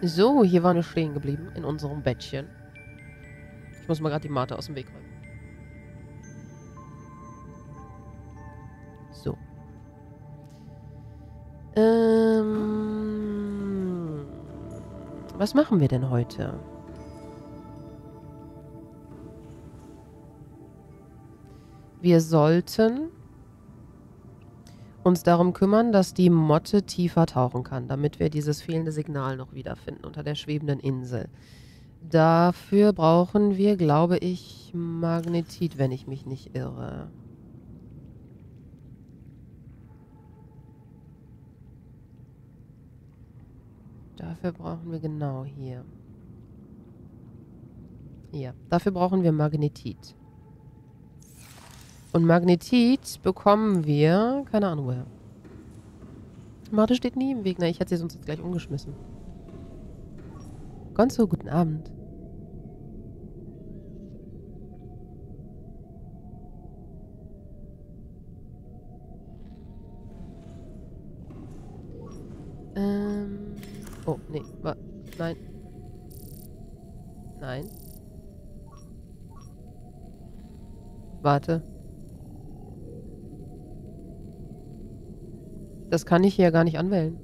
So, hier waren wir stehen geblieben in unserem Bettchen. Ich muss mal gerade die Mate aus dem Weg räumen. So. Ähm, was machen wir denn heute? Wir sollten uns darum kümmern, dass die Motte tiefer tauchen kann, damit wir dieses fehlende Signal noch wiederfinden unter der schwebenden Insel. Dafür brauchen wir, glaube ich, Magnetit, wenn ich mich nicht irre. Dafür brauchen wir genau hier. Hier. Dafür brauchen wir Magnetit. Und Magnetit bekommen wir... Keine Ahnung woher. Marte steht nie im Weg. Na, ich hätte sie sonst jetzt gleich umgeschmissen. Gonzo, guten Abend. Ähm... Oh, nee. Wa Nein. Nein. Warte. Das kann ich hier gar nicht anwählen.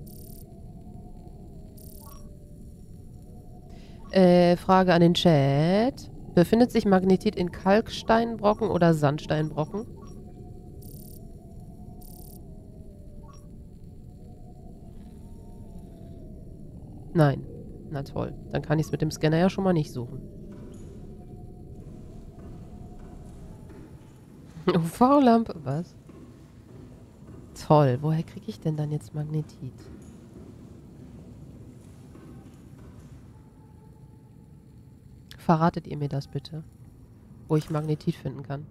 Äh, Frage an den Chat. Befindet sich Magnetit in Kalksteinbrocken oder Sandsteinbrocken? Nein. Na toll. Dann kann ich es mit dem Scanner ja schon mal nicht suchen. UV-Lampe. Was? Toll. Woher kriege ich denn dann jetzt Magnetit? Verratet ihr mir das bitte? Wo ich Magnetit finden kann.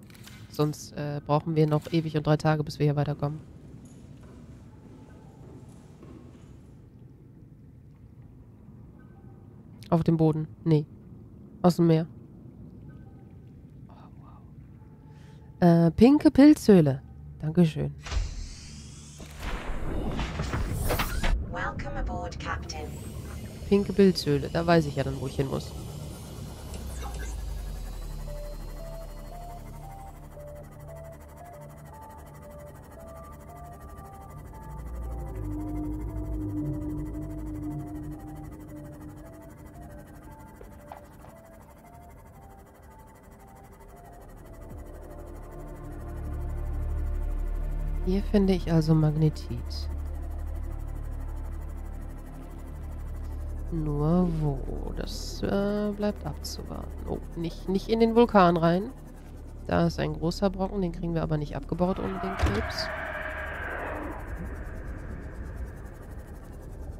Sonst äh, brauchen wir noch ewig und drei Tage, bis wir hier weiterkommen. Auf dem Boden. Nee. Aus dem Meer. Oh, wow. Äh, pinke Pilzhöhle. Dankeschön. Pinke Pilzhöhle. Da weiß ich ja dann, wo ich hin muss. Hier finde ich also Magnetit. Nur wo? Das äh, bleibt abzuwarten. Oh, nicht, nicht in den Vulkan rein. Da ist ein großer Brocken, den kriegen wir aber nicht abgebaut ohne den Krebs.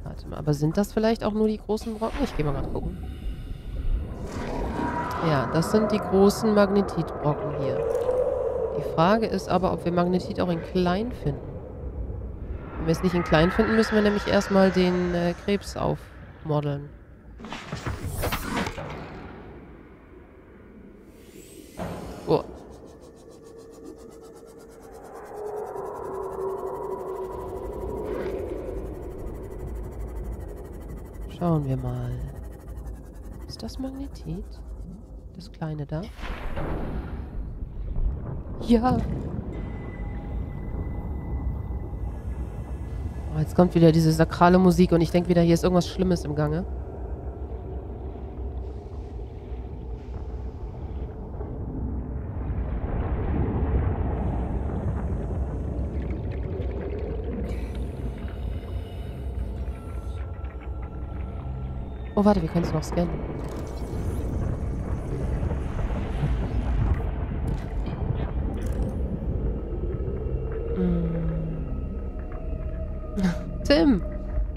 Warte mal, aber sind das vielleicht auch nur die großen Brocken? Ich gehe mal gerade gucken. Ja, das sind die großen Magnetitbrocken hier. Die Frage ist aber, ob wir Magnetit auch in klein finden. Wenn wir es nicht in klein finden, müssen wir nämlich erstmal den äh, Krebs auf modeln. Oh. Schauen wir mal. Ist das Magnetit? Das kleine da? Ja. Oh, jetzt kommt wieder diese sakrale Musik und ich denke wieder, hier ist irgendwas Schlimmes im Gange. Oh, warte, wir können es noch scannen. Tim,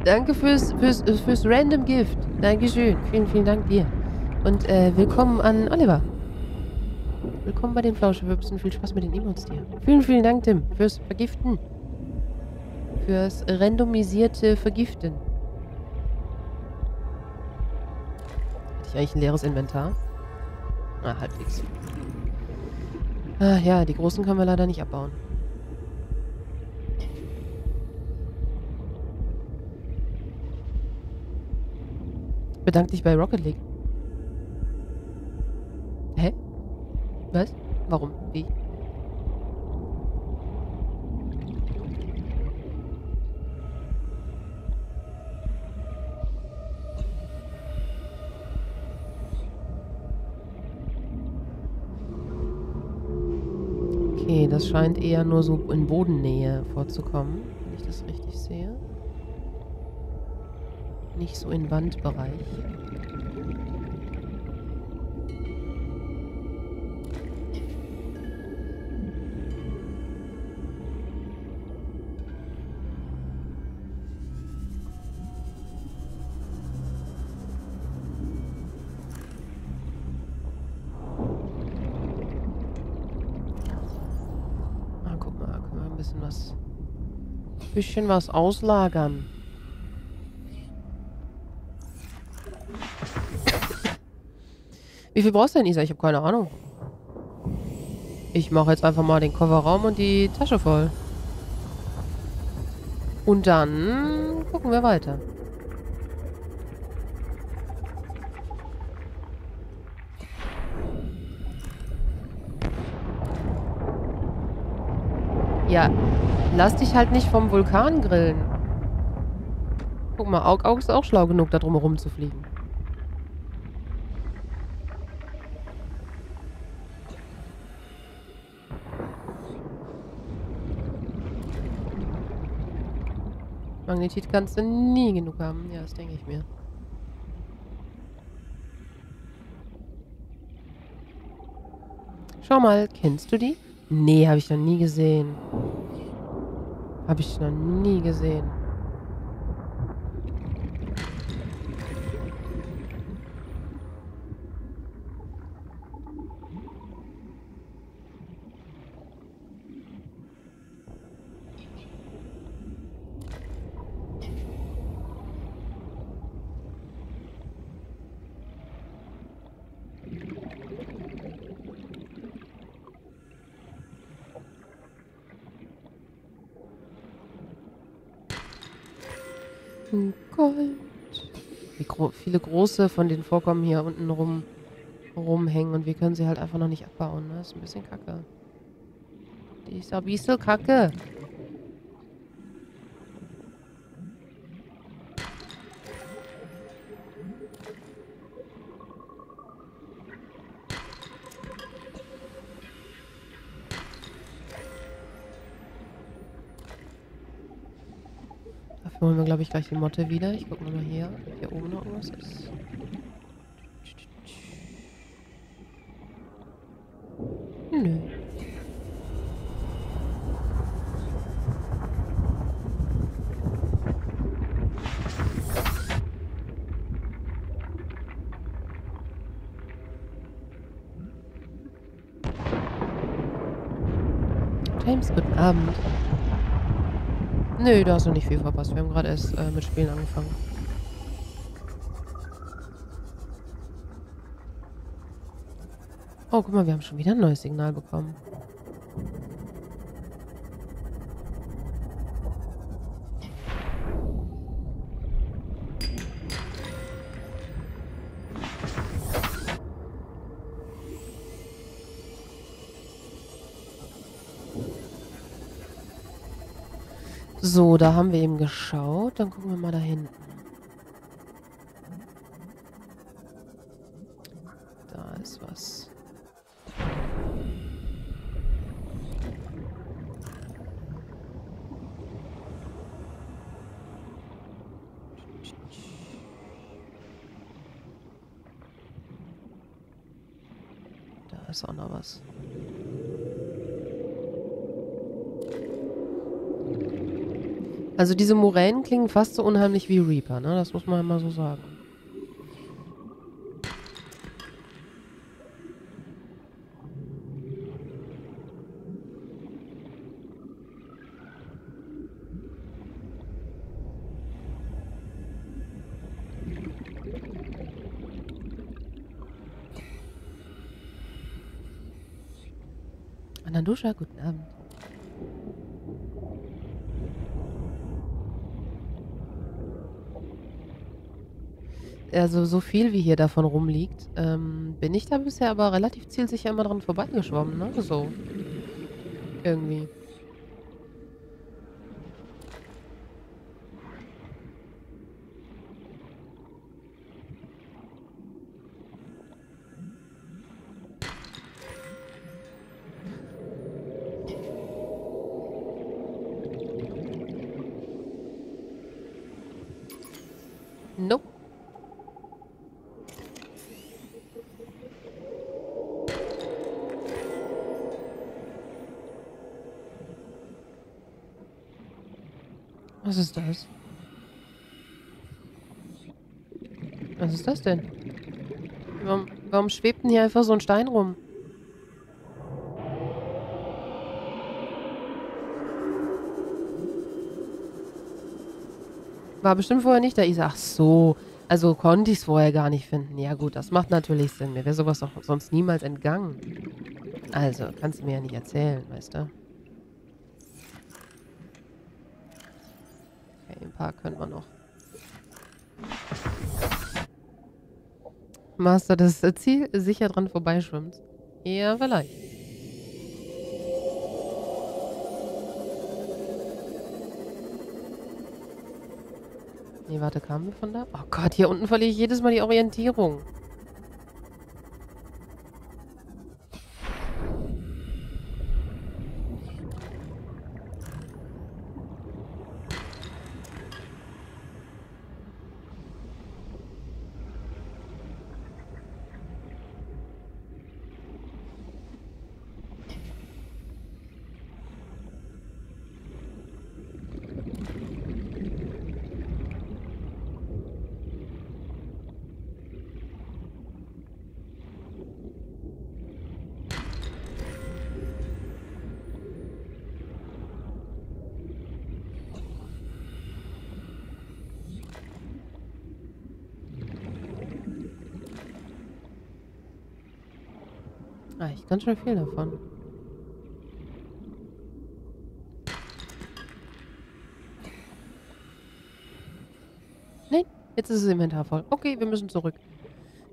danke fürs, fürs, fürs Random Gift. Dankeschön. Vielen, vielen Dank dir. Und äh, willkommen an Oliver. Willkommen bei den Flauschewürpsen. Viel Spaß mit den Emotes dir. Vielen, vielen Dank, Tim, fürs Vergiften. Fürs randomisierte Vergiften. Hatte ich eigentlich ein leeres Inventar? Ah, halbwegs. Ah, ja, die großen können wir leider nicht abbauen. Bedank dich bei Rocket League. Hä? Was? Warum? Wie? Okay, das scheint eher nur so in Bodennähe vorzukommen, wenn ich das richtig sehe. Nicht so in Wandbereich. Ah, ein bisschen was... bisschen was auslagern. Wie viel brauchst du denn, Isa? Ich habe keine Ahnung. Ich mache jetzt einfach mal den Kofferraum und die Tasche voll. Und dann gucken wir weiter. Ja, lass dich halt nicht vom Vulkan grillen. Guck mal, Aug Aug ist auch schlau genug, da drum herum zu fliegen. Magnetit kannst du nie genug haben. Ja, das denke ich mir. Schau mal, kennst du die? Nee, habe ich noch nie gesehen. Habe ich noch nie gesehen. Gold. Wie gro viele große von den Vorkommen hier unten rum rumhängen und wir können sie halt einfach noch nicht abbauen. Ne? Das ist ein bisschen kacke. Die ist ein bisschen kacke. Glaube ich, gleich die Motte wieder. Ich gucke nochmal hier, ob hier oben noch irgendwas ist. Nö. James, guten Abend. Nö, da hast du nicht viel verpasst. Wir haben gerade erst äh, mit Spielen angefangen. Oh, guck mal, wir haben schon wieder ein neues Signal bekommen. Da haben wir eben geschaut. Dann gucken wir mal da hinten. Da ist was. Da ist auch noch was. Also diese Moränen klingen fast so unheimlich wie Reaper, ne? Das muss man mal so sagen. Anandusha, guten Abend. Also so viel wie hier davon rumliegt, ähm, bin ich da bisher aber relativ zielsicher immer dran vorbeigeschwommen, ne? So. Irgendwie. Das? Was ist das denn? Warum, warum schwebt denn hier einfach so ein Stein rum? War bestimmt vorher nicht da. Ich sag, ach so. Also konnte ich es vorher gar nicht finden. Ja gut, das macht natürlich Sinn. Mir wäre sowas doch sonst niemals entgangen. Also, kannst du mir ja nicht erzählen, weißt du? Okay, ein paar können wir noch. Master, das Ziel sicher dran vorbeischwimmt. Ja, vielleicht. Nee, warte, kamen wir von da? Oh Gott, hier unten verliere ich jedes Mal die Orientierung. Ganz schön viel davon. Nein, jetzt ist das Inventar voll. Okay, wir müssen zurück.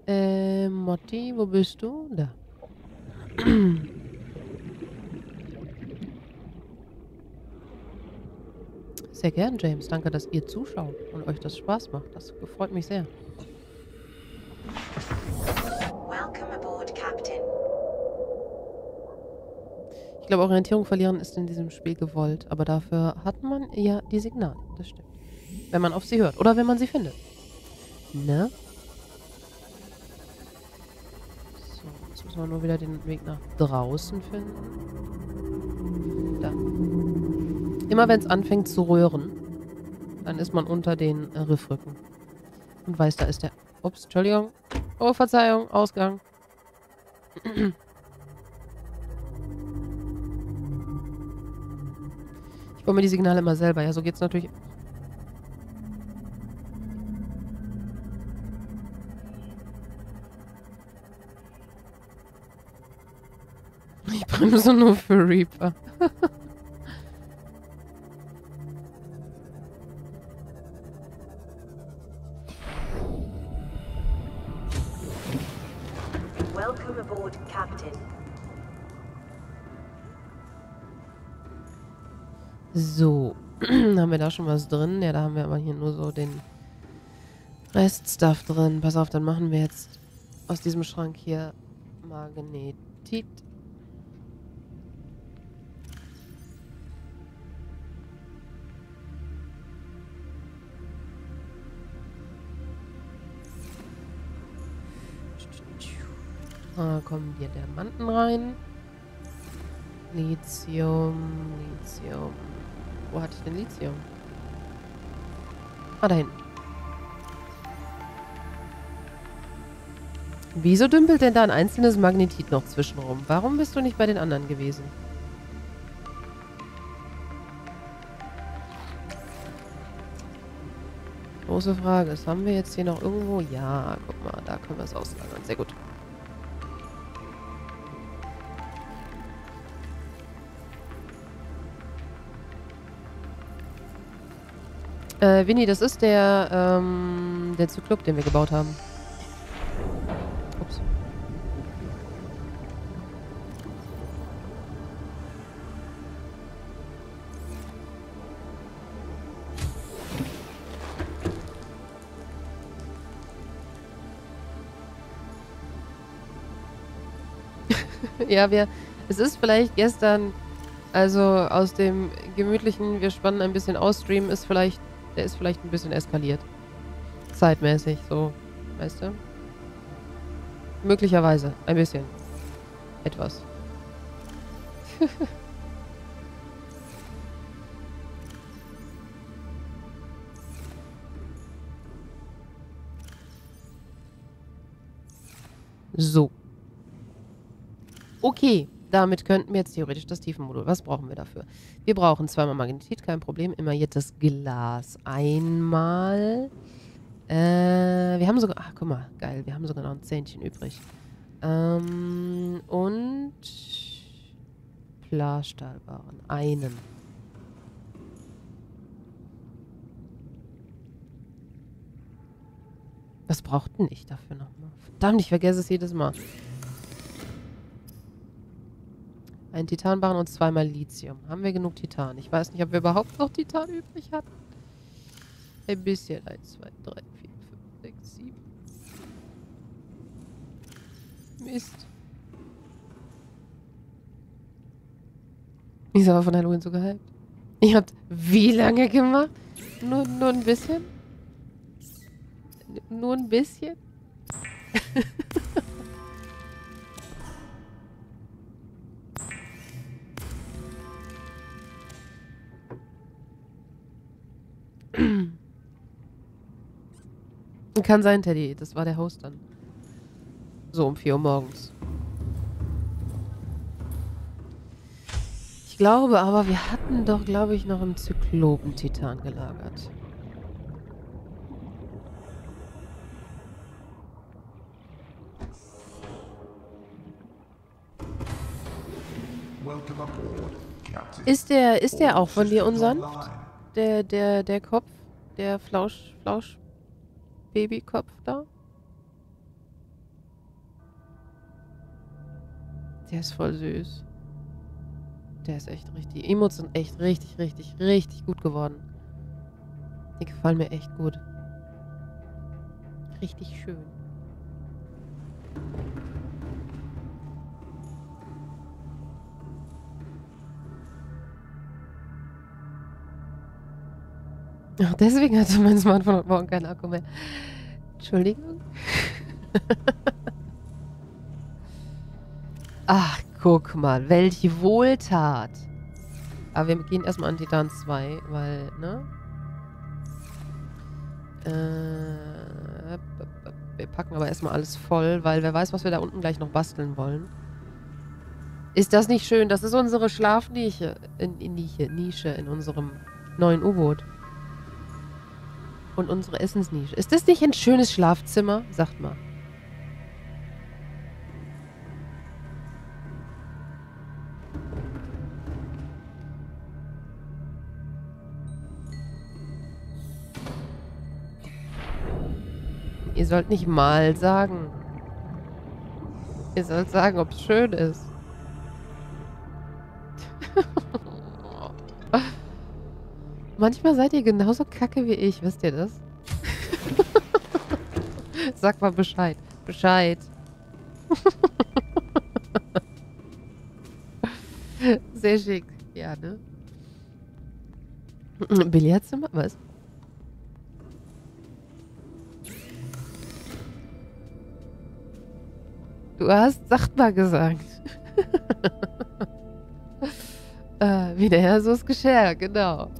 Äh, Motti, wo bist du? Da. Sehr gern, James. Danke, dass ihr zuschaut und euch das Spaß macht. Das freut mich sehr. Ich glaube, Orientierung verlieren ist in diesem Spiel gewollt. Aber dafür hat man ja die Signale. Das stimmt. Wenn man auf sie hört. Oder wenn man sie findet. Ne? So, jetzt müssen wir nur wieder den Weg nach draußen finden. Da. Immer wenn es anfängt zu röhren, dann ist man unter den äh, Riffrücken. Und weiß, da ist der... Ups, Entschuldigung. Oh, Verzeihung, Ausgang. Ich baue mir die Signale immer selber. Ja, so geht's natürlich. Ich bremse nur für Reaper. Schon was drin? Ja, da haben wir aber hier nur so den Reststuff drin. Pass auf, dann machen wir jetzt aus diesem Schrank hier Magnetit. Da kommen hier Diamanten rein. Lithium, Lithium. Wo hatte ich denn Lithium? Ah, da hinten. Wieso dümpelt denn da ein einzelnes Magnetit noch zwischenrum? Warum bist du nicht bei den anderen gewesen? Große Frage. Das haben wir jetzt hier noch irgendwo? Ja, guck mal, da können wir es auslagern. Sehr gut. Äh, Winnie, das ist der, ähm, der Zyklop, den wir gebaut haben. Ups. ja, wir, es ist vielleicht gestern, also aus dem gemütlichen, wir spannen ein bisschen aus, Stream ist vielleicht, der ist vielleicht ein bisschen eskaliert. Zeitmäßig, so, weißt du? Möglicherweise, ein bisschen. Etwas. so. Okay, damit könnten wir jetzt theoretisch das Tiefenmodul. Was brauchen wir dafür? Wir brauchen zweimal Magnetit, kein Problem. Emailliertes Glas einmal. Äh, wir haben sogar... Ach, guck mal, geil. Wir haben sogar noch ein Zähnchen übrig. Ähm, und... Plastalbaren. Einen. Was braucht denn ich dafür nochmal? Verdammt, ich vergesse es jedes Mal. Ein Titanbarren und zweimal Lithium. Haben wir genug Titan? Ich weiß nicht, ob wir überhaupt noch Titan übrig hatten. Ein bisschen. 1, 2, 3, 4, 5, 6, 7. Mist. Ist aber von Halloween so gehypt. Ihr habt wie lange gemacht? Nur, nur ein bisschen? Nur ein bisschen? Kann sein, Teddy. Das war der Host dann. So um 4 Uhr morgens. Ich glaube aber, wir hatten doch, glaube ich, noch im Zyklopen-Titan gelagert. Ist der, ist der auch von dir unsanft? Der, der, der Kopf? Der Flausch, Flausch, Babykopf da? Der ist voll süß. Der ist echt richtig. Emotes sind echt richtig, richtig, richtig gut geworden. Die gefallen mir echt gut. Richtig schön. Ach, deswegen hatte mein Smartphone heute Morgen keinen Akku mehr. Entschuldigung. Ach, guck mal, welche Wohltat. Aber wir gehen erstmal an Titan 2, weil, ne? Äh, wir packen aber erstmal alles voll, weil wer weiß, was wir da unten gleich noch basteln wollen. Ist das nicht schön? Das ist unsere Schlafnische in, in Nische, Nische in unserem neuen U-Boot. Und unsere Essensnische. Ist das nicht ein schönes Schlafzimmer? Sagt mal. Ihr sollt nicht mal sagen. Ihr sollt sagen, ob es schön ist. Manchmal seid ihr genauso kacke wie ich, wisst ihr das? Sag mal Bescheid. Bescheid. Sehr schick. Ja, ne? Billardzimmer? Was? Du hast Sachtbar gesagt. äh, wie der Herr, so ist Geschirr, genau.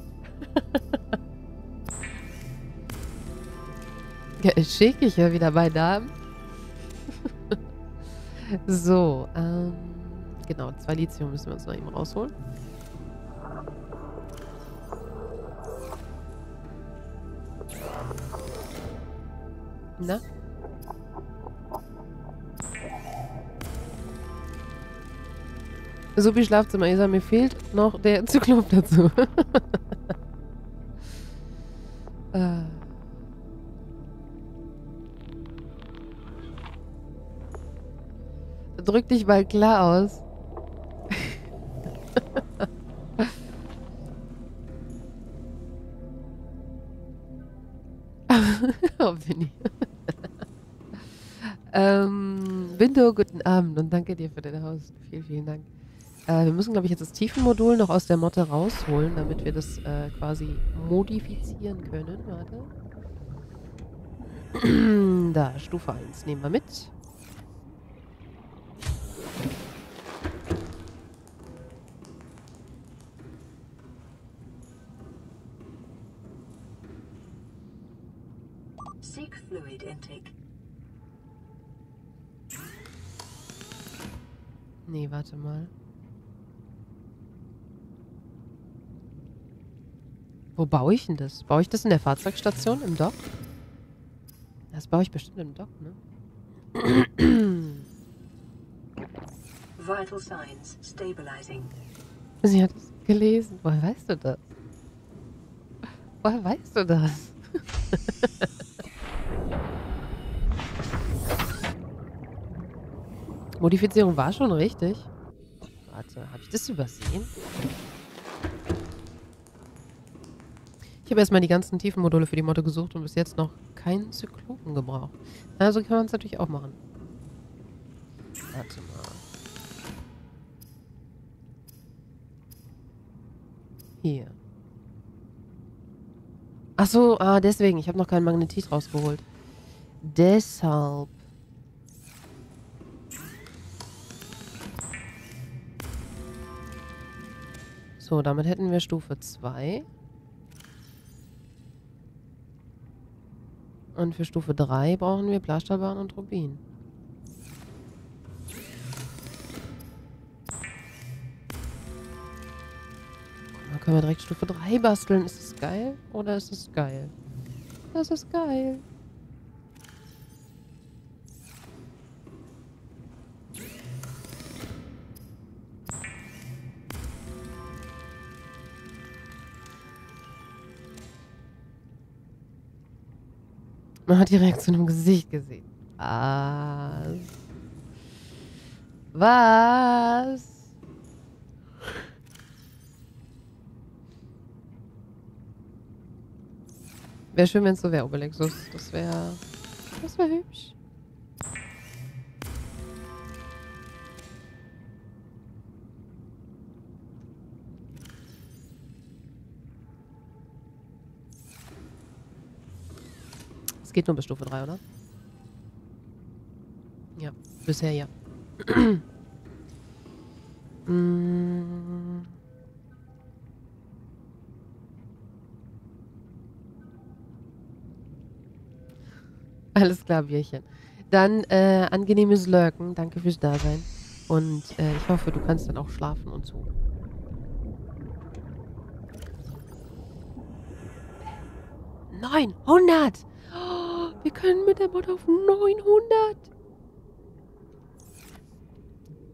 Ja, schick ich ja wieder bei Namen. so, ähm, genau, zwei Lithium müssen wir uns noch eben rausholen. Na? So viel Schlafzimmer. Ich sag, mir fehlt noch der Zyklop dazu. Äh. Drück dich mal klar aus. oh, Winnie. ähm, Window, guten Abend und danke dir für deine Haus. Vielen, vielen Dank. Äh, wir müssen, glaube ich, jetzt das Tiefenmodul noch aus der Motte rausholen, damit wir das äh, quasi modifizieren können. Warte. da, Stufe 1 nehmen wir mit. Seek fluid intake. Nee, warte mal. Wo baue ich denn das? Baue ich das in der Fahrzeugstation im Dock? Das baue ich bestimmt im Dock, ne? Vital signs stabilizing. Sie hat es gelesen. Woher weißt du das? Woher weißt du das? Modifizierung war schon richtig. Warte, habe ich das übersehen? Ich habe erstmal die ganzen Tiefenmodule für die Motte gesucht und bis jetzt noch keinen Zyklopen gebraucht. Also kann man es natürlich auch machen. Warte mal. Hier. Ach so, ah, deswegen. Ich habe noch keinen Magnetit rausgeholt. Deshalb. So, damit hätten wir Stufe 2. Und für Stufe 3 brauchen wir Blastahlbahn und Rubin. Dann können wir direkt Stufe 3 basteln. Ist das geil oder ist es geil? Das ist geil. Man hat die Reaktion im Gesicht gesehen. Was? Was? Wäre schön, wenn es so wäre, Obelexus. Das wäre... Das wäre hübsch. Geht nur bis Stufe 3, oder? Ja, bisher ja. mm. Alles klar, Bierchen. Dann äh, angenehmes Lurken. Danke fürs Dasein. Und äh, ich hoffe, du kannst dann auch schlafen und so. Oh, wir können mit der Mod auf 900!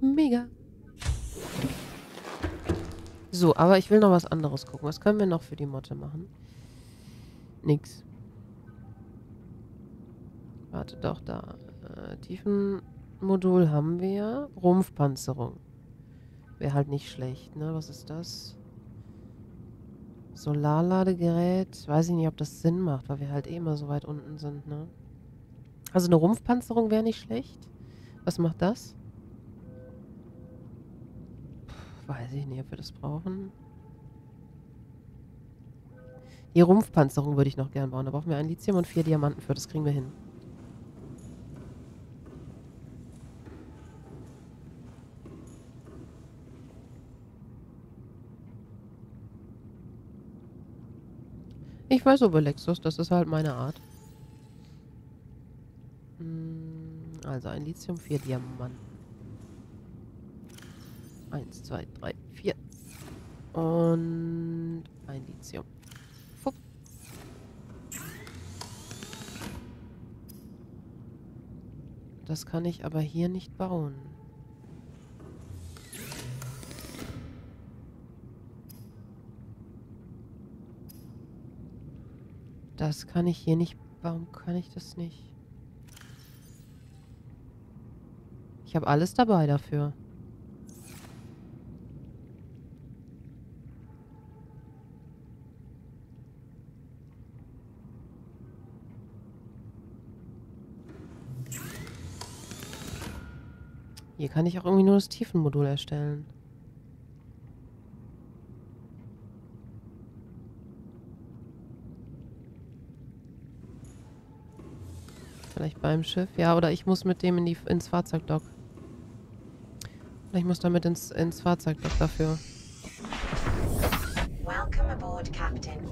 Mega. So, aber ich will noch was anderes gucken. Was können wir noch für die Motte machen? Nix. Warte doch, da. Äh, Tiefenmodul haben wir. Rumpfpanzerung. Wäre halt nicht schlecht, ne? Was ist das? Solarladegerät. Weiß ich nicht, ob das Sinn macht, weil wir halt eh immer so weit unten sind, ne? Also eine Rumpfpanzerung wäre nicht schlecht. Was macht das? Puh, weiß ich nicht, ob wir das brauchen. Die Rumpfpanzerung würde ich noch gern bauen. Da brauchen wir ein Lithium und vier Diamanten für. Das kriegen wir hin. Ich weiß über Lexus, das ist halt meine Art. Hm, Also ein Lithium, vier Diamanten. Eins, zwei, drei, vier. Und ein Lithium. Fupp. Das kann ich aber hier nicht bauen. Das kann ich hier nicht... Warum kann ich das nicht? Ich habe alles dabei dafür. Hier kann ich auch irgendwie nur das Tiefenmodul erstellen. Vielleicht beim Schiff. Ja, oder ich muss mit dem in die, ins Fahrzeugdock. Ich muss damit ins, ins Fahrzeugdock dafür. Welcome aboard, Captain.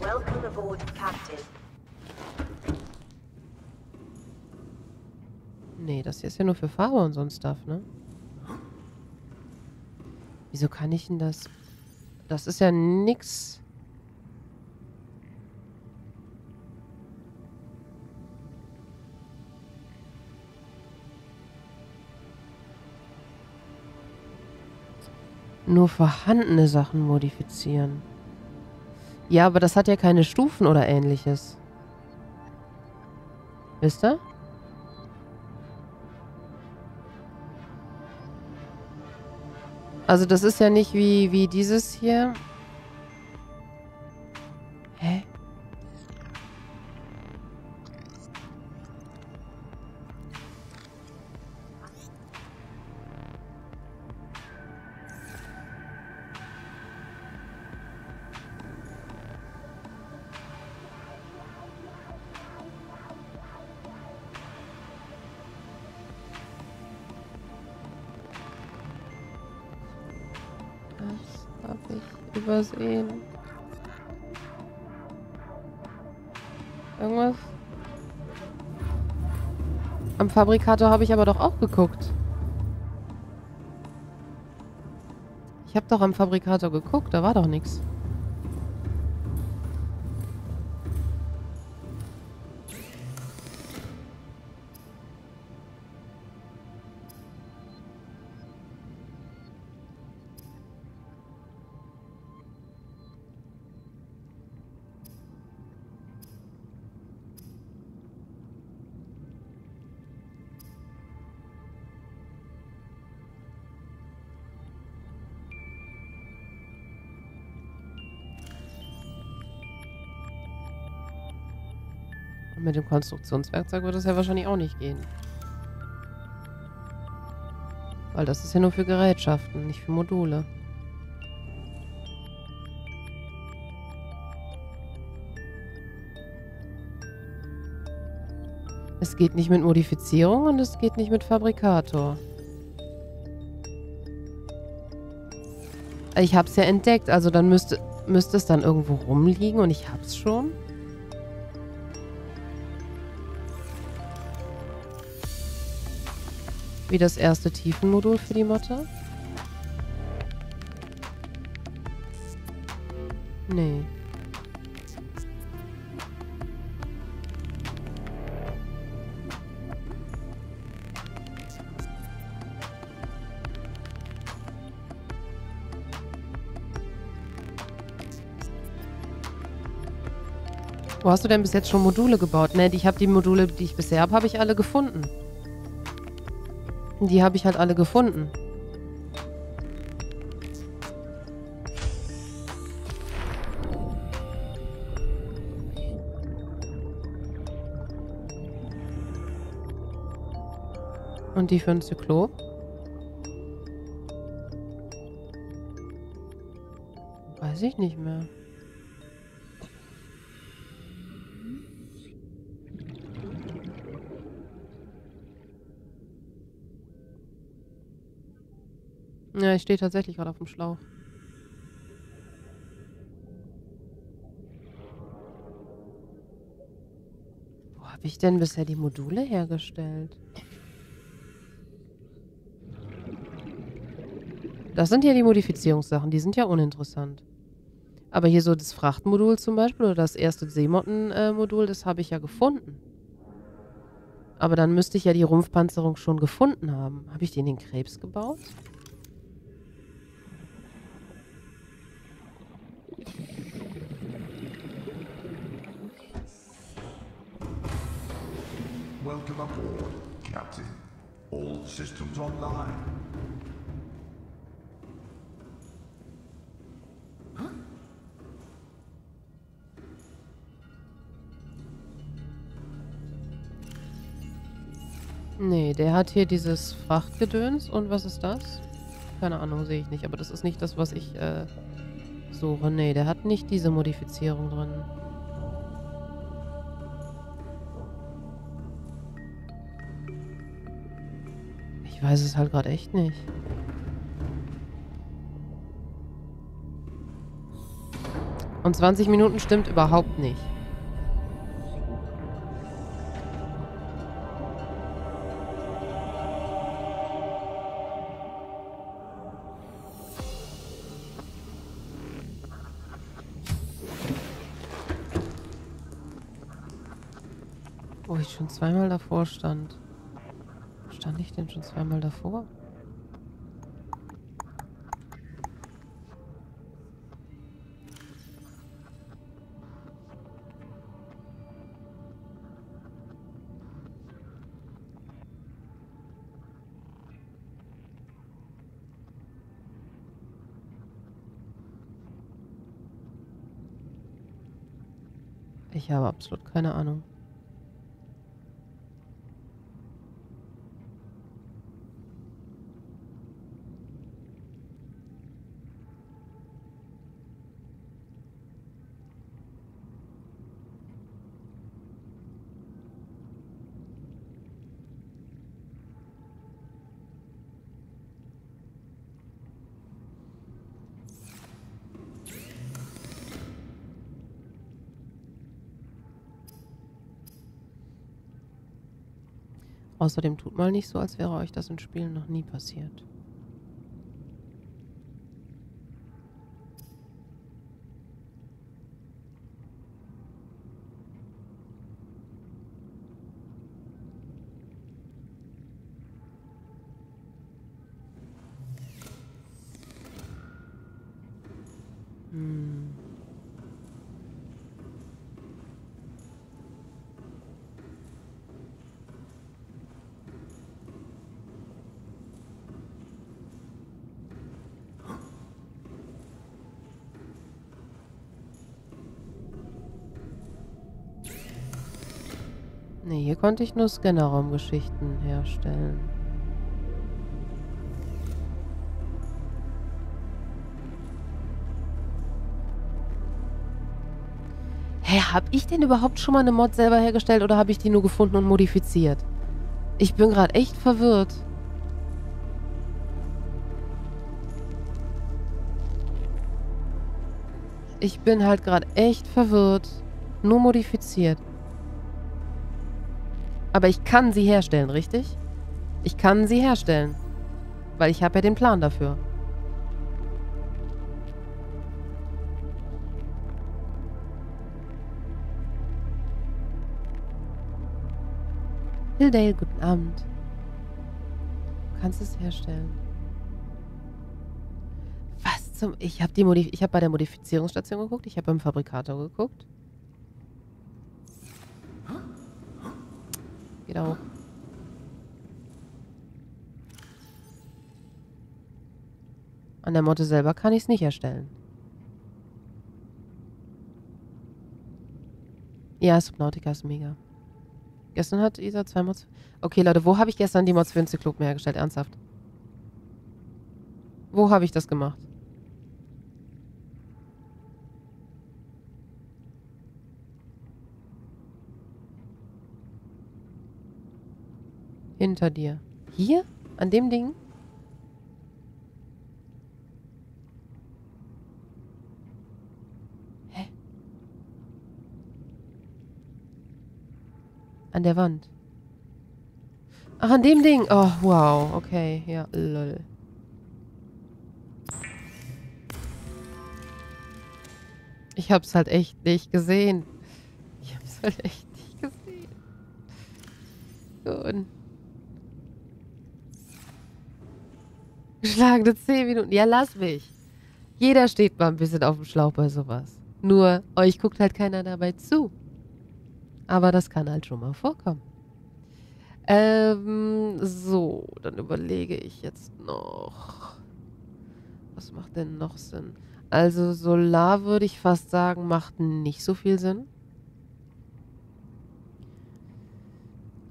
Welcome aboard, Captain. Nee, das hier ist ja nur für Fahrer und so ein Stuff, ne? Wieso kann ich denn das... Das ist ja nix... Nur vorhandene Sachen modifizieren. Ja, aber das hat ja keine Stufen oder ähnliches. Wisst ihr? Also das ist ja nicht wie, wie dieses hier. Übersehen. Irgendwas? Am Fabrikator habe ich aber doch auch geguckt. Ich habe doch am Fabrikator geguckt, da war doch nichts. Konstruktionswerkzeug wird das ja wahrscheinlich auch nicht gehen. Weil das ist ja nur für Gerätschaften, nicht für Module. Es geht nicht mit Modifizierung und es geht nicht mit Fabrikator. Ich habe es ja entdeckt, also dann müsste, müsste es dann irgendwo rumliegen und ich habe es schon. Wie das erste Tiefenmodul für die Motte. Nee. Wo hast du denn bis jetzt schon Module gebaut? Ne, ich habe die Module, die ich bisher habe, habe ich alle gefunden. Die habe ich halt alle gefunden. Und die für ein Zyklop? Weiß ich nicht mehr. Ja, ich stehe tatsächlich gerade auf dem Schlauch. Wo habe ich denn bisher die Module hergestellt? Das sind ja die Modifizierungssachen, die sind ja uninteressant. Aber hier so das Frachtmodul zum Beispiel oder das erste Seemotten-Modul, das habe ich ja gefunden. Aber dann müsste ich ja die Rumpfpanzerung schon gefunden haben. Habe ich die in den Krebs gebaut? Aboard, Captain. All systems online. Nee, der hat hier dieses Frachtgedöns. Und was ist das? Keine Ahnung, sehe ich nicht. Aber das ist nicht das, was ich äh, suche. Nee, der hat nicht diese Modifizierung drin. Ich weiß es halt gerade echt nicht. Und 20 Minuten stimmt überhaupt nicht. Wo ich schon zweimal davor stand. Stand ich denn schon zweimal davor? Ich habe absolut keine Ahnung. Außerdem tut mal nicht so, als wäre euch das in Spielen noch nie passiert. Hm. Nee, hier konnte ich nur Scannerraumgeschichten herstellen. Hä, hab ich denn überhaupt schon mal eine Mod selber hergestellt oder habe ich die nur gefunden und modifiziert? Ich bin gerade echt verwirrt. Ich bin halt gerade echt verwirrt. Nur modifiziert. Aber ich kann sie herstellen, richtig? Ich kann sie herstellen. Weil ich habe ja den Plan dafür. Hildale, guten Abend. Du kannst es herstellen. Was zum... Ich habe habe bei der Modifizierungsstation geguckt. Ich habe beim Fabrikator geguckt. Geht auch. An der Motte selber kann ich es nicht erstellen. Ja, Subnautica ist mega. Gestern hat Isa zwei Mods. Okay, Leute, wo habe ich gestern die Mods für den hergestellt? Ernsthaft. Wo habe ich das gemacht? Hinter dir. Hier? An dem Ding? Hä? An der Wand. Ach, an dem Ding. Oh, wow. Okay, ja, lol. Ich hab's halt echt nicht gesehen. Ich hab's halt echt nicht gesehen. Gut. Geschlagene 10 Minuten. Ja, lass mich. Jeder steht mal ein bisschen auf dem Schlauch bei sowas. Nur, euch guckt halt keiner dabei zu. Aber das kann halt schon mal vorkommen. Ähm, so, dann überlege ich jetzt noch. Was macht denn noch Sinn? Also Solar würde ich fast sagen, macht nicht so viel Sinn.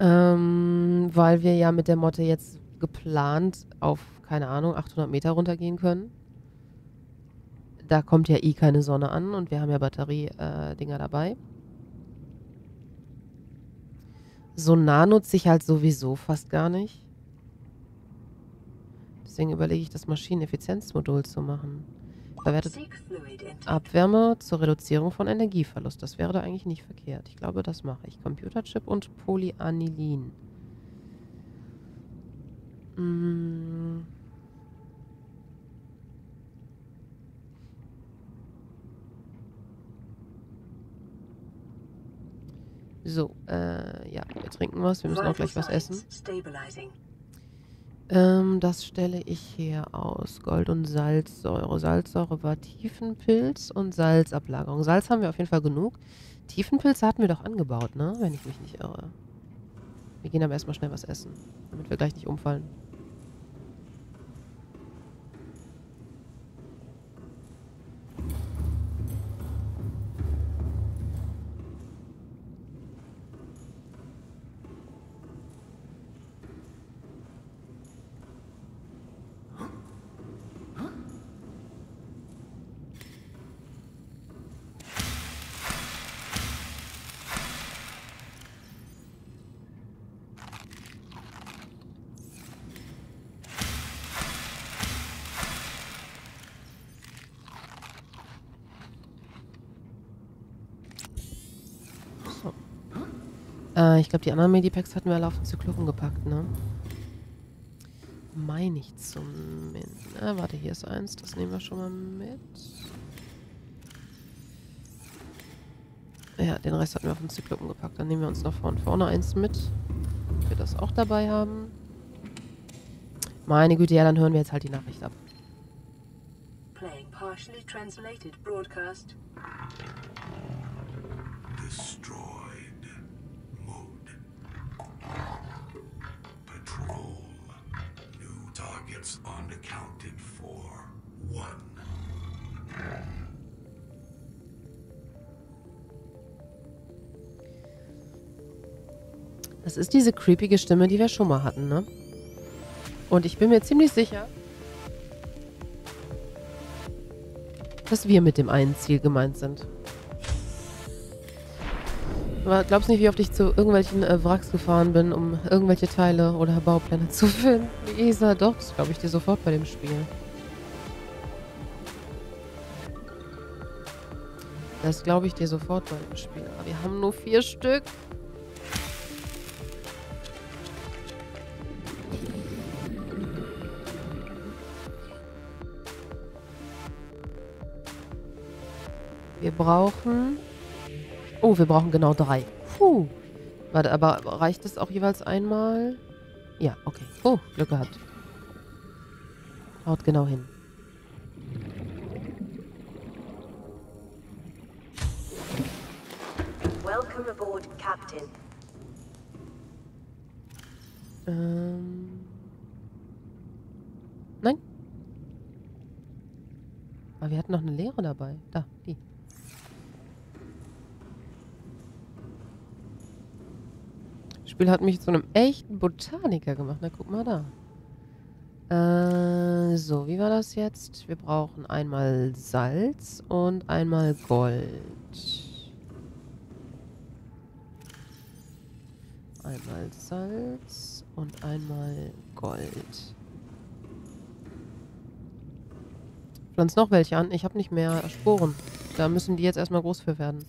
Ähm, weil wir ja mit der Motte jetzt geplant auf, keine Ahnung, 800 Meter runtergehen können. Da kommt ja eh keine Sonne an und wir haben ja Batterie-Dinger dabei. Sonar nutze ich halt sowieso fast gar nicht. Deswegen überlege ich, das Maschineneffizienzmodul zu machen. Verwertet. Abwärme zur Reduzierung von Energieverlust. Das wäre da eigentlich nicht verkehrt. Ich glaube, das mache ich. Computerchip und Polyanilin. Mm. So, äh, ja, wir trinken was. Wir müssen auch gleich was essen. Ähm, das stelle ich hier aus. Gold- und Salzsäure. Salzsäure war Tiefenpilz und Salzablagerung. Salz haben wir auf jeden Fall genug. Tiefenpilze hatten wir doch angebaut, ne? Wenn ich mich nicht irre. Wir gehen aber erstmal schnell was essen, damit wir gleich nicht umfallen. Ich glaube, die anderen Medipacks hatten wir alle auf den Zyklopen gepackt, ne? Meine ich zumindest. Äh, warte, hier ist eins. Das nehmen wir schon mal mit. Ja, den Rest hatten wir auf den Zyklopen gepackt. Dann nehmen wir uns noch von vorne eins mit. Damit wir das auch dabei haben. Meine Güte, ja, dann hören wir jetzt halt die Nachricht ab. Playing partially translated broadcast. Diese creepige Stimme, die wir schon mal hatten, ne? Und ich bin mir ziemlich sicher, dass wir mit dem einen Ziel gemeint sind. Aber glaubst nicht, wie oft ich zu irgendwelchen äh, Wracks gefahren bin, um irgendwelche Teile oder Baupläne zu finden? Isa, doch, das glaube ich dir sofort bei dem Spiel. Das glaube ich dir sofort bei dem Spiel. Aber wir haben nur vier Stück. Brauchen... Oh, wir brauchen genau drei. Puh. Warte, aber reicht das auch jeweils einmal? Ja, okay. Oh, Glück gehabt. Haut genau hin. Welcome aboard, Captain. Ähm... Nein. Aber wir hatten noch eine Leere dabei. Da, die. Spiel hat mich zu einem echten Botaniker gemacht. Na, guck mal da. Äh, so, wie war das jetzt? Wir brauchen einmal Salz und einmal Gold. Einmal Salz und einmal Gold. Pflanz noch welche an. Ich habe nicht mehr Sporen. Da müssen die jetzt erstmal groß für werden.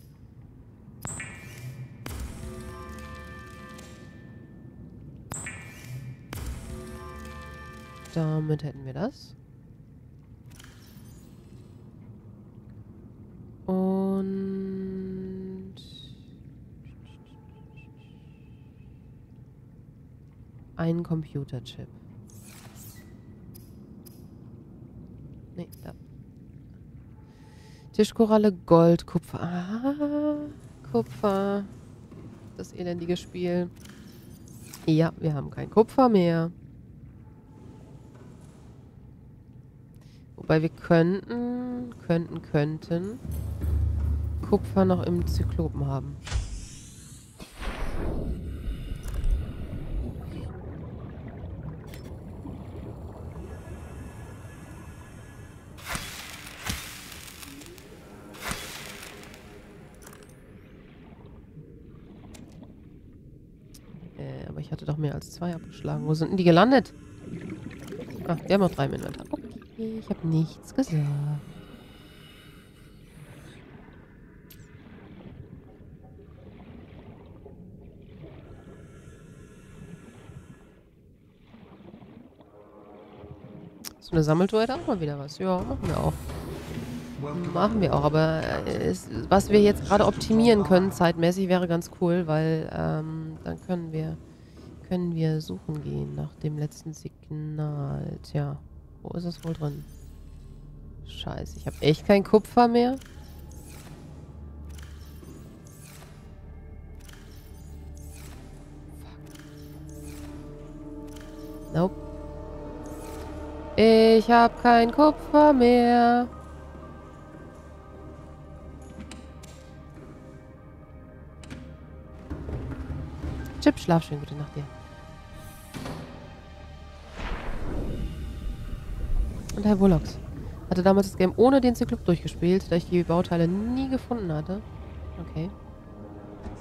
Damit hätten wir das. Und... Ein Computerchip. Nee, da. Tischkoralle, Gold, Kupfer. Ah, Kupfer. Das elendige Spiel. Ja, wir haben kein Kupfer mehr. Wobei wir könnten, könnten, könnten Kupfer noch im Zyklopen haben. Äh, aber ich hatte doch mehr als zwei abgeschlagen. Wo sind denn die gelandet? Ah, wir haben noch drei im Inventar. Okay, ich habe nichts gesagt. So eine Sammeltour hätte auch mal wieder was. Ja, machen wir auch. Machen wir auch, aber äh, es, was wir jetzt gerade optimieren können, zeitmäßig, wäre ganz cool, weil ähm, dann können wir können wir suchen gehen nach dem letzten Signal. Tja, wo ist es wohl drin? Scheiße, ich habe echt kein Kupfer mehr. Fuck. Nope. Ich habe kein Kupfer mehr. Chip, schlaf schön, gute Nacht dir. Und Herr Bullox hatte damals das Game ohne den Zyklop durchgespielt, da ich die Bauteile nie gefunden hatte. Okay.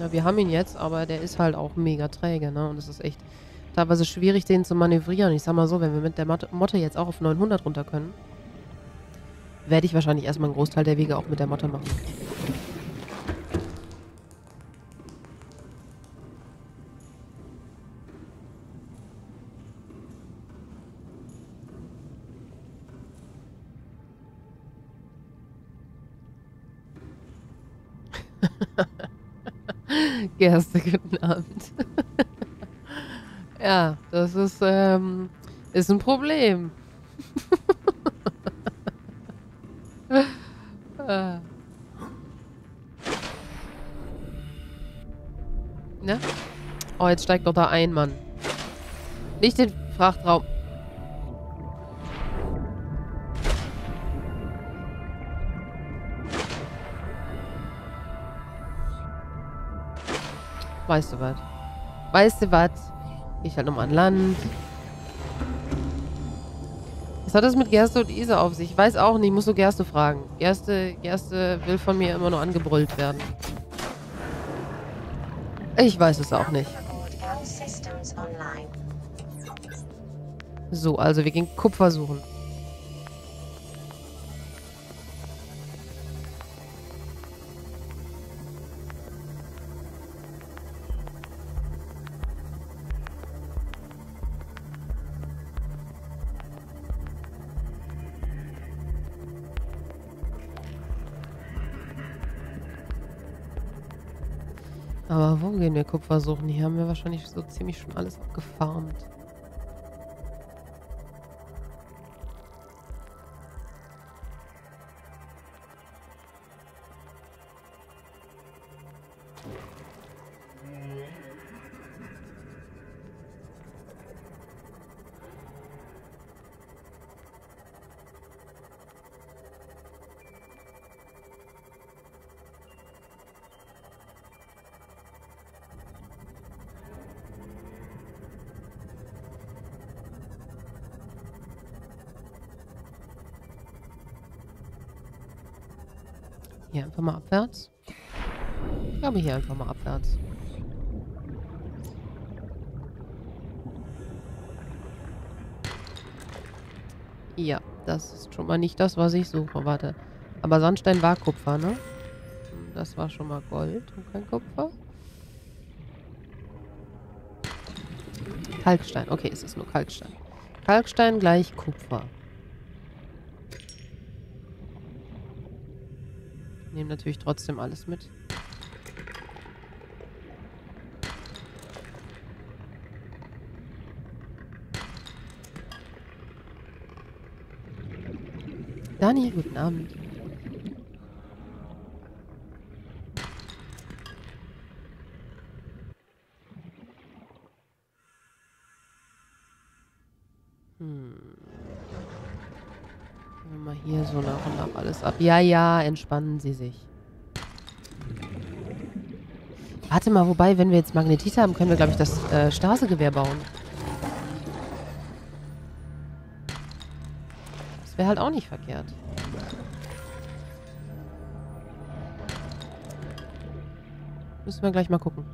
Ja, wir haben ihn jetzt, aber der ist halt auch mega träge, ne? Und es ist echt teilweise schwierig, den zu manövrieren. Ich sag mal so, wenn wir mit der Mot Motte jetzt auch auf 900 runter können, werde ich wahrscheinlich erstmal einen Großteil der Wege auch mit der Motte machen. Gerste, guten Abend. ja, das ist, ähm, ist ein Problem. Ah. Ne? Oh, jetzt steigt doch da ein, Mann. Nicht den Frachtraum. Weißt du was? Weißt du was? Ich halt nochmal an Land. Was hat das mit Gerste und Isa auf sich? Ich weiß auch nicht. Ich muss so Gerste fragen. Gerste, Gerste will von mir immer nur angebrüllt werden. Ich weiß es auch nicht. So, also wir gehen Kupfer suchen. Gehen wir Kupfer suchen? Hier haben wir wahrscheinlich so ziemlich schon alles abgefarmt. Einfach mal abwärts. Ja, das ist schon mal nicht das, was ich suche. Warte. Aber Sandstein war Kupfer, ne? Das war schon mal Gold und kein Kupfer. Kalkstein. Okay, es ist nur Kalkstein. Kalkstein gleich Kupfer. Nehmen natürlich trotzdem alles mit. Guten Abend. Hm. Wir mal hier so nach und nach alles ab. Ja, ja, entspannen Sie sich. Warte mal, wobei, wenn wir jetzt Magnetit haben, können wir, glaube ich, das äh, Stasegewehr bauen. Das wäre halt auch nicht verkehrt. Müssen wir gleich mal gucken.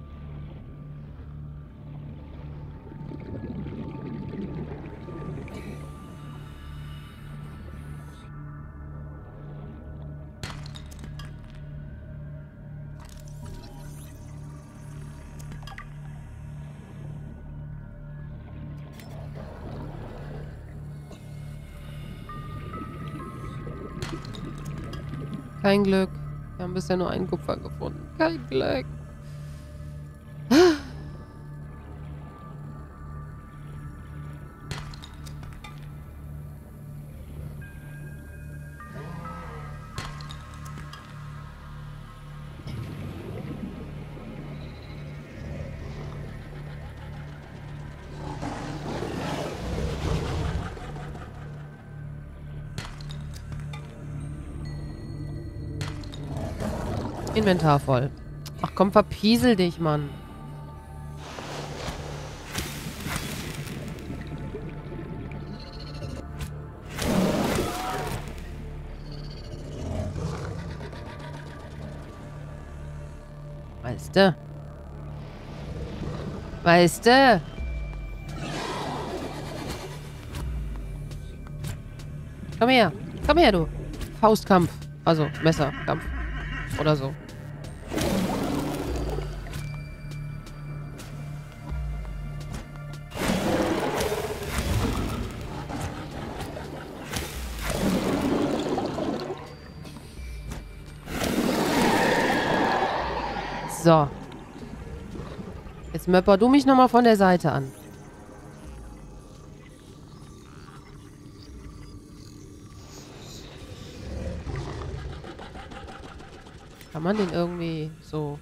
Kein Glück. Wir haben bisher nur einen Kupfer gefunden. Kein Glück. Inventar voll. Ach komm, verpiesel dich, Mann. Weißt du? Weißt du? Komm her. Komm her, du. Faustkampf. Also, Messerkampf. Oder so. So. Jetzt möpper du mich nochmal von der Seite an. Kann man den irgendwie so...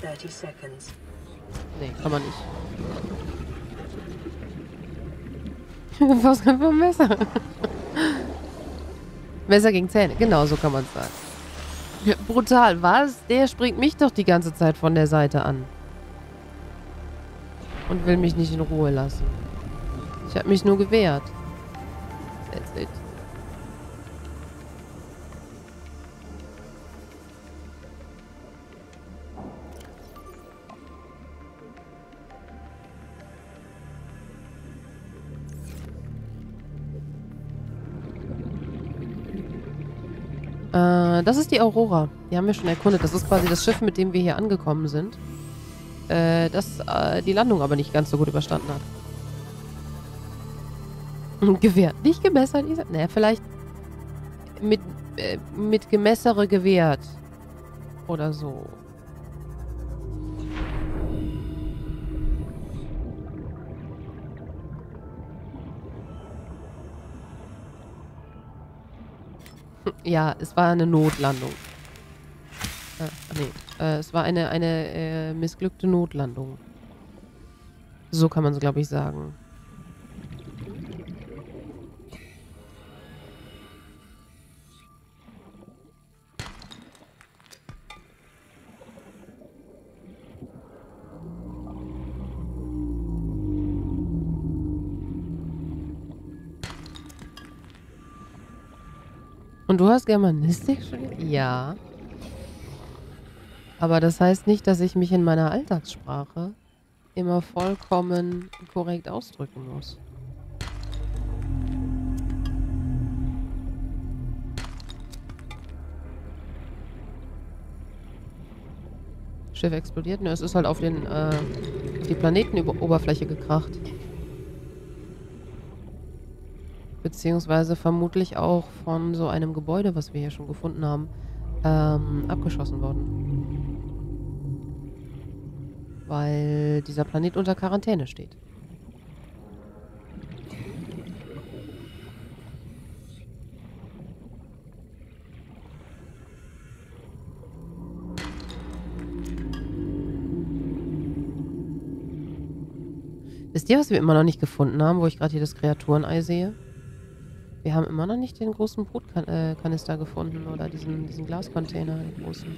30 seconds. Nee, kann man nicht. Was kann für ein Messer? Messer gegen Zähne. Genau, so kann man es sagen. Brutal. Was? Der springt mich doch die ganze Zeit von der Seite an. Und will mich nicht in Ruhe lassen. Ich habe mich nur gewehrt. Äh, das ist die Aurora. Die haben wir schon erkundet. Das ist quasi das Schiff, mit dem wir hier angekommen sind. Äh, das äh, die Landung aber nicht ganz so gut überstanden hat. Gewehr. Nicht gemessert, Isa? Naja, vielleicht mit, äh, mit Gemessere gewehrt. Oder so. Ja, es war eine Notlandung. Äh, nee, äh, es war eine, eine äh, missglückte Notlandung. So kann man es, glaube ich, sagen. Und du hast Germanistik studiert? Ja. Aber das heißt nicht, dass ich mich in meiner Alltagssprache immer vollkommen korrekt ausdrücken muss. Schiff explodiert? Ne, es ist halt auf den äh, auf die Planetenoberfläche gekracht. Beziehungsweise vermutlich auch von so einem Gebäude, was wir hier schon gefunden haben, ähm, abgeschossen worden. Weil dieser Planet unter Quarantäne steht. Wisst ihr, was wir immer noch nicht gefunden haben, wo ich gerade hier das Kreaturenei sehe? Wir haben immer noch nicht den großen Brutkanister gefunden oder diesen, diesen Glascontainer, den großen.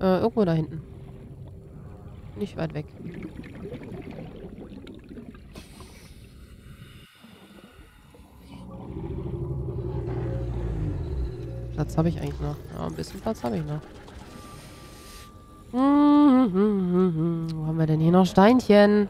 Äh, irgendwo da hinten. Nicht weit weg. Platz habe ich eigentlich noch. Ja, ein bisschen Platz habe ich noch. Hm, hm, hm, Wo haben wir denn hier noch Steinchen?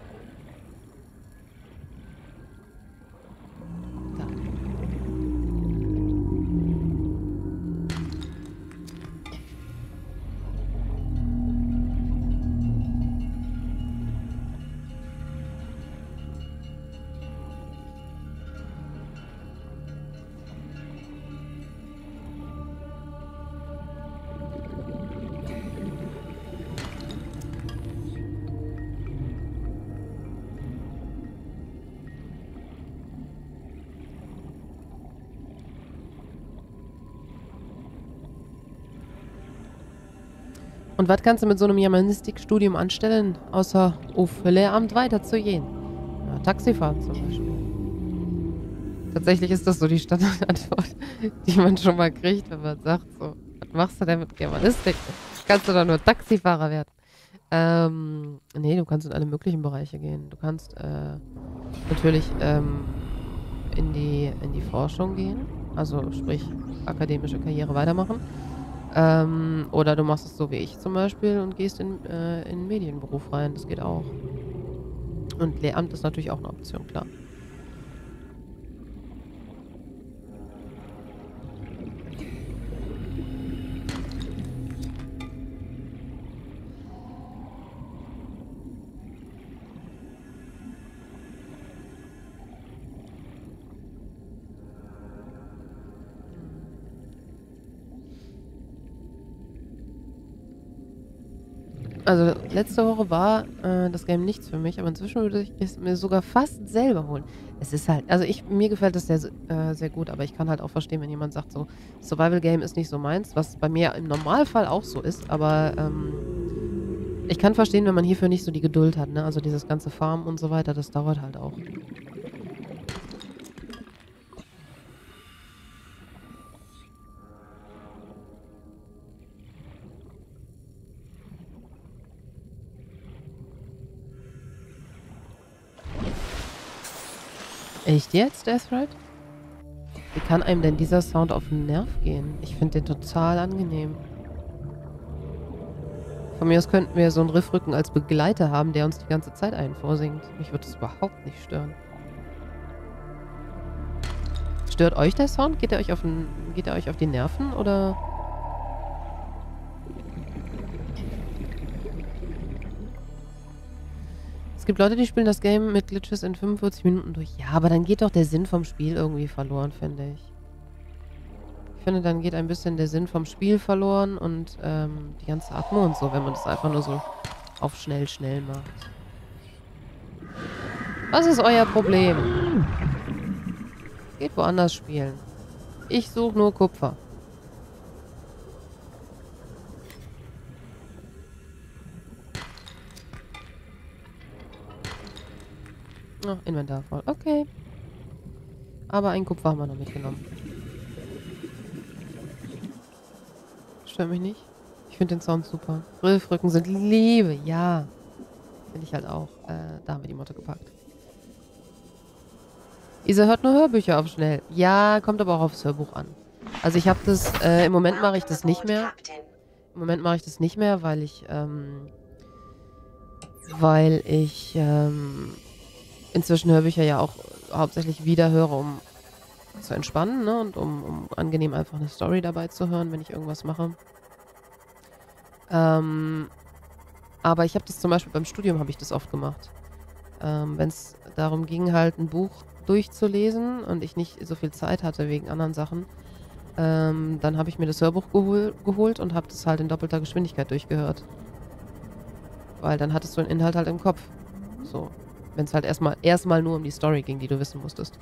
Was kannst du mit so einem Germanistikstudium anstellen, außer auf Lehramt weiterzugehen? Ja, Taxifahren zum Beispiel. Tatsächlich ist das so die Standardantwort, die man schon mal kriegt, wenn man sagt, so, was machst du denn mit Germanistik? Kannst du da nur Taxifahrer werden? Ähm, nee, du kannst in alle möglichen Bereiche gehen. Du kannst äh, natürlich ähm, in, die, in die Forschung gehen, also sprich akademische Karriere weitermachen. Ähm, oder du machst es so wie ich zum Beispiel und gehst in, äh, in den Medienberuf rein. Das geht auch. Und Lehramt ist natürlich auch eine Option, klar. Letzte Woche war äh, das Game nichts für mich, aber inzwischen würde ich es mir sogar fast selber holen. Es ist halt, also ich, mir gefällt das sehr, äh, sehr gut, aber ich kann halt auch verstehen, wenn jemand sagt, so Survival Game ist nicht so meins, was bei mir im Normalfall auch so ist, aber ähm, ich kann verstehen, wenn man hierfür nicht so die Geduld hat, ne? Also dieses ganze Farm und so weiter, das dauert halt auch. Echt jetzt, Deathright? Wie kann einem denn dieser Sound auf den Nerv gehen? Ich finde den total angenehm. Von mir aus könnten wir so einen Riffrücken als Begleiter haben, der uns die ganze Zeit einen vorsingt. Mich würde das überhaupt nicht stören. Stört euch der Sound? Geht er euch auf, den, geht er euch auf die Nerven oder... gibt Leute, die spielen das Game mit Glitches in 45 Minuten durch. Ja, aber dann geht doch der Sinn vom Spiel irgendwie verloren, finde ich. Ich finde, dann geht ein bisschen der Sinn vom Spiel verloren und ähm, die ganze Atmo und so, wenn man das einfach nur so auf schnell, schnell macht. Was ist euer Problem? Geht woanders spielen. Ich suche nur Kupfer. Oh, Inventar voll. Okay. Aber ein Kupfer haben wir noch mitgenommen. Stört mich nicht. Ich finde den Sound super. Riffrücken sind Liebe. Ja. Finde ich halt auch. Äh, da haben wir die Motte gepackt. Isa hört nur Hörbücher auf schnell. Ja, kommt aber auch aufs Hörbuch an. Also ich habe das, äh, im Moment mache ich das nicht mehr. Im Moment mache ich das nicht mehr, weil ich, ähm, weil ich, ähm, inzwischen Hörbücher ja auch hauptsächlich wieder höre, um zu entspannen ne? und um, um angenehm einfach eine Story dabei zu hören, wenn ich irgendwas mache. Ähm, aber ich habe das zum Beispiel beim Studium habe ich das oft gemacht. Ähm, wenn es darum ging, halt ein Buch durchzulesen und ich nicht so viel Zeit hatte wegen anderen Sachen, ähm, dann habe ich mir das Hörbuch gehol geholt und habe das halt in doppelter Geschwindigkeit durchgehört. Weil dann hattest du den Inhalt halt im Kopf. So wenn es halt erstmal erstmal nur um die Story ging, die du wissen musstest.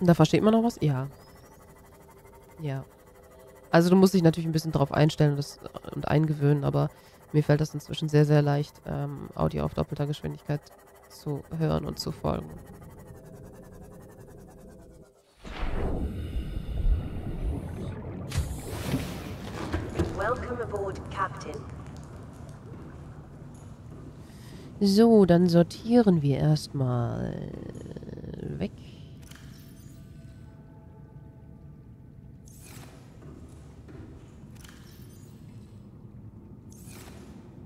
Da versteht man noch was? Ja. Ja. Also du musst dich natürlich ein bisschen drauf einstellen und, und eingewöhnen, aber mir fällt das inzwischen sehr, sehr leicht, ähm, Audio auf doppelter Geschwindigkeit zu hören und zu folgen. Welcome aboard, Captain. So, dann sortieren wir erstmal weg.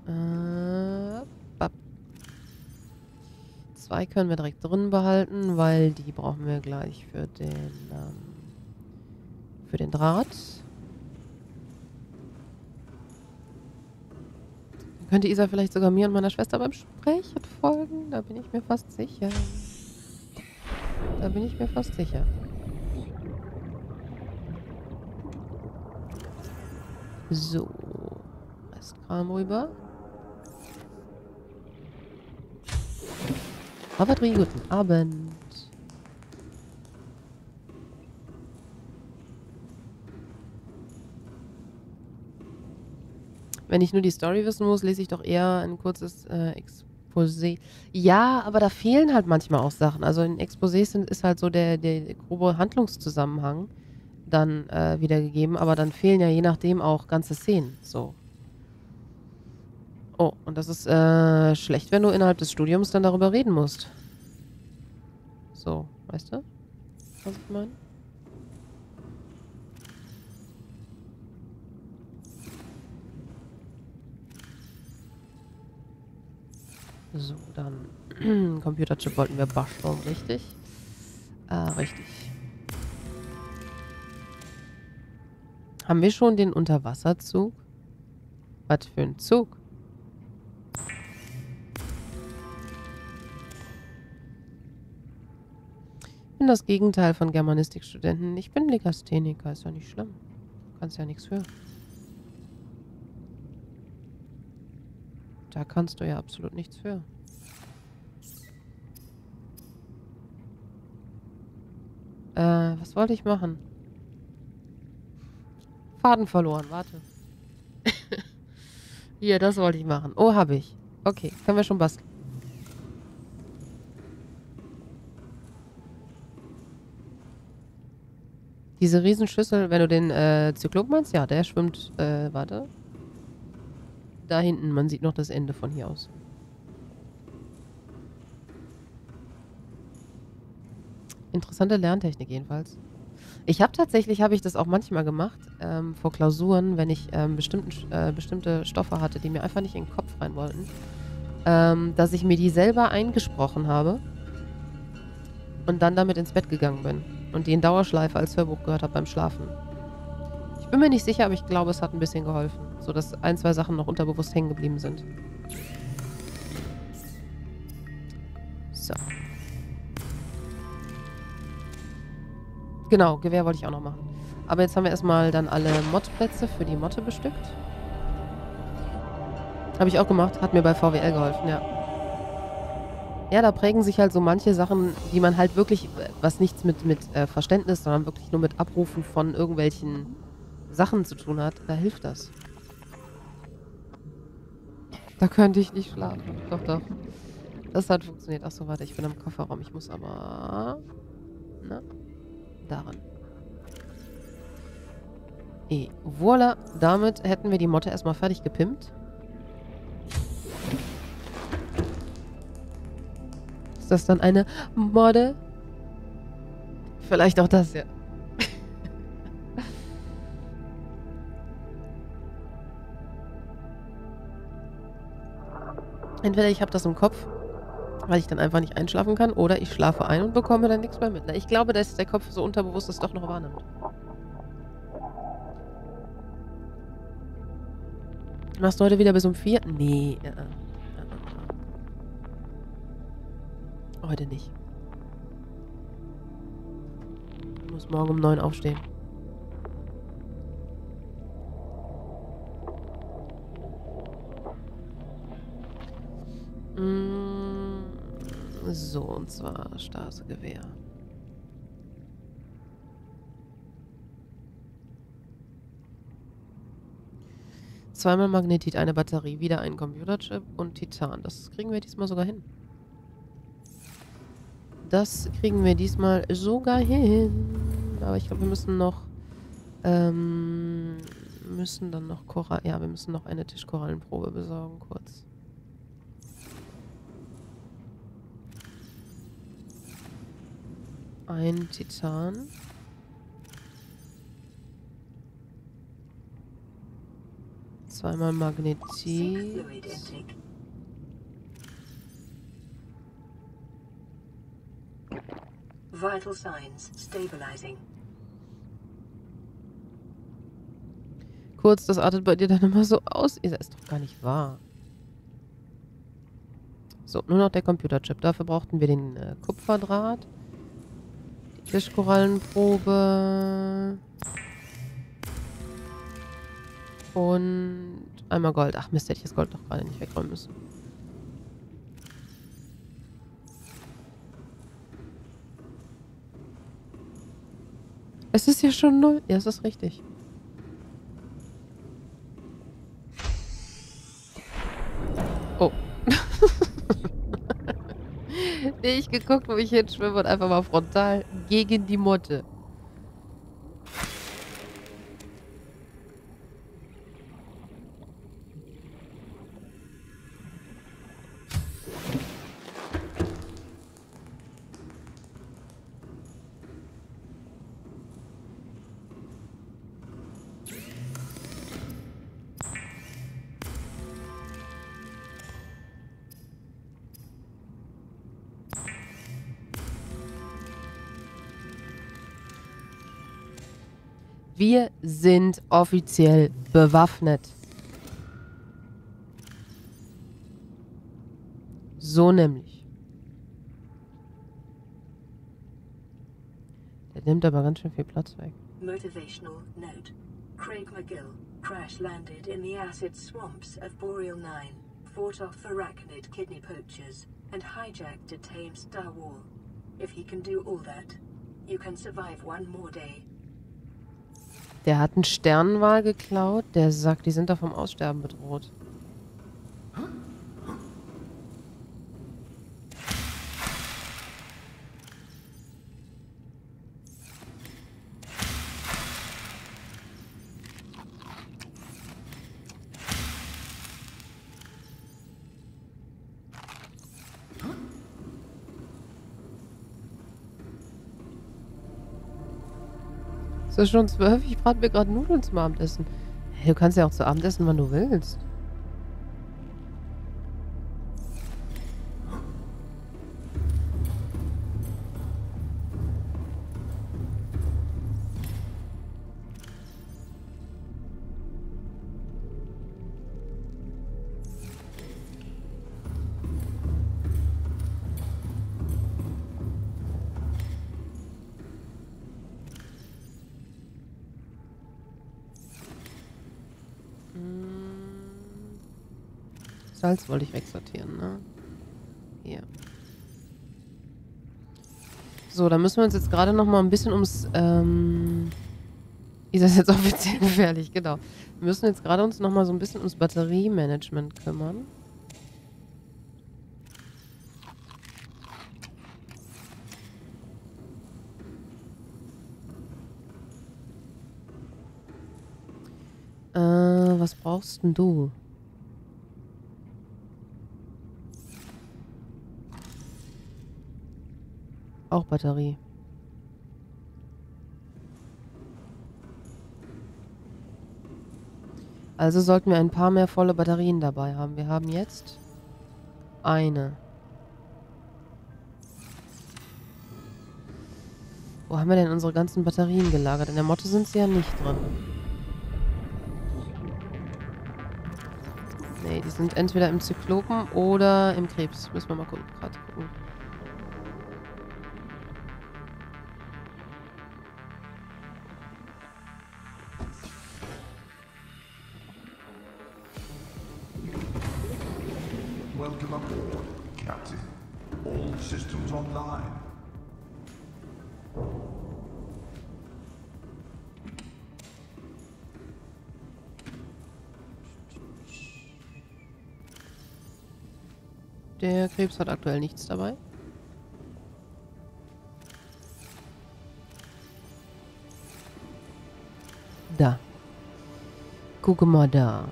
Äh. Zwei können wir direkt drin behalten, weil die brauchen wir gleich für den ähm, für den Draht. Könnte Isa vielleicht sogar mir und meiner Schwester beim Sprechen folgen? Da bin ich mir fast sicher. Da bin ich mir fast sicher. So. Restkram rüber. Hovertree, guten Abend. Wenn ich nur die Story wissen muss, lese ich doch eher ein kurzes äh, Exposé. Ja, aber da fehlen halt manchmal auch Sachen. Also in Exposés sind, ist halt so der, der grobe Handlungszusammenhang dann äh, wiedergegeben, aber dann fehlen ja je nachdem auch ganze Szenen. So. Oh, und das ist äh, schlecht, wenn du innerhalb des Studiums dann darüber reden musst. So, weißt du, was ich meine? So, dann Computerchip wollten wir basteln, richtig? Ah, richtig. Haben wir schon den Unterwasserzug? Was für ein Zug? Bin das Gegenteil von Germanistikstudenten. Ich bin Legastheniker, ist ja nicht schlimm. Kannst ja nichts für. Da kannst du ja absolut nichts für. Äh, was wollte ich machen? Faden verloren, warte. Hier, das wollte ich machen. Oh, habe ich. Okay, können wir schon basteln. Diese Riesenschüssel, wenn du den äh, Zyklop meinst, ja, der schwimmt, äh, warte. Da hinten, man sieht noch das Ende von hier aus. Interessante Lerntechnik jedenfalls. Ich habe tatsächlich, habe ich das auch manchmal gemacht, ähm, vor Klausuren, wenn ich ähm, äh, bestimmte Stoffe hatte, die mir einfach nicht in den Kopf rein wollten, ähm, dass ich mir die selber eingesprochen habe und dann damit ins Bett gegangen bin und die in Dauerschleife als Hörbuch gehört habe beim Schlafen. Ich bin mir nicht sicher, aber ich glaube, es hat ein bisschen geholfen, sodass ein, zwei Sachen noch unterbewusst hängen geblieben sind. So. Genau, Gewehr wollte ich auch noch machen. Aber jetzt haben wir erstmal dann alle Modplätze für die Motte bestückt. Habe ich auch gemacht. Hat mir bei VWL geholfen, ja. Ja, da prägen sich halt so manche Sachen, die man halt wirklich, was nichts mit, mit äh, Verständnis, sondern wirklich nur mit Abrufen von irgendwelchen Sachen zu tun hat. Da hilft das. Da könnte ich nicht schlafen. Doch, doch. Das hat funktioniert. Achso, warte, ich bin im Kofferraum. Ich muss aber... Na? daran. E, voilà. Damit hätten wir die Motte erstmal fertig gepimpt. Ist das dann eine Modde? Vielleicht auch das, ja. Entweder ich habe das im Kopf weil ich dann einfach nicht einschlafen kann. Oder ich schlafe ein und bekomme dann nichts mehr mit. Ich glaube, dass der Kopf so unterbewusst das doch noch wahrnimmt. Machst du heute wieder bis um vier? Nee. Uh Heute nicht. Ich muss morgen um neun aufstehen. Mm, so, und zwar Straßegewehr. Zweimal Magnetit, eine Batterie, wieder ein Computerchip und Titan. Das kriegen wir diesmal sogar hin. Das kriegen wir diesmal sogar hin. Aber ich glaube, wir müssen noch... Ähm, müssen dann noch Korall... Ja, wir müssen noch eine Tischkorallenprobe besorgen, kurz. Ein Titan. Zweimal Magnetit. fluid intake. Vital signs stabilizing. Kurz, das artet bei dir dann immer so aus. Ihr ist doch gar nicht wahr. So, nur noch der Computerchip. Dafür brauchten wir den äh, Kupferdraht. Die Tischkorallenprobe. Und einmal Gold. Ach Mist, hätte ich das Gold doch gerade nicht wegräumen müssen. Es ist ja schon null. Ja, es ist richtig. Oh. Nicht geguckt, wo ich hinschwimme und einfach mal frontal gegen die Motte. Wir sind offiziell bewaffnet. So nämlich. Der nimmt aber ganz schön viel Platz weg. Motivational note. Craig McGill crash landed in the acid swamps of Boreal 9, fought off arachnid kidney poachers, and hijacked a tame Star Wall. If he can do all that, you can survive one more day. Der hat einen Sternenwal geklaut. Der sagt, die sind doch vom Aussterben bedroht. Es ist schon zwölf. Ich brate mir gerade Nudeln zum Abendessen. Hey, du kannst ja auch zu Abend essen, wann du willst. Salz wollte ich wegsortieren, ne? Hier. So, dann müssen wir uns jetzt gerade noch mal ein bisschen ums, ähm... Ist das jetzt offiziell gefährlich? Genau. Wir müssen jetzt gerade uns noch mal so ein bisschen ums Batteriemanagement kümmern. Äh, was brauchst denn du? Auch Batterie. Also sollten wir ein paar mehr volle Batterien dabei haben. Wir haben jetzt eine. Wo haben wir denn unsere ganzen Batterien gelagert? In der Motte sind sie ja nicht drin. Nee, die sind entweder im Zyklopen oder im Krebs. Müssen wir mal gucken, gerade gucken. Krebs hat aktuell nichts dabei. Da. Guck mal da.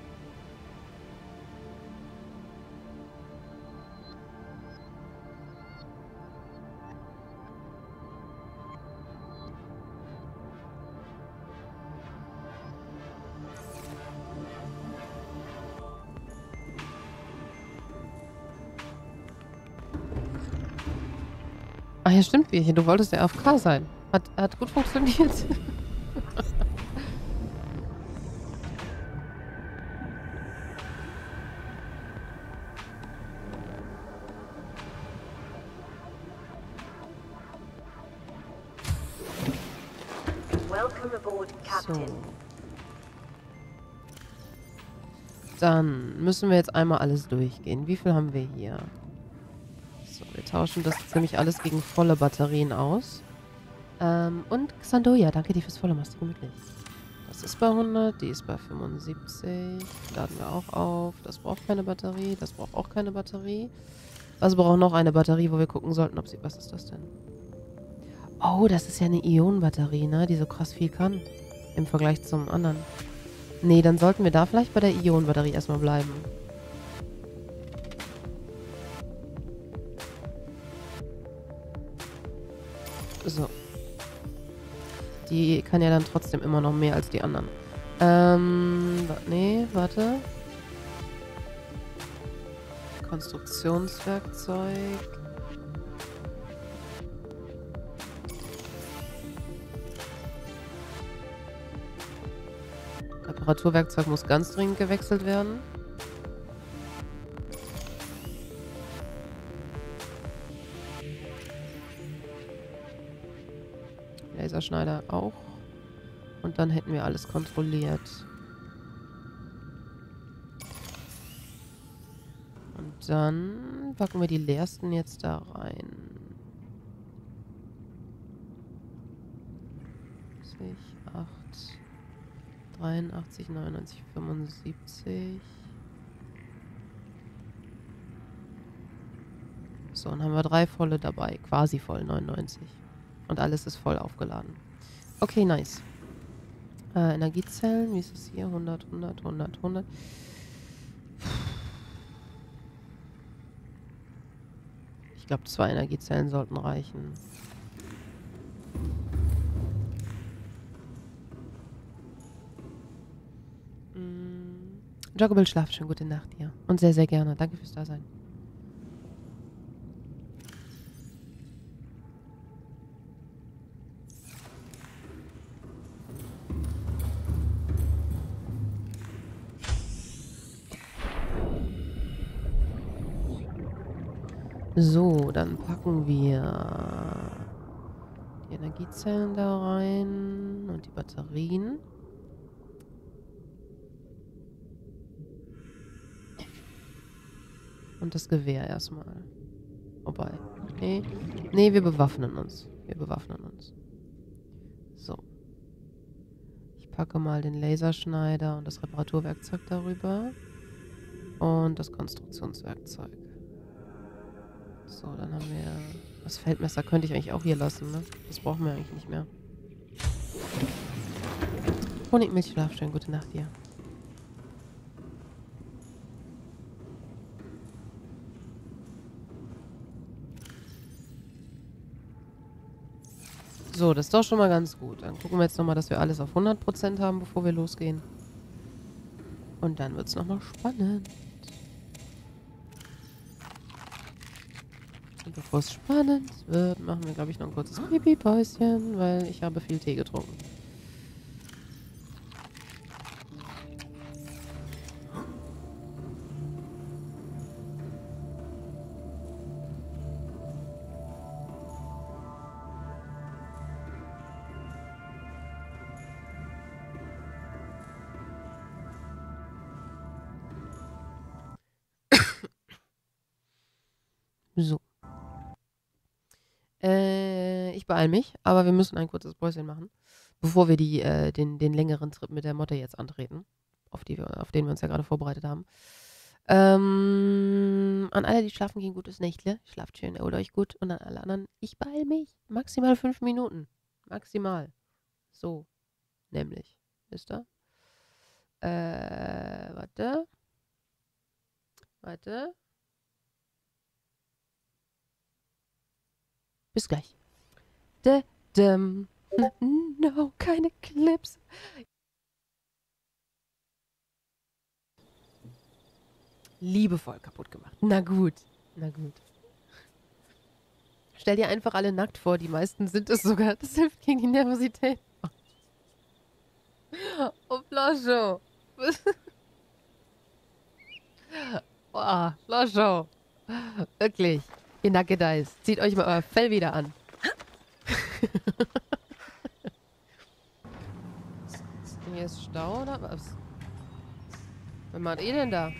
Ja, stimmt, Bierchen. Du wolltest ja AFK sein. Hat, hat gut funktioniert. Welcome aboard, so. Captain. Dann müssen wir jetzt einmal alles durchgehen. Wie viel haben wir hier? Tauschen das jetzt nämlich alles gegen volle Batterien aus. Ähm, und Xandoya, danke dir fürs Volle, machst du gemütlich. Das ist bei 100, die ist bei 75. Laden wir auch auf. Das braucht keine Batterie, das braucht auch keine Batterie. Also braucht noch eine Batterie, wo wir gucken sollten, ob sie... Was ist das denn? Oh, das ist ja eine Ionenbatterie, ne? Die so krass viel kann. Im Vergleich zum anderen. Nee, dann sollten wir da vielleicht bei der Ionenbatterie erstmal bleiben. Die kann ja dann trotzdem immer noch mehr als die anderen. Ähm, nee, warte. Konstruktionswerkzeug. Reparaturwerkzeug muss ganz dringend gewechselt werden. Laserschneider auch. Und dann hätten wir alles kontrolliert. Und dann packen wir die leersten jetzt da rein. 80, 8, 83, 99, 75. So, dann haben wir drei volle dabei. Quasi voll, 99. Und alles ist voll aufgeladen. Okay, nice. Äh, Energiezellen, wie ist es hier? 100, 100, 100, 100. Ich glaube, zwei Energiezellen sollten reichen. Mm, Joggable schlaft schön. Gute Nacht dir. Und sehr, sehr gerne. Danke fürs Dasein. So, dann packen wir die Energiezellen da rein und die Batterien. Und das Gewehr erstmal. Wobei. Nee. Nee, wir bewaffnen uns. Wir bewaffnen uns. So. Ich packe mal den Laserschneider und das Reparaturwerkzeug darüber. Und das Konstruktionswerkzeug. So, dann haben wir... Das Feldmesser könnte ich eigentlich auch hier lassen, ne? Das brauchen wir eigentlich nicht mehr. Honigmilch, schön. Gute Nacht dir. So, das ist doch schon mal ganz gut. Dann gucken wir jetzt nochmal, dass wir alles auf 100% haben, bevor wir losgehen. Und dann wird es nochmal spannend. Und bevor es spannend wird, machen wir, glaube ich, noch ein kurzes Pipi-Päuschen, weil ich habe viel Tee getrunken. Beeile mich, aber wir müssen ein kurzes Päuschen machen, bevor wir die, äh, den, den längeren Trip mit der Motte jetzt antreten, auf, die wir, auf den wir uns ja gerade vorbereitet haben. Ähm, an alle, die schlafen gehen, gutes Nächtle. Schlaft schön, erholt euch gut. Und an alle anderen, ich beeil mich. Maximal fünf Minuten. Maximal. So. Nämlich. Wisst ihr? Äh, warte. Warte. Bis gleich. Da, dum. No, keine Clips. Liebevoll kaputt gemacht. Na gut. Na gut. Stell dir einfach alle nackt vor. Die meisten sind es sogar. Das hilft gegen die Nervosität. Oh, Flascho. Oh, Flascho. Wirklich. Ihr Nackedeis. Zieht euch mal euer Fell wieder an. Hier ist Stau oder was? Was macht ihr denn da?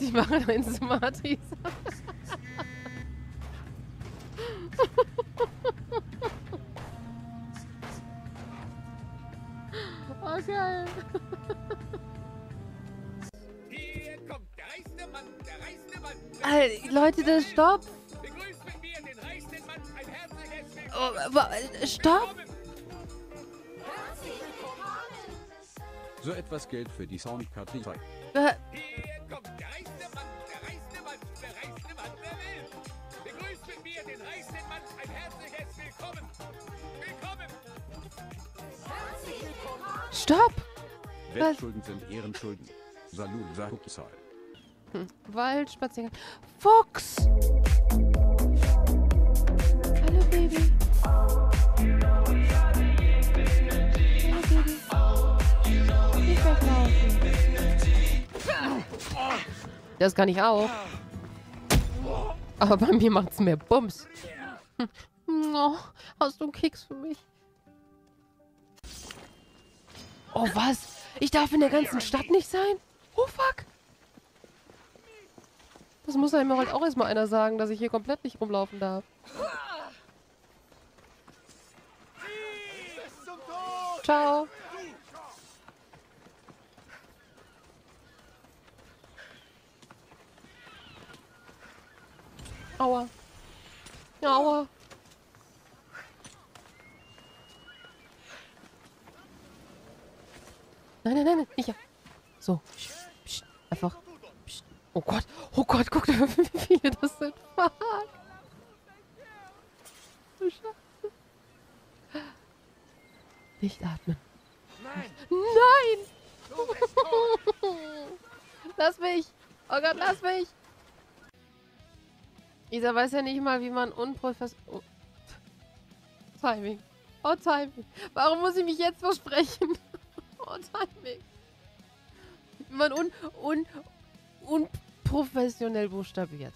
Die machen einen Smarties. oh, Leute, das stopp. Begrüßt mit mir den reichsten Mann. Ein herzliches Willkommen. Oh, stopp. So etwas Geld für die Soundkarte. Äh, Hier kommt der reichste Mann, der reichste Mann, der reichste Mann der Welt. Begrüßt mit mir den reichsten Mann. Ein herzliches Willkommen. Willkommen. Stopp. Wettschulden sind Ehrenschulden. Salud Sahukisal. Waldspaziergang. Fuchs. Hallo, Baby. Hallo, Baby. Nicht weglaufen. Das kann ich auch. Aber bei mir macht's mehr Bums. Hm. Oh, hast du einen Keks für mich? Oh, was? Ich darf in der ganzen Stadt nicht sein? Oh, fuck. Das muss einem halt auch erstmal einer sagen, dass ich hier komplett nicht rumlaufen darf. Ciao. Aua. Aua. Nein, nein, nein, nicht. ja. So. Psst, psst, einfach. Oh Gott, oh Gott, guck dir, wie viele das sind. Fuck. Du Scheiße. Nicht atmen. Nein. Nein! Lass mich! Oh Gott, lass mich! Isa weiß ja nicht mal, wie man unprofessionell... Oh. Timing. Oh, Timing. Warum muss ich mich jetzt versprechen? Oh, Timing. Wie man un... un... unprofessionell buchstabiert.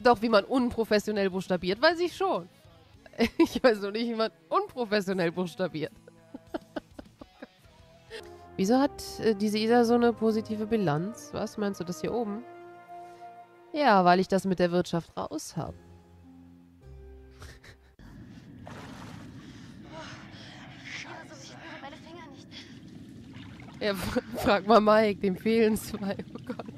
Doch, wie man unprofessionell buchstabiert, weiß ich schon. Ich weiß nur nicht, wie man unprofessionell buchstabiert. Wieso hat äh, diese Isa so eine positive Bilanz? Was meinst du das hier oben? Ja, weil ich das mit der Wirtschaft raus habe. Ja, frag mal Mike, dem fehlen zwei. Oh Gott.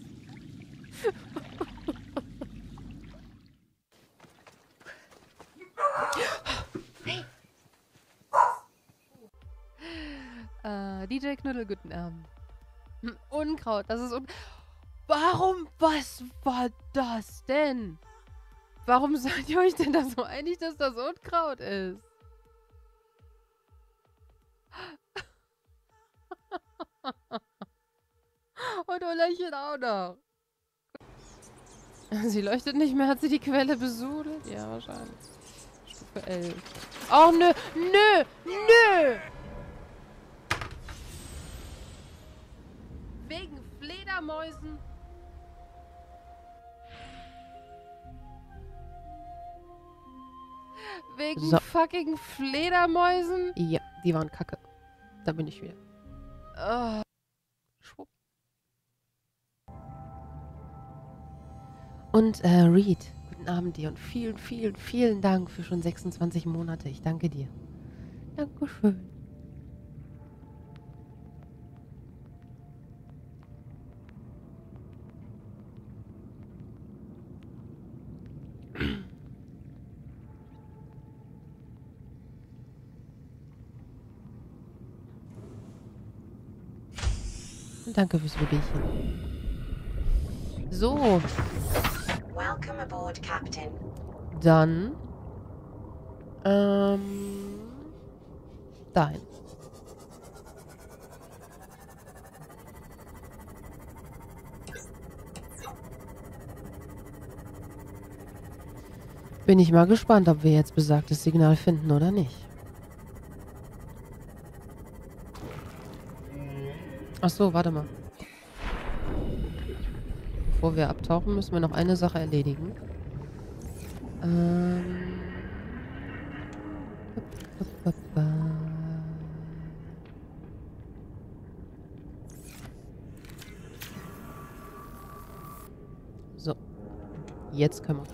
Äh, DJ Knüttel, guten Abend. Hm, Unkraut, das ist un... Warum? Was war das denn? Warum seid ihr euch denn da so einig, dass das Unkraut ist? Und Ullerchen auch noch. Sie leuchtet nicht mehr. Hat sie die Quelle besudelt? Ja, wahrscheinlich. Stufe 11. Oh, nö. Nö. Nö. Wegen Fledermäusen. Wegen So. fucking Fledermäusen? Ja, die waren kacke. Da bin ich wieder. Ah. Und äh, Reed, guten Abend dir und vielen, vielen, vielen Dank für schon 26 Monate. Ich danke dir. Dankeschön. Und danke fürs Wibelchen. So, Welcome aboard, Captain. dann. Ähm. Dahin. Bin ich mal gespannt, ob wir jetzt besagtes Signal finden oder nicht. Ach so, warte mal. Bevor wir abtauchen, müssen wir noch eine Sache erledigen. Ähm. So. Jetzt können wir.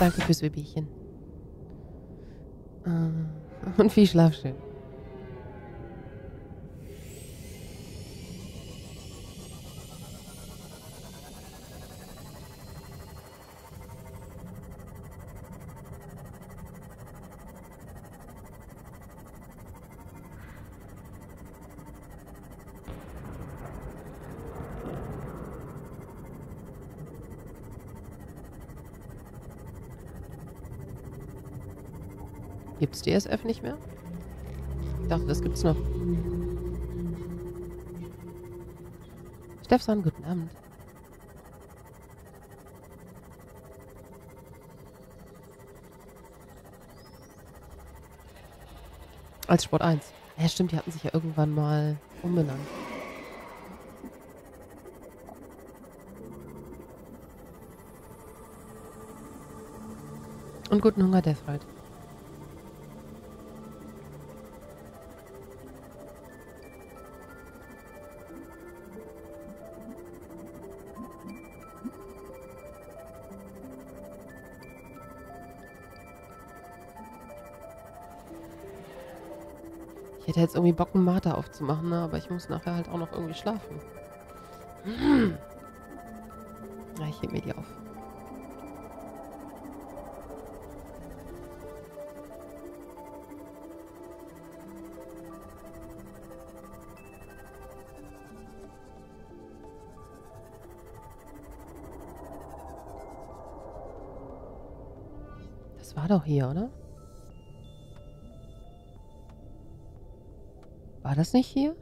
Danke fürs Wibischen. Äh, Und viel Schlaf schön. Gibt's DSF nicht mehr? Ich dachte, das gibt's noch. Stefan, guten Abend. Als Sport 1. Ja, stimmt, die hatten sich ja irgendwann mal umbenannt. Und guten Hunger, Deathright. Ich hätte jetzt irgendwie Bock, einen Mate aufzumachen, ne? aber ich muss nachher halt auch noch irgendwie schlafen. Ja, ich heb mir die auf. Das war doch hier, oder? Das nicht hier?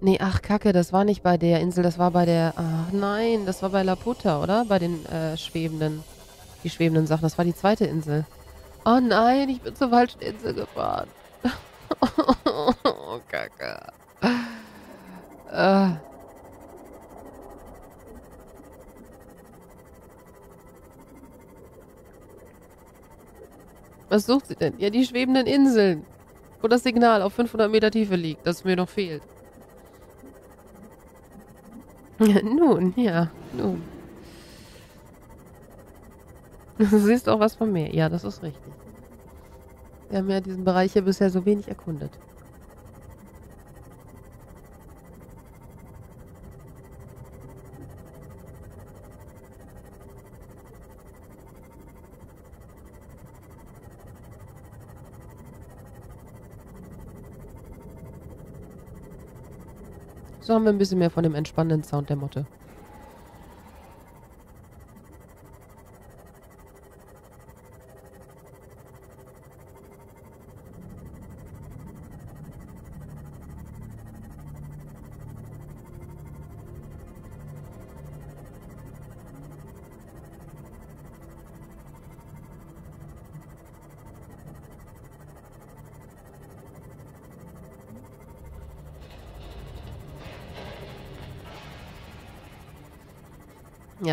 Nee, ach Kacke, das war nicht bei der Insel, das war bei der... Ach nein, das war bei Laputa, oder? Bei den äh, schwebenden... Die schwebenden Sachen. Das war die zweite Insel. Oh nein, ich bin zur falschen Insel gefahren. oh, Kacke. Äh. Was sucht sie denn? Ja, die schwebenden Inseln. Wo das Signal auf 500 Meter Tiefe liegt, das mir noch fehlt. nun, ja, nun. Du siehst auch was von mir. Ja, das ist richtig. Wir haben ja diesen Bereich hier bisher so wenig erkundet. Haben wir ein bisschen mehr von dem entspannenden Sound der Motte.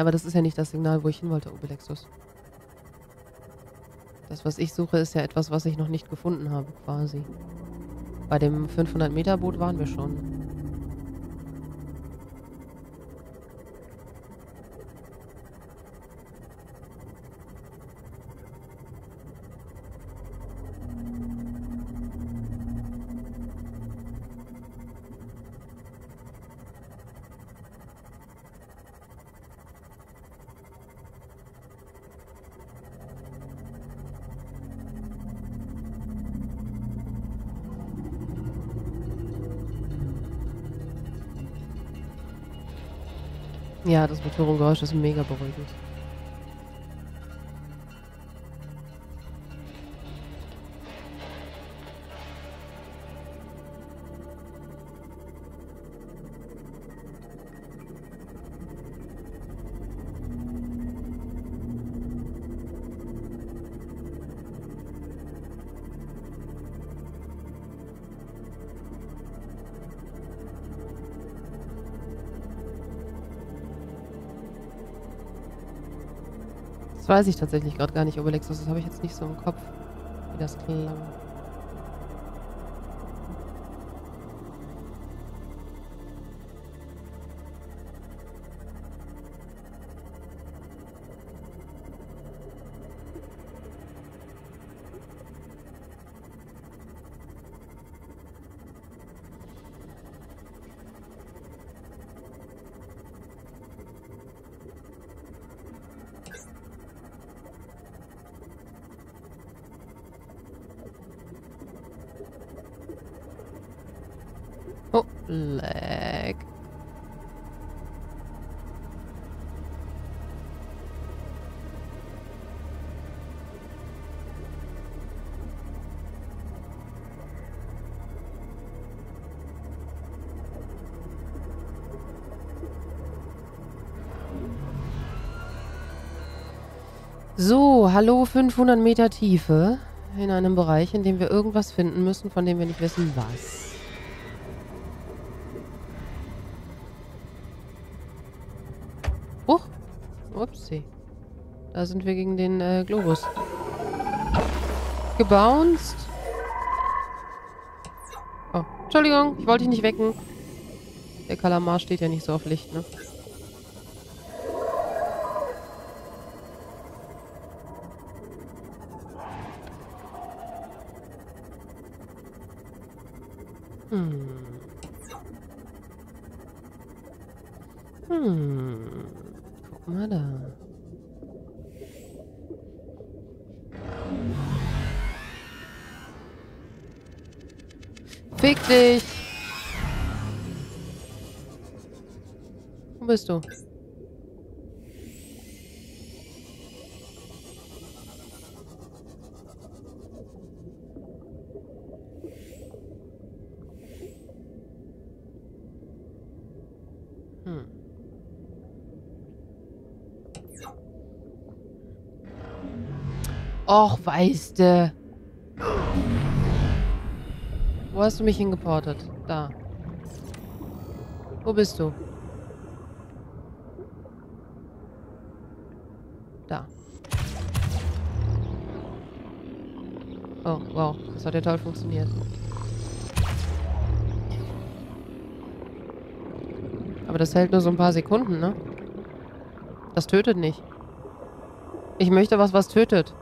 Aber das ist ja nicht das Signal, wo ich hin wollte, Obelexus. Das, was ich suche, ist ja etwas, was ich noch nicht gefunden habe, quasi. Bei dem 500-Meter-Boot waren wir schon. Ja, das Motorengeräusch ist mega beruhigend. Das weiß ich tatsächlich gerade gar nicht, Obelix. Das habe ich jetzt nicht so im Kopf, wie das klang. Hallo 500 Meter Tiefe in einem Bereich, in dem wir irgendwas finden müssen, von dem wir nicht wissen, was. Huch. Upsi. Da sind wir gegen den äh, Globus. Gebounced. Oh, Entschuldigung, ich wollte dich nicht wecken. Der Kalamar steht ja nicht so auf Licht, ne? Bist du? Hm. Och, weißte. Wo hast du mich hingeportet? Da. Wo bist du? Da. Oh, wow. Das hat ja toll funktioniert. Aber das hält nur so ein paar Sekunden, ne? Das tötet nicht. Ich möchte was, was tötet.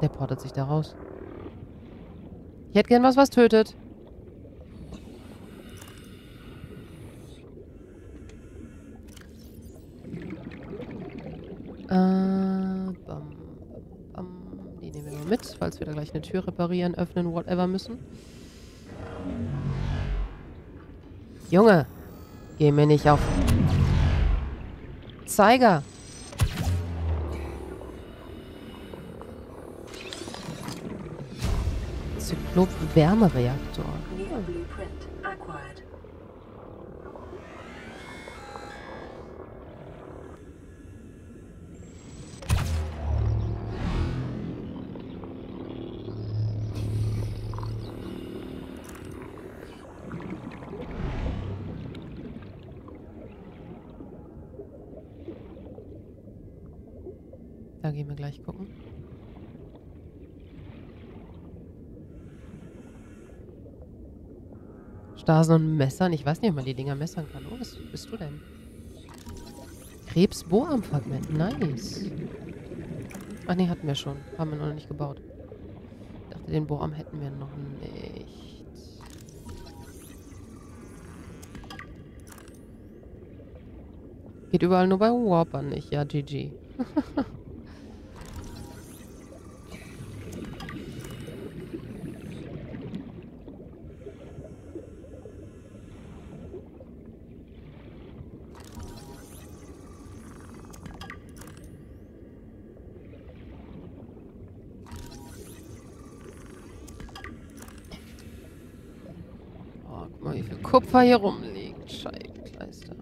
Der portet sich da raus. Ich hätte gern was, was tötet. Eine Tür reparieren, öffnen, whatever müssen. Junge, geh mir nicht auf. Zeiger. Zyklop-Wärmereaktor. New gleich gucken. Stasen und Messern. Ich weiß nicht, ob man die Dinger messern kann. Oh, was bist du denn? Krebsbohrarmfragment. Nice. Ach nee, hatten wir schon. Haben wir noch nicht gebaut. Ich dachte, den Bohrarm hätten wir noch nicht. Geht überall nur bei Warpern nicht. Ja, GG. Oh, guck mal, wie viel Kupfer hier rumliegt. Scheibenkleister.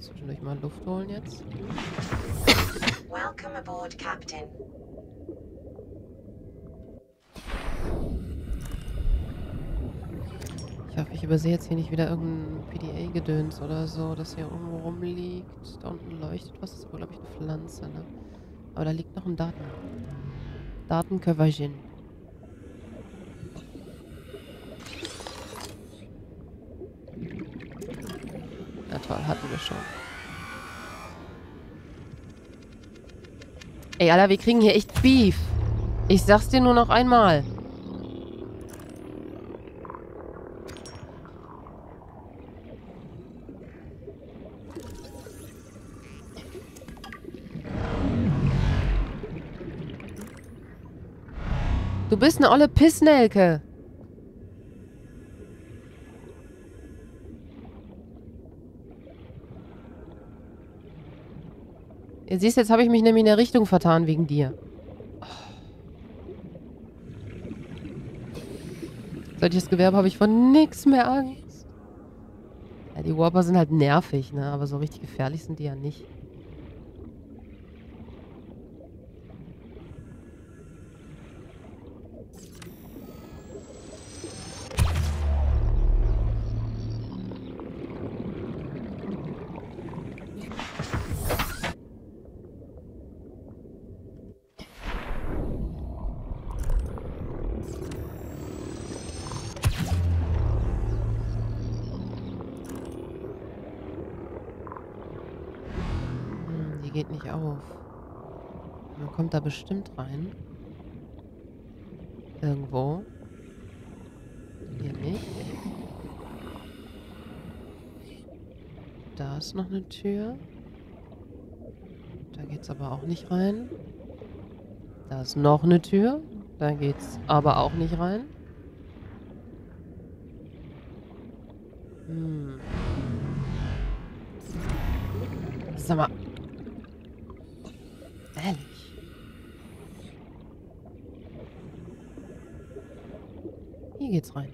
Zwischendurch mal Luft holen jetzt. Welcome aboard, Captain. Ich hoffe, ich übersehe jetzt hier nicht wieder irgendein PDA-Gedöns oder so, das hier irgendwo rumliegt. Da unten leuchtet was. Das ist aber, glaube ich, eine Pflanze, ne? Aber da liegt noch ein Daten. Datenköfferchen. Na toll, hatten wir schon. Ey, Alter, wir kriegen hier echt Beef. Ich sag's dir nur noch einmal. Du bist eine olle Pissnelke. Ihr siehst, jetzt habe ich mich nämlich in der Richtung vertan wegen dir. Solches Gewerbe habe ich von nix mehr Angst. Ja, die Warper sind halt nervig, ne? Aber so richtig gefährlich sind die ja nicht. Kommt da bestimmt rein. Irgendwo. Hier nicht. Da ist noch eine Tür. Da geht's aber auch nicht rein. Da ist noch eine Tür. Da geht's aber auch nicht rein. Hm. Sag mal. Ehrlich. Hier geht's rein.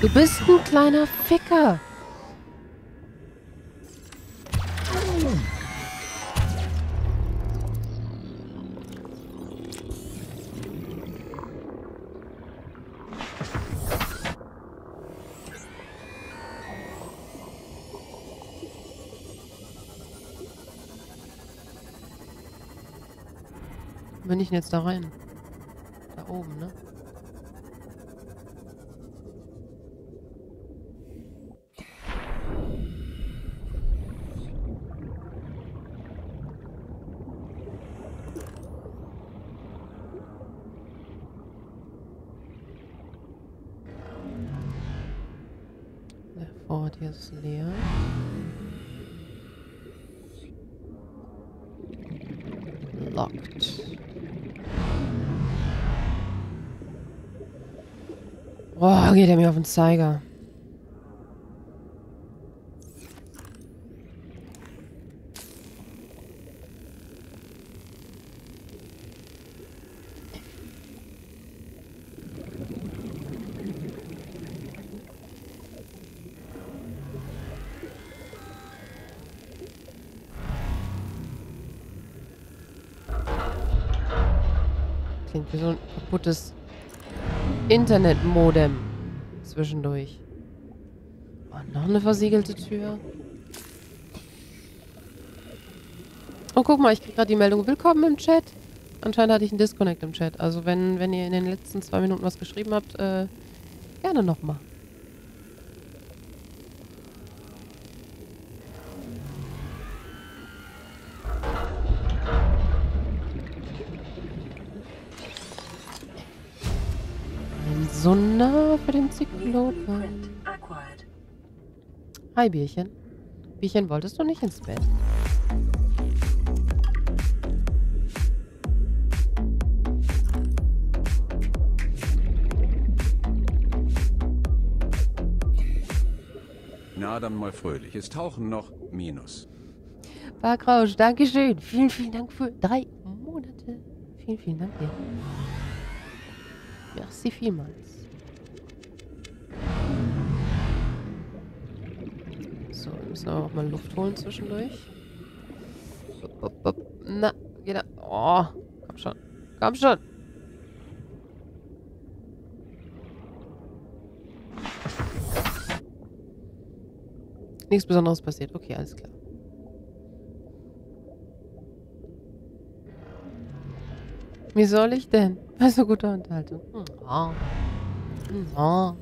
Du bist ein kleiner Ficker. Bin ich denn jetzt da rein? Da oben, ne? Vorort hier ist leer. Oh, geht er mir auf den Zeiger. Klingt wie so ein kaputtes Internetmodem zwischendurch. Oh, noch eine versiegelte Tür. Oh, guck mal, ich krieg gerade die Meldung. Willkommen im Chat. Anscheinend hatte ich einen Disconnect im Chat. Also wenn, wenn ihr in den letzten zwei Minuten was geschrieben habt, äh, gerne nochmal. Sonar für den New Zyklopen. Hi, Bierchen. Bierchen, wolltest du nicht ins Bett? Na, dann mal fröhliches Tauchen noch. Minus. Barkrausch, Dankeschön. Vielen, vielen Dank für drei Monate. Vielen, vielen Dank dir. Merci vielmals. So, wir müssen aber auch mal Luft holen zwischendurch. Na, geht da. Oh, komm schon. Komm schon. Nichts Besonderes passiert. Okay, alles klar. Wie soll ich denn? Bei so guter Unterhaltung. Ja.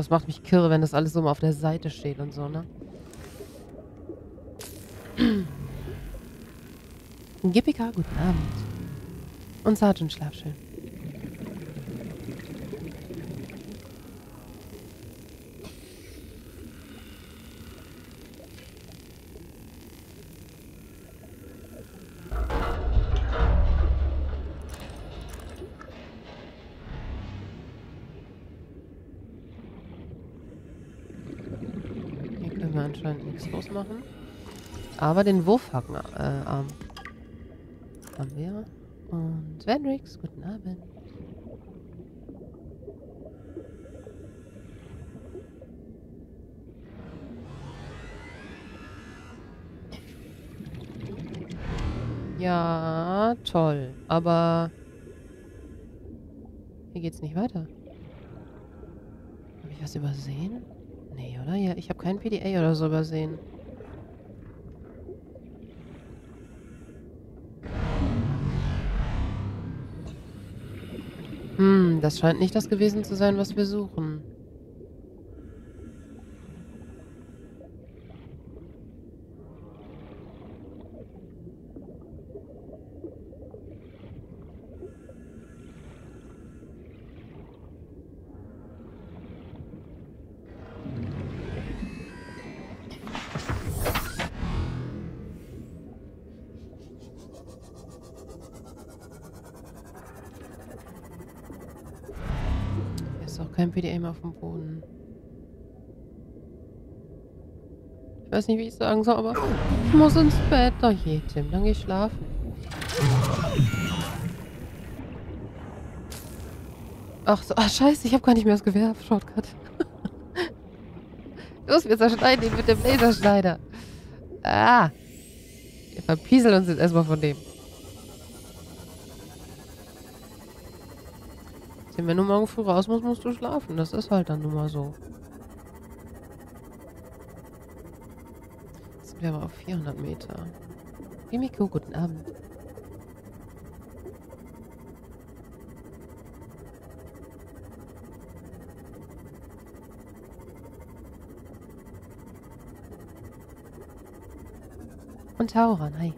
Das macht mich kirre, wenn das alles so mal auf der Seite steht und so, ne? GPK, guten Abend. Und Sergeant, schlaf schön. Hier können wir anscheinend nichts losmachen. Aber den Wurfhaken äh, haben wir. Und Vendrix, guten Abend. Ja, toll. Aber hier geht's nicht weiter. Habe ich was übersehen? Nee, oder? Ja, ich habe keinen PDA oder so übersehen. Hm, das scheint nicht das gewesen zu sein, was wir suchen. Auf dem Boden. Ich weiß nicht, wie ich sagen soll, aber ich muss ins Bett. Oh je, Tim, dann geh ich schlafen. Ach so, ach scheiße, ich habe gar nicht mehr das Gewehr. Shortcut. Los, wir zerschneiden ihn mit dem Laserschneider. Ah. Wir verpieseln uns jetzt erstmal von dem. Tim, wenn du morgen früh raus musst, musst du schlafen. Das ist halt dann nun mal so. Jetzt sind wir aber auf 400 Meter. Mimiko, guten Abend. Und Tauran, hi.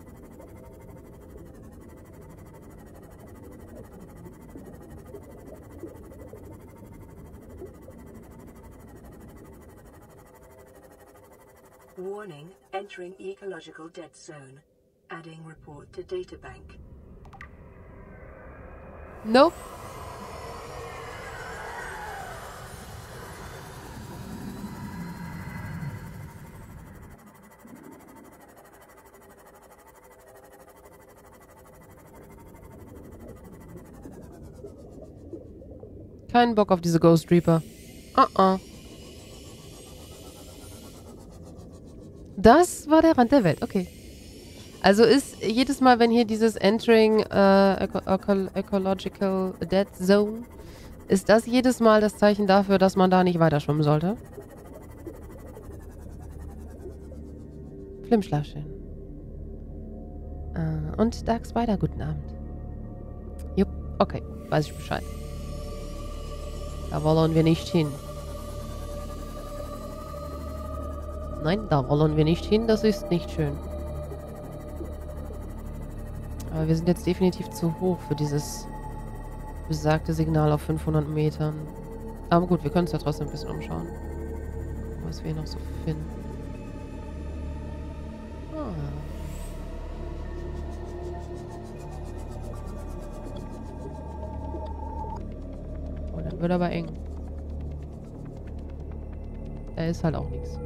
Warning, entering ecological dead zone. Adding report to databank. Nope. Keinen Bock auf diese Ghost Reaper. Ah, Das war der Rand der Welt, okay. Also ist jedes Mal, wenn hier dieses Entering äh, Eco Eco Ecological Dead Zone, ist das jedes Mal das Zeichen dafür, dass man da nicht weiter schwimmen sollte? Flimschlaschen. Äh, und Dark Spider, guten Abend. Jupp, okay, weiß ich Bescheid. Da wollen wir nicht hin. Nein, da wollen wir nicht hin, das ist nicht schön. Aber wir sind jetzt definitiv zu hoch für dieses besagte Signal auf 500 Metern. Aber gut, wir können uns ja trotzdem ein bisschen umschauen. Was wir noch so finden. Ah. Oh, dann wird aber eng. Da ist halt auch nichts.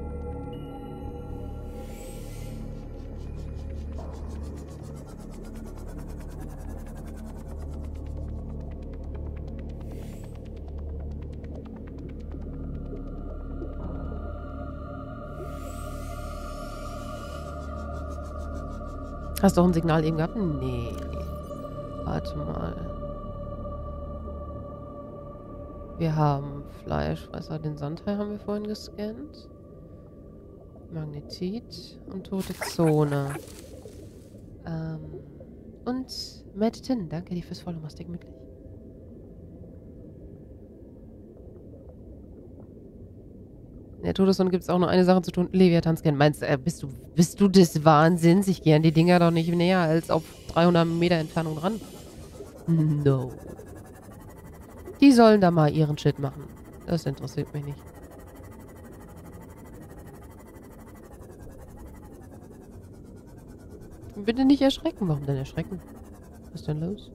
Hast du auch ein Signal eben gehabt? Nee. Warte mal. Wir haben Fleischfresser, den Sandhai haben wir vorhin gescannt. Magnetit und tote Zone. Ähm, und Tin, danke dir fürs Follow, mach's dir gemütlich. In der Todeszone gibt es auch nur eine Sache zu tun. Leviathan scannen. Meinst äh, bist du, bist du des Wahnsinns? Ich gehe an die Dinger doch nicht näher als auf 300 Meter Entfernung ran. No. Die sollen da mal ihren Shit machen. Das interessiert mich nicht. Bitte nicht erschrecken. Warum denn erschrecken? Was ist denn los?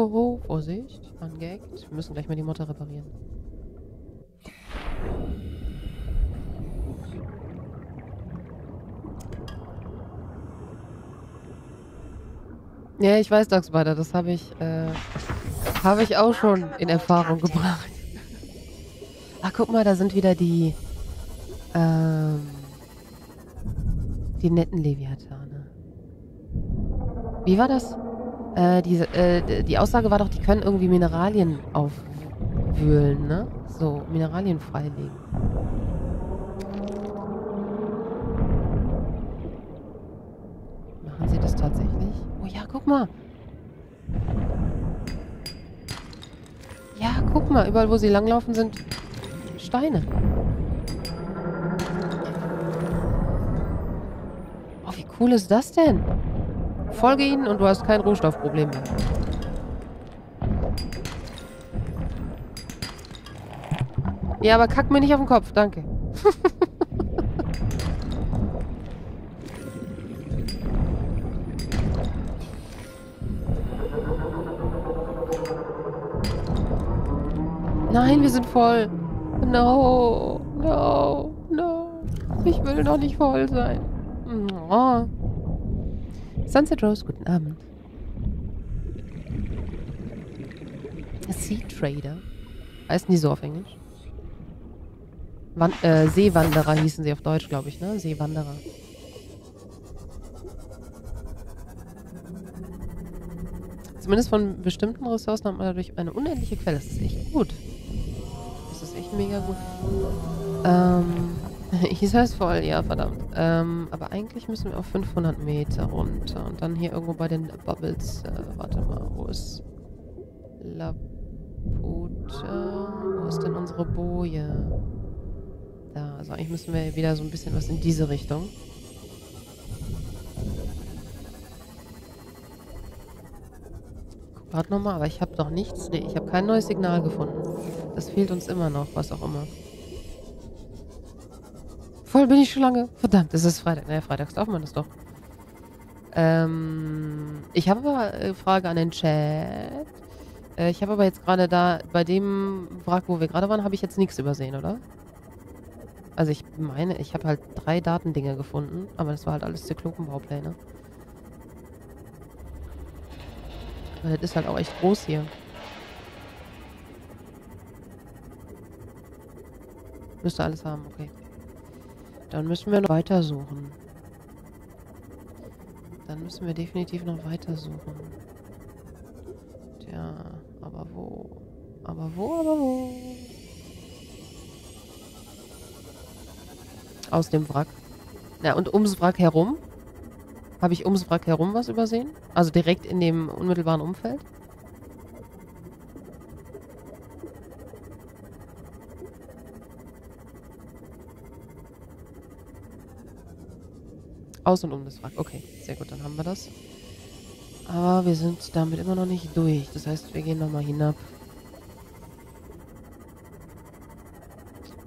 Oh, oh, Vorsicht. Angehackt. Wir müssen gleich mal die Motor reparieren. Ja, ich weiß, Dark Spider, das habe ich, äh, habe ich auch schon in Erfahrung gebracht. Ach, guck mal, da sind wieder die, ähm, die netten Leviathane. Wie war das? Äh, diese, äh, die Aussage war doch, die können irgendwie Mineralien aufwühlen, ne? So, Mineralien freilegen. Machen sie das tatsächlich? Oh ja, guck mal. Ja, guck mal, überall wo sie langlaufen sind Steine. Oh, wie cool ist das denn? Folge ihnen und du hast kein Rohstoffproblem mehr. Ja, aber kack mir nicht auf den Kopf, danke. Nein, wir sind voll. No, no, no. Ich will noch nicht voll sein. Oh. Sunset Rose, guten Abend. Sea Trader. Heißen die so auf Englisch? Wan äh, Seewanderer hießen sie auf Deutsch, glaube ich, ne? Seewanderer. Zumindest von bestimmten Ressourcen hat man dadurch eine unendliche Quelle. Das ist echt gut. Das ist echt mega gut. Ähm, Isa ist voll, ja, verdammt. Ähm, aber eigentlich müssen wir auf 500 Meter runter. Und dann hier irgendwo bei den Bubbles. Äh, warte mal, wo ist Laputa? Wo ist denn unsere Boje? Da, also eigentlich müssen wir wieder so ein bisschen was in diese Richtung. Grad nochmal, aber ich habe noch nichts. Nee, ich habe kein neues Signal gefunden. Das fehlt uns immer noch, was auch immer. Voll bin ich schon lange. Verdammt, es ist Freitag. Naja, freitags darf man das doch. Ähm, ich habe aber äh, Frage an den Chat. Äh, ich habe aber jetzt gerade da, bei dem Wrack, wo wir gerade waren, habe ich jetzt nichts übersehen, oder? Also ich meine, ich habe halt drei Datendinge gefunden, aber das war halt alles Zyklopenbaupläne. Weil das ist halt auch echt groß hier. Müsste alles haben, okay. Dann müssen wir noch weitersuchen. Dann müssen wir definitiv noch weitersuchen. Tja, aber wo? Aber wo, aber wo? Aus dem Wrack. Ja, und ums Wrack herum? Habe ich ums Wrack herum was übersehen? Also direkt in dem unmittelbaren Umfeld? Aus und um das Wrack. Okay, sehr gut, dann haben wir das. Aber wir sind damit immer noch nicht durch. Das heißt, wir gehen nochmal hinab.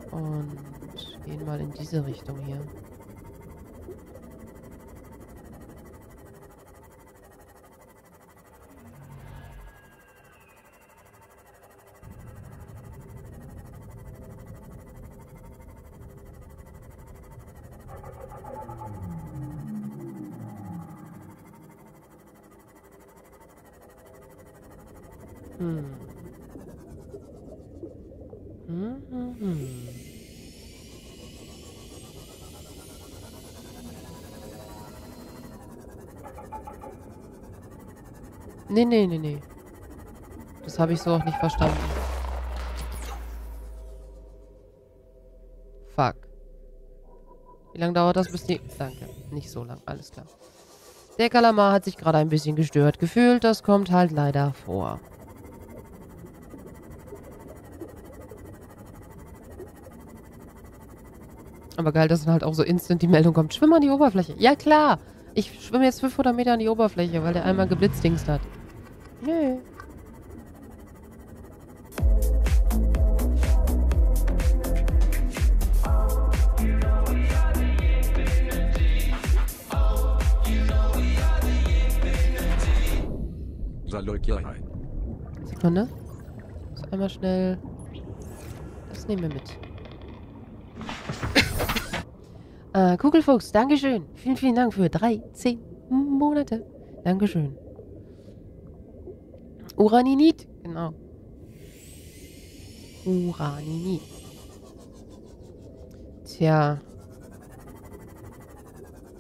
Und gehen mal in diese Richtung hier. Hm. Hm, hm, hm. Nee, nee, nee, nee. Das habe ich so auch nicht verstanden. Fuck. Wie lange dauert das bis die... Danke. Nicht so lang. Alles klar. Der Kalamar hat sich gerade ein bisschen gestört gefühlt. Das kommt halt leider vor. Aber geil, dass dann halt auch so instant die Meldung kommt. Schwimm an die Oberfläche. Ja, klar. Ich schwimme jetzt 500 Meter an die Oberfläche, weil der einmal geblitzdingst hat. Nö. Sekunde. So einmal schnell. Das nehmen wir mit. Äh, Kugelfuchs, Dankeschön. Vielen, vielen Dank für 13 Monate. Dankeschön. Uraninit, genau. Uraninit. Tja.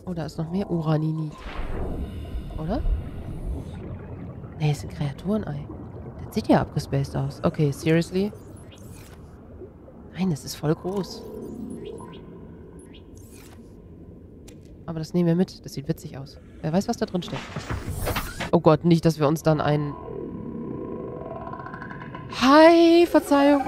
Oh, da ist noch mehr Uraninit. Oder? Nee, ist ein Kreaturenei. Das sieht ja abgespaced aus. Okay, seriously? Nein, das ist voll groß. Aber das nehmen wir mit. Das sieht witzig aus. Wer weiß, was da drin steckt. Oh Gott, nicht, dass wir uns dann ein... Hi, Verzeihung.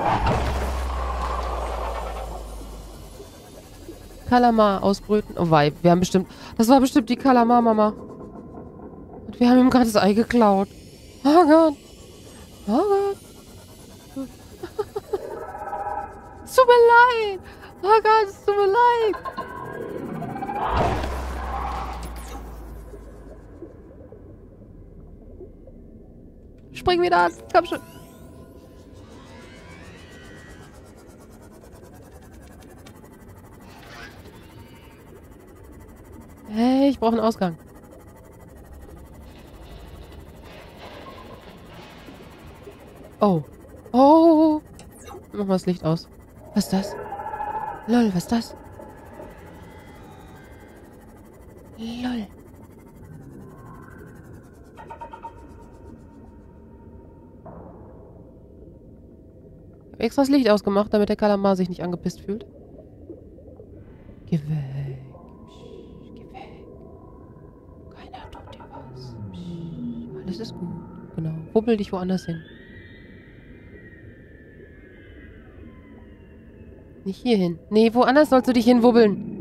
Kalamar ausbrüten. Oh wei, wir haben bestimmt... Das war bestimmt die Kalamar-Mama. Und wir haben ihm gerade das Ei geklaut. Oh Gott. Oh Gott. es tut mir leid. Oh Gott, es tut mir leid. Spring wieder an. Komm schon. Hey, ich brauche einen Ausgang. Oh. Oh. Mach mal das Licht aus. Was ist das? Lol, was ist das? Lol. Ich hab extra das Licht ausgemacht, damit der Kalamar sich nicht angepisst fühlt. Geh weg. Psch, geh weg. Keiner tut dir was. Psch, alles ist gut. Genau. Wubbel dich woanders hin. Nicht hier hin. Nee, woanders sollst du dich hinwubbeln.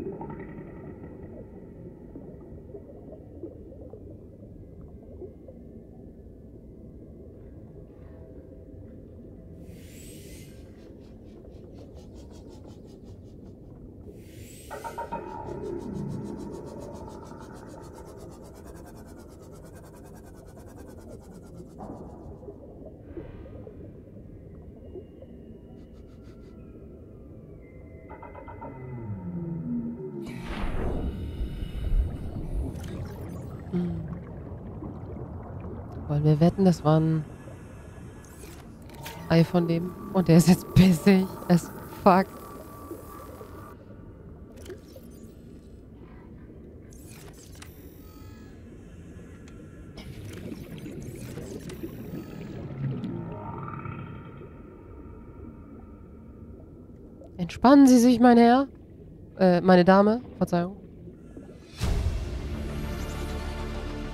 Wetten, das war ein Ei von dem. Und der ist jetzt bissig as fuck. Entspannen Sie sich, mein Herr. Äh, meine Dame, Verzeihung.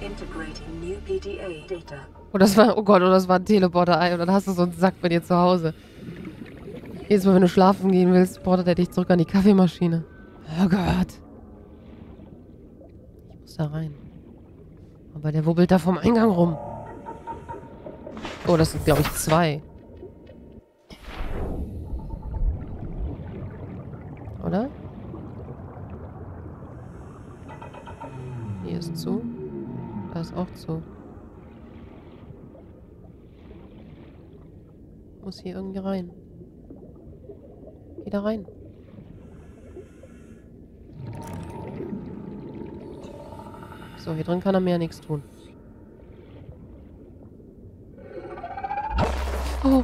Integrating new PDA data. Oh, das war, oh Gott, oh, das war ein Teleporter-Ei. Und dann hast du so einen Sack bei dir zu Hause. Jedes Mal, wenn du schlafen gehen willst, portet er dich zurück an die Kaffeemaschine. Oh Gott. Ich muss da rein. Aber der wubbelt da vom Eingang rum. Oh, das sind, glaube ich, zwei. Hier irgendwie rein. Geh da rein. So, hier drin kann er mir ja nichts tun. Oh.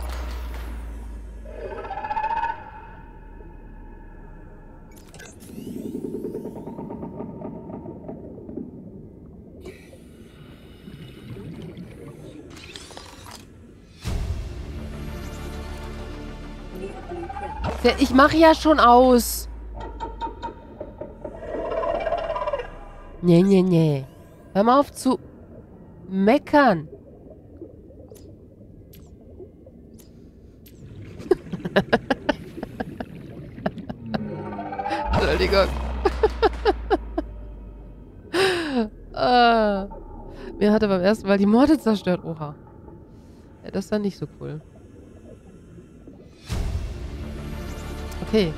Ich mache ja schon aus. Nee, nee, nee. Hör mal auf zu meckern. Entschuldigung. ah, mir hatte beim ersten Mal die Morde zerstört. Oha. Ja, das ist dann nicht so cool. Okay.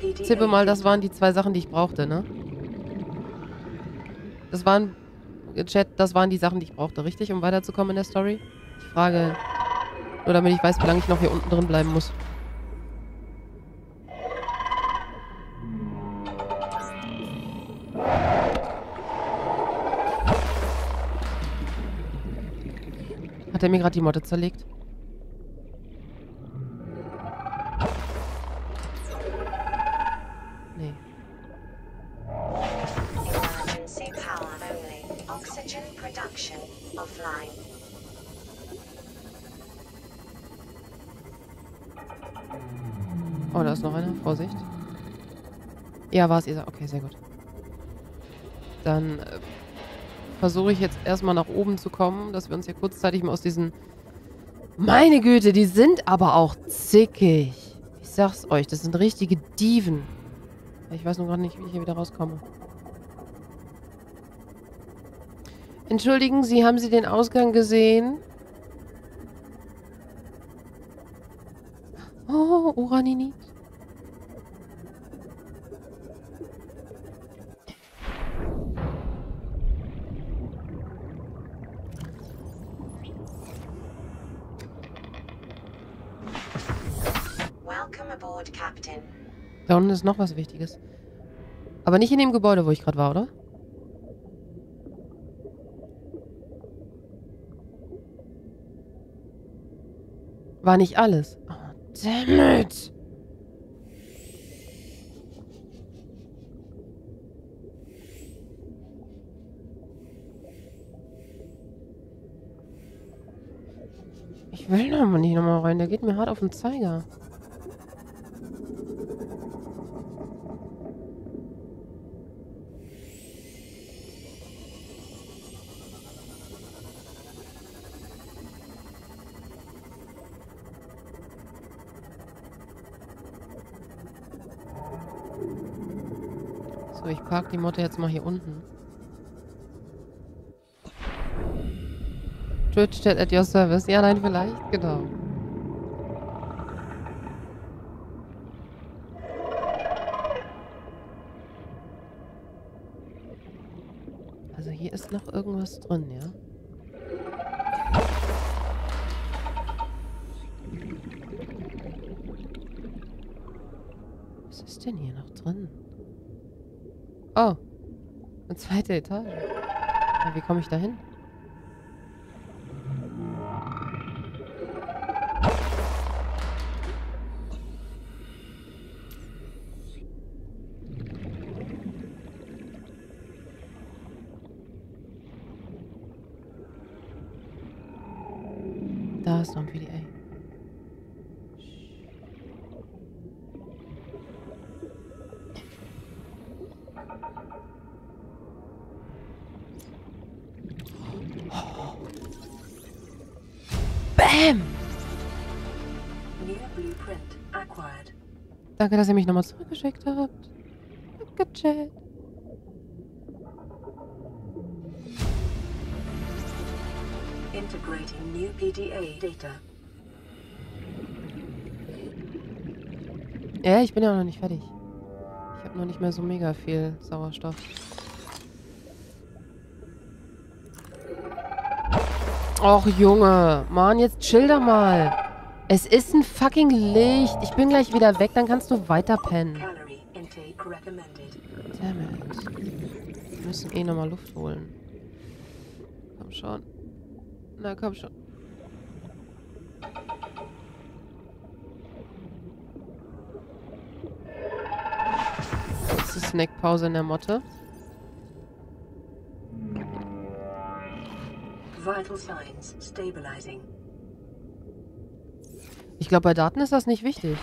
PDA Tippe mal, das waren die zwei Sachen, die ich brauchte, ne? Das waren, Chat, das waren die Sachen, die ich brauchte, richtig? Um weiterzukommen in der Story? Ich frage, nur damit ich weiß, wie lange ich noch hier unten drin bleiben muss. Hat er mir gerade die Motte zerlegt? War es ihr. Okay, sehr gut. Dann äh, versuche ich jetzt erstmal nach oben zu kommen, dass wir uns hier kurzzeitig mal aus diesen... Meine Güte, die sind aber auch zickig. Ich sag's euch, das sind richtige Dieven. Ich weiß nur gerade nicht, wie ich hier wieder rauskomme. Entschuldigen Sie, haben Sie den Ausgang gesehen? Oh, Uraninit. Da unten ist noch was Wichtiges. Aber nicht in dem Gebäude, wo ich gerade war, oder? War nicht alles. Oh, damn it. Ich will da nicht nochmal rein. Der geht mir hart auf den Zeiger. Park die Motte jetzt mal hier unten. Twitch chat at your service. Ja, nein, vielleicht. Genau. Also hier ist noch irgendwas drin, ja? Was ist denn hier noch drin? Oh. Eine zweite Etage. Wie komme ich da hin? Danke, dass ihr mich nochmal zurückgeschickt habt. Danke, Chat. Integrating new PDA data. Ja, ich bin ja auch noch nicht fertig. Ich habe noch nicht mehr so mega viel Sauerstoff. Och, Junge. Mann, jetzt chill doch mal. Es ist ein fucking Licht. Ich bin gleich wieder weg, dann kannst du weiter pennen. Calorie intake recommended. Damn it. Wir müssen eh nochmal Luft holen. Komm schon. Na, komm schon. Ist Snackpause in der Motte. Vital signs stabilizing. Ich glaube, bei Daten ist das nicht wichtig.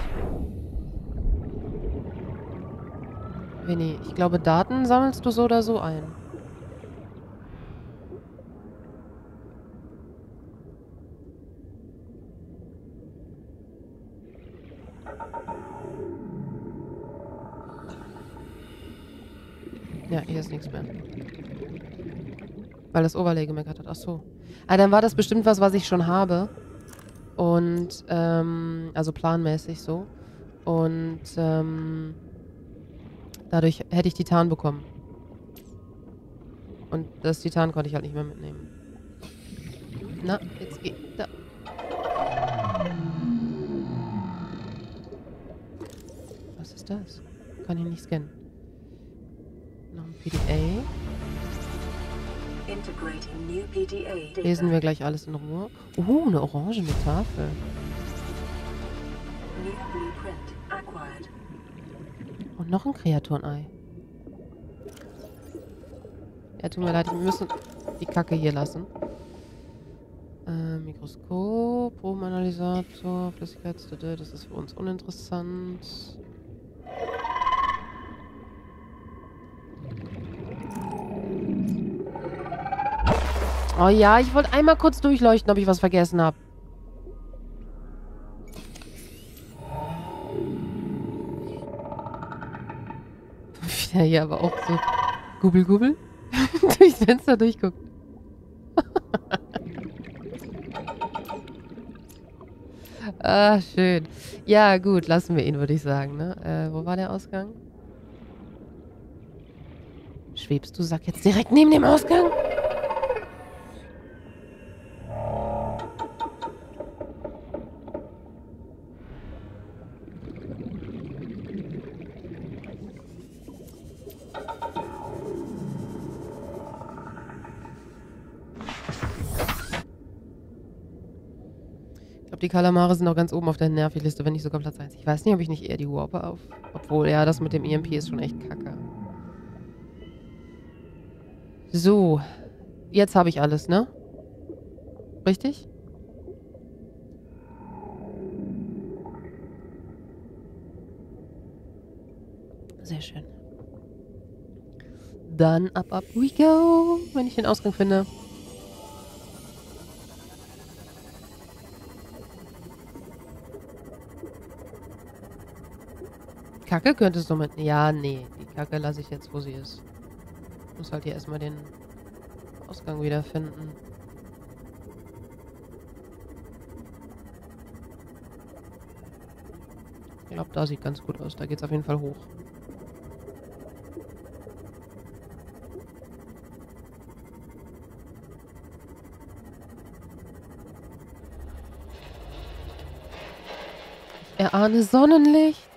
Winnie, ich glaube, Daten sammelst du so oder so ein. Ja, hier ist nichts mehr. Weil das Overlay gemeckert hat. Ach so. Ah, dann war das bestimmt was, was ich schon habe. Und, ähm, also planmäßig so. Und, ähm, dadurch hätte ich Titan bekommen. Und das Titan konnte ich halt nicht mehr mitnehmen. Na, jetzt geht. Da. Was ist das? Kann ich nicht scannen. Noch ein PDA. Lesen wir gleich alles in Ruhe. Oh, eine orangene Tafel. Und noch ein Kreaturenei. Ja, tut mir leid, wir müssen die Kacke hier lassen. Äh, Mikroskop, Probenanalysator, Flüssigkeits... Das ist für uns uninteressant. Oh ja, ich wollte einmal kurz durchleuchten, ob ich was vergessen habe. Wie der hier aber auch so gubbel gubbel durchs Fenster durchguckt. ah, schön. Ja, gut, lassen wir ihn, würde ich sagen. Ne? Äh, wo war der Ausgang? Schwebst du, sag jetzt direkt neben dem Ausgang? Die Kalamare sind auch ganz oben auf der Nervig-Liste, wenn nicht sogar Platz 1. Ich weiß nicht, ob ich nicht eher die Warper auf... Obwohl, ja, das mit dem EMP ist schon echt kacke. So. Jetzt habe ich alles, ne? Richtig? Sehr schön. Dann up, up we go, wenn ich den Ausgang finde. Kacke könntest du mit... Ja, nee. Die Kacke lasse ich jetzt, wo sie ist. Muss halt hier erstmal den Ausgang wiederfinden. Ich glaube, da sieht ganz gut aus. Da geht's auf jeden Fall hoch. Ich erahne Sonnenlicht.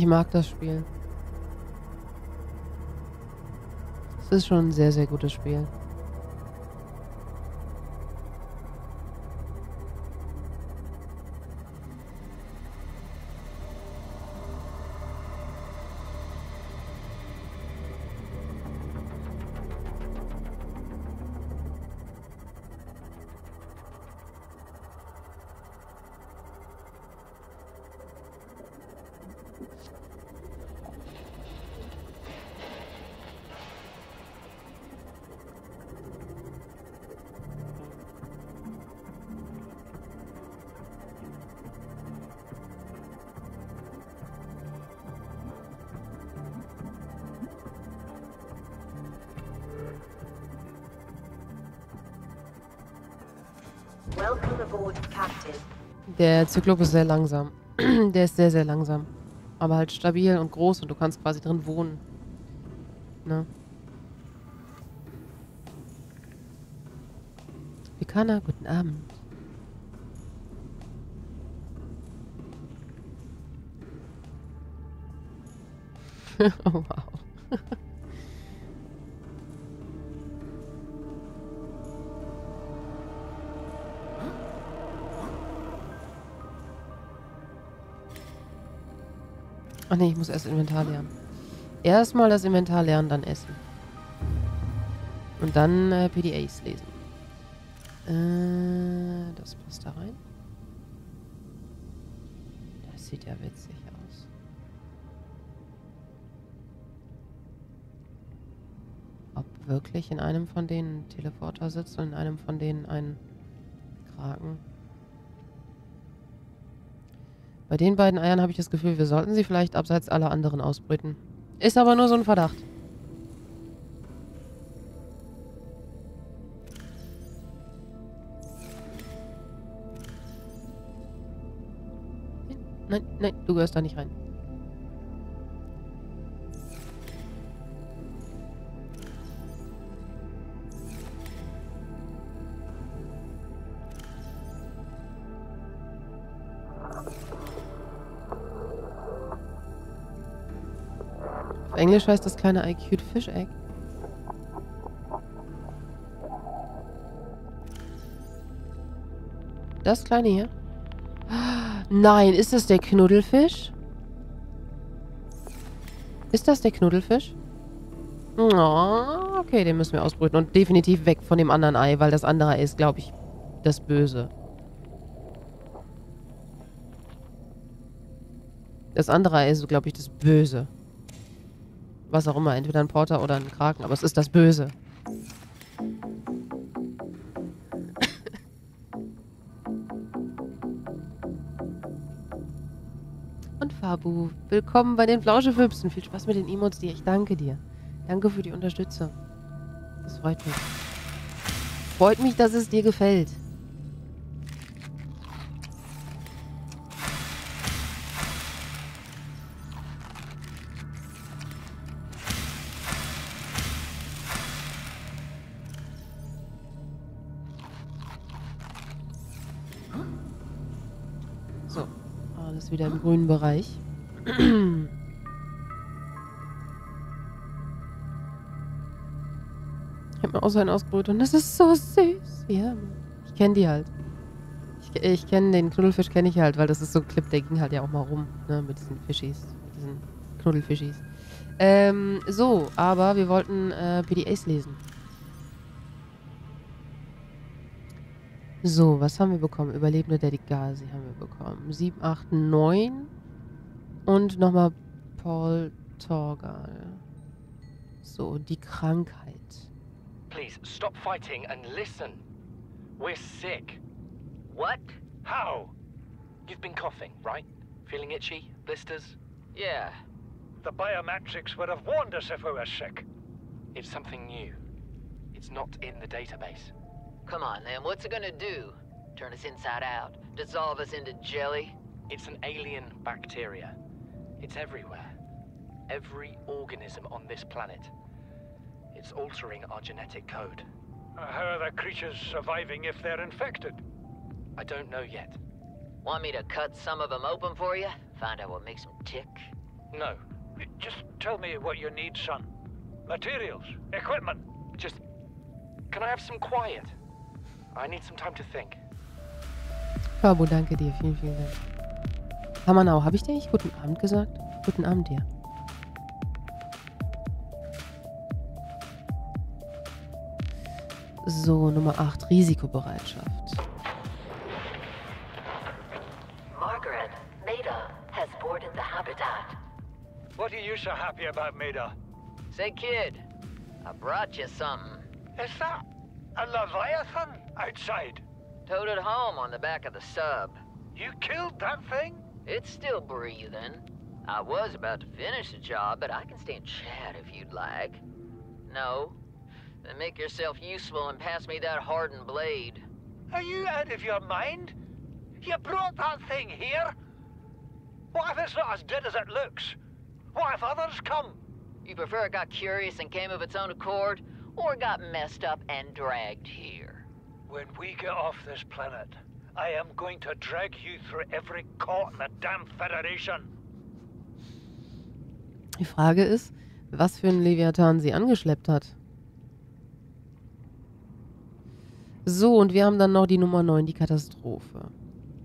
Ich mag das Spiel. Es ist schon ein sehr, sehr gutes Spiel. Der Zyklop ist sehr langsam. Der ist sehr, sehr langsam. Aber halt stabil und groß und du kannst quasi drin wohnen. Ne? Vikana, guten Abend. oh, wow. Nee, ich muss erst Inventar lernen. Erstmal das Inventar lernen, dann essen. Und dann äh, PDAs lesen. Äh, das passt da rein. Das sieht ja witzig aus. Ob wirklich in einem von denen ein Teleporter sitzt und in einem von denen ein Bei den beiden Eiern habe ich das Gefühl, wir sollten sie vielleicht abseits aller anderen ausbrüten. Ist aber nur so ein Verdacht. Nein, nein, du gehörst da nicht rein. Englisch heißt das kleine Ei Cute Fish Egg. Das kleine hier? Nein, ist das der Knuddelfisch? Ist das der Knuddelfisch? Oh, okay, den müssen wir ausbrüten. Und definitiv weg von dem anderen Ei, weil das andere Ei ist, glaube ich, das Böse. Das andere Ei ist, glaube ich, das Böse. Was auch immer, entweder ein Porter oder ein Kraken, aber es ist das Böse. Und Fabu, willkommen bei den Flauschefüchsen. Viel Spaß mit den Emotes, dir. Ich danke dir. Danke für die Unterstützung. Das freut mich. Freut mich, dass es dir gefällt. Wieder im grünen Bereich. Ich hab mir auch so einen ausgebrüht und das ist so süß. Ja, ich kenne die halt. Ich, ich kenne den Knuddelfisch, kenne ich halt, weil das ist so ein Clip, der ging halt ja auch mal rum, ne, mit diesen Fischis, mit diesen Knuddelfischis. Ähm, so, aber wir wollten äh, PDAs lesen. So, was haben wir bekommen? Überlebende der Gazi haben wir bekommen. 7, 8, 9 und nochmal Paul Torgal. So, die Krankheit. Please stop fighting and listen. We're sick. What? How? You've been coughing, right? Feeling itchy? Blisters? Yeah. The biometrics would have warned us if we were sick. It's something new. It's not in the database. Come on, then. What's it gonna do? Turn us inside out? Dissolve us into jelly? It's an alien bacteria. It's everywhere. Every organism on this planet. It's altering our genetic code. Uh, how are the creatures surviving if they're infected? I don't know yet. Want me to cut some of them open for you? Find out what makes them tick? No. Just tell me what you need, son. Materials, equipment. Just. Can I have some quiet? I need some time to think. Fabo, danke dir. Vielen, vielen Dank. Hamanau, habe ich dir nicht guten Abend gesagt? Guten Abend dir. So, Nummer 8, Risikobereitschaft. Margaret, Maida has boarded the habitat. What are you so happy about, Maida? Say, kid, I brought you something. Is that a Leviathan outside? Towed it home on the back of the sub. You killed that thing? It's still breathing. I was about to finish the job, but I can stand chat if you'd like. No? Then make yourself useful and pass me that hardened blade. Are you out of your mind? You brought that thing here? What if it's not as dead as it looks? What if others come? You prefer it got curious and came of its own accord, or got messed up and dragged here? When we get off this planet, I am going to drag you through every court in the damn Federation. Die Frage ist, was für ein Leviathan sie angeschleppt hat. So, und wir haben dann noch die Nummer 9, die Katastrophe.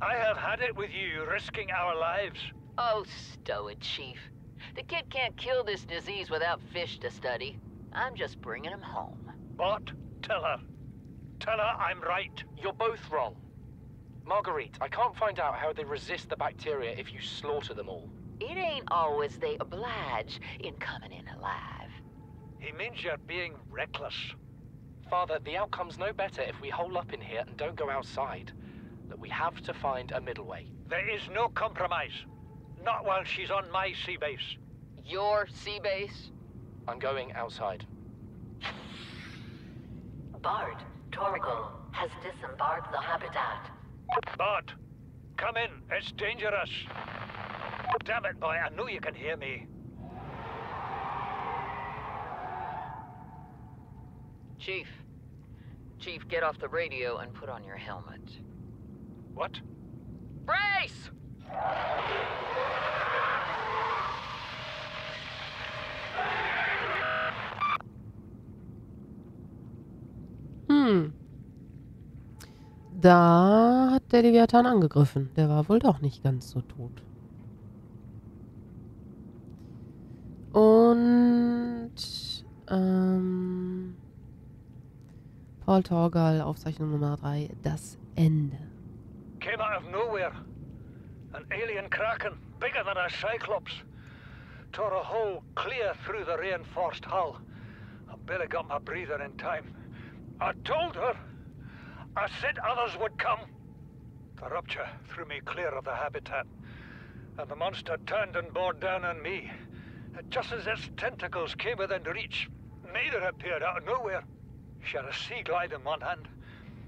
I have had it with you, risking our lives. Oh, stow it, Chief. The kid can't kill this disease without fish to study. I'm just bringing him home. But tell her. Tell her I'm right. You're both wrong. Marguerite, I can't find out how they resist the bacteria if you slaughter them all. It ain't always they oblige in coming in alive. He means you're being reckless. Father, the outcome's no better if we hole up in here and don't go outside. That we have to find a middle way. There is no compromise. Not while she's on my sea base. Your sea base? I'm going outside. Bart, Torgal has disembarked the habitat. Bart, come in. It's dangerous. Damn it, boy. I know you can hear me. Chief. Chief, get off the radio and put on your helmet. What? Brace! Hm. Da hat der Leviathan angegriffen. Der war wohl doch nicht ganz so tot. Und ähm, Paul Torgal, Aufzeichnung Nummer 3, das Ende. Came out of nowhere. An alien kraken, bigger than a cyclops. Tore a hole clear through the reinforced hull. I barely got my breather in time. I told her. I said others would come. The rupture threw me clear of the habitat, and the monster turned and bore down on me. Just as its tentacles came within reach, Maida appeared out of nowhere. She had a sea glide in one hand,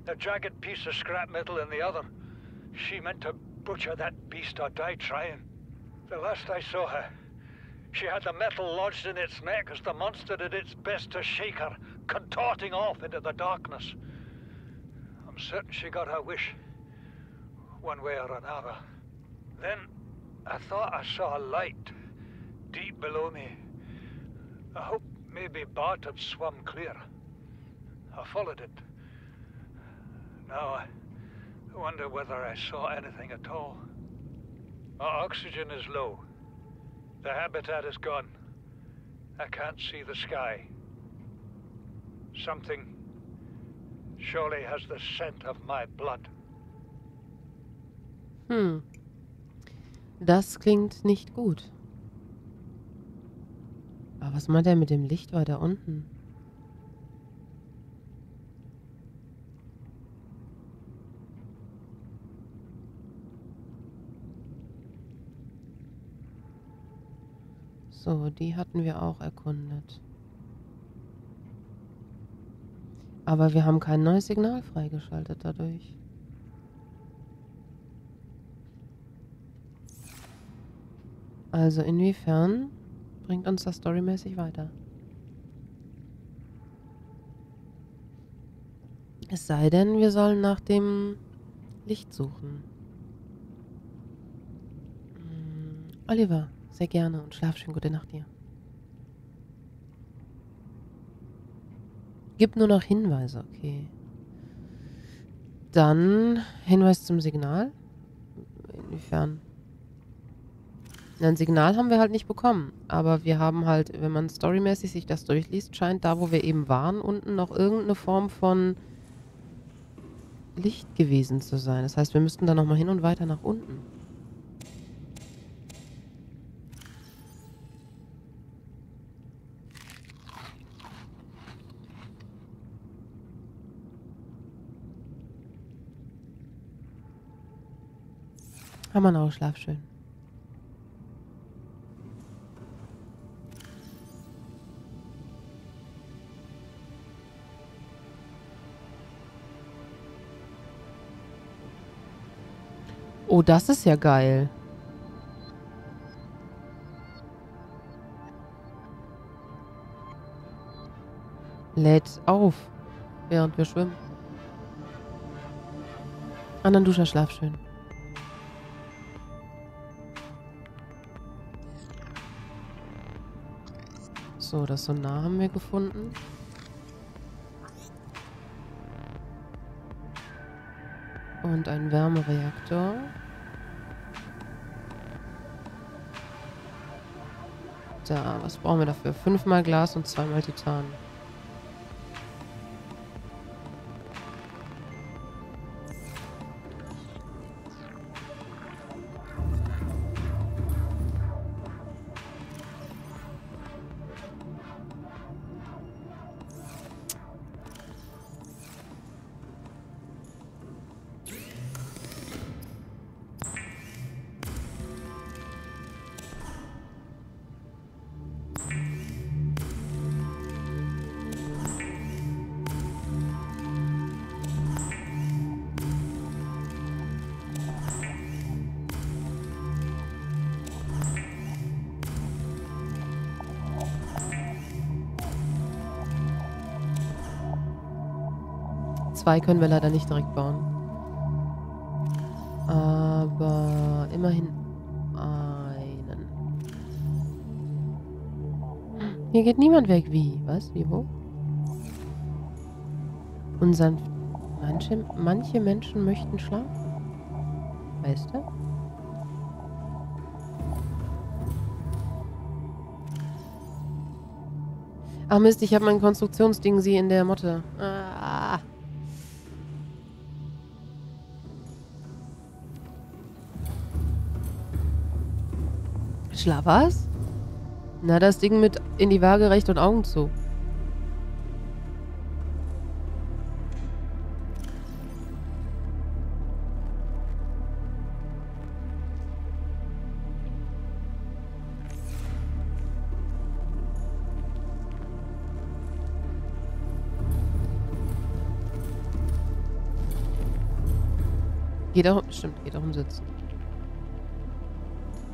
a jagged piece of scrap metal in the other. She meant to butcher that beast or die trying. The last I saw her, she had the metal lodged in its neck as the monster did its best to shake her, contorting off into the darkness. I'm certain she got her wish, one way or another. Then I thought I saw a light deep below me. I hope maybe Bart had swum clear. I followed it. Now I wonder whether I saw anything at all. Our oxygen is low. The habitat is gone. I can't see the sky. Something surely has the scent of my blood. Hm. Das klingt nicht gut. Aber was meint er mit dem Licht weiter unten? So, die hatten wir auch erkundet. Aber wir haben kein neues Signal freigeschaltet dadurch. Also inwiefern bringt uns das storymäßig weiter? Es sei denn, wir sollen nach dem Licht suchen. Hm, Oliver, Sehr gerne und schlaf schön. Gute Nacht dir. Gibt nur noch Hinweise, okay. Dann Hinweis zum Signal. Inwiefern? Ein Signal haben wir halt nicht bekommen. Aber wir haben halt, wenn man storymäßig sich das durchliest, scheint da, wo wir eben waren, unten noch irgendeine Form von Licht gewesen zu sein. Das heißt, wir müssten da nochmal hin und weiter nach unten. Hammer noch, schlaf schön. Oh, das ist ja geil. Lädt auf, während wir schwimmen. Anderen Duscher, schlaf schön. So, das Sonar haben wir gefunden. Und ein Wärmereaktor. Da, was brauchen wir dafür? Fünfmal Glas und zweimal Titan. Zwei können wir leider nicht direkt bauen. Aber immerhin einen. Hier geht niemand weg. Wie? Was? Wie? Wo? Unseren... Manche, manche Menschen möchten schlafen. Weißt du? Ach Mist, ich habe mein Konstruktionsding sie in der Motte. Ah. Schla was? Na, das Ding mit in die Waage recht und Augen zu. Geht auch, stimmt, geht auch um Sitzen.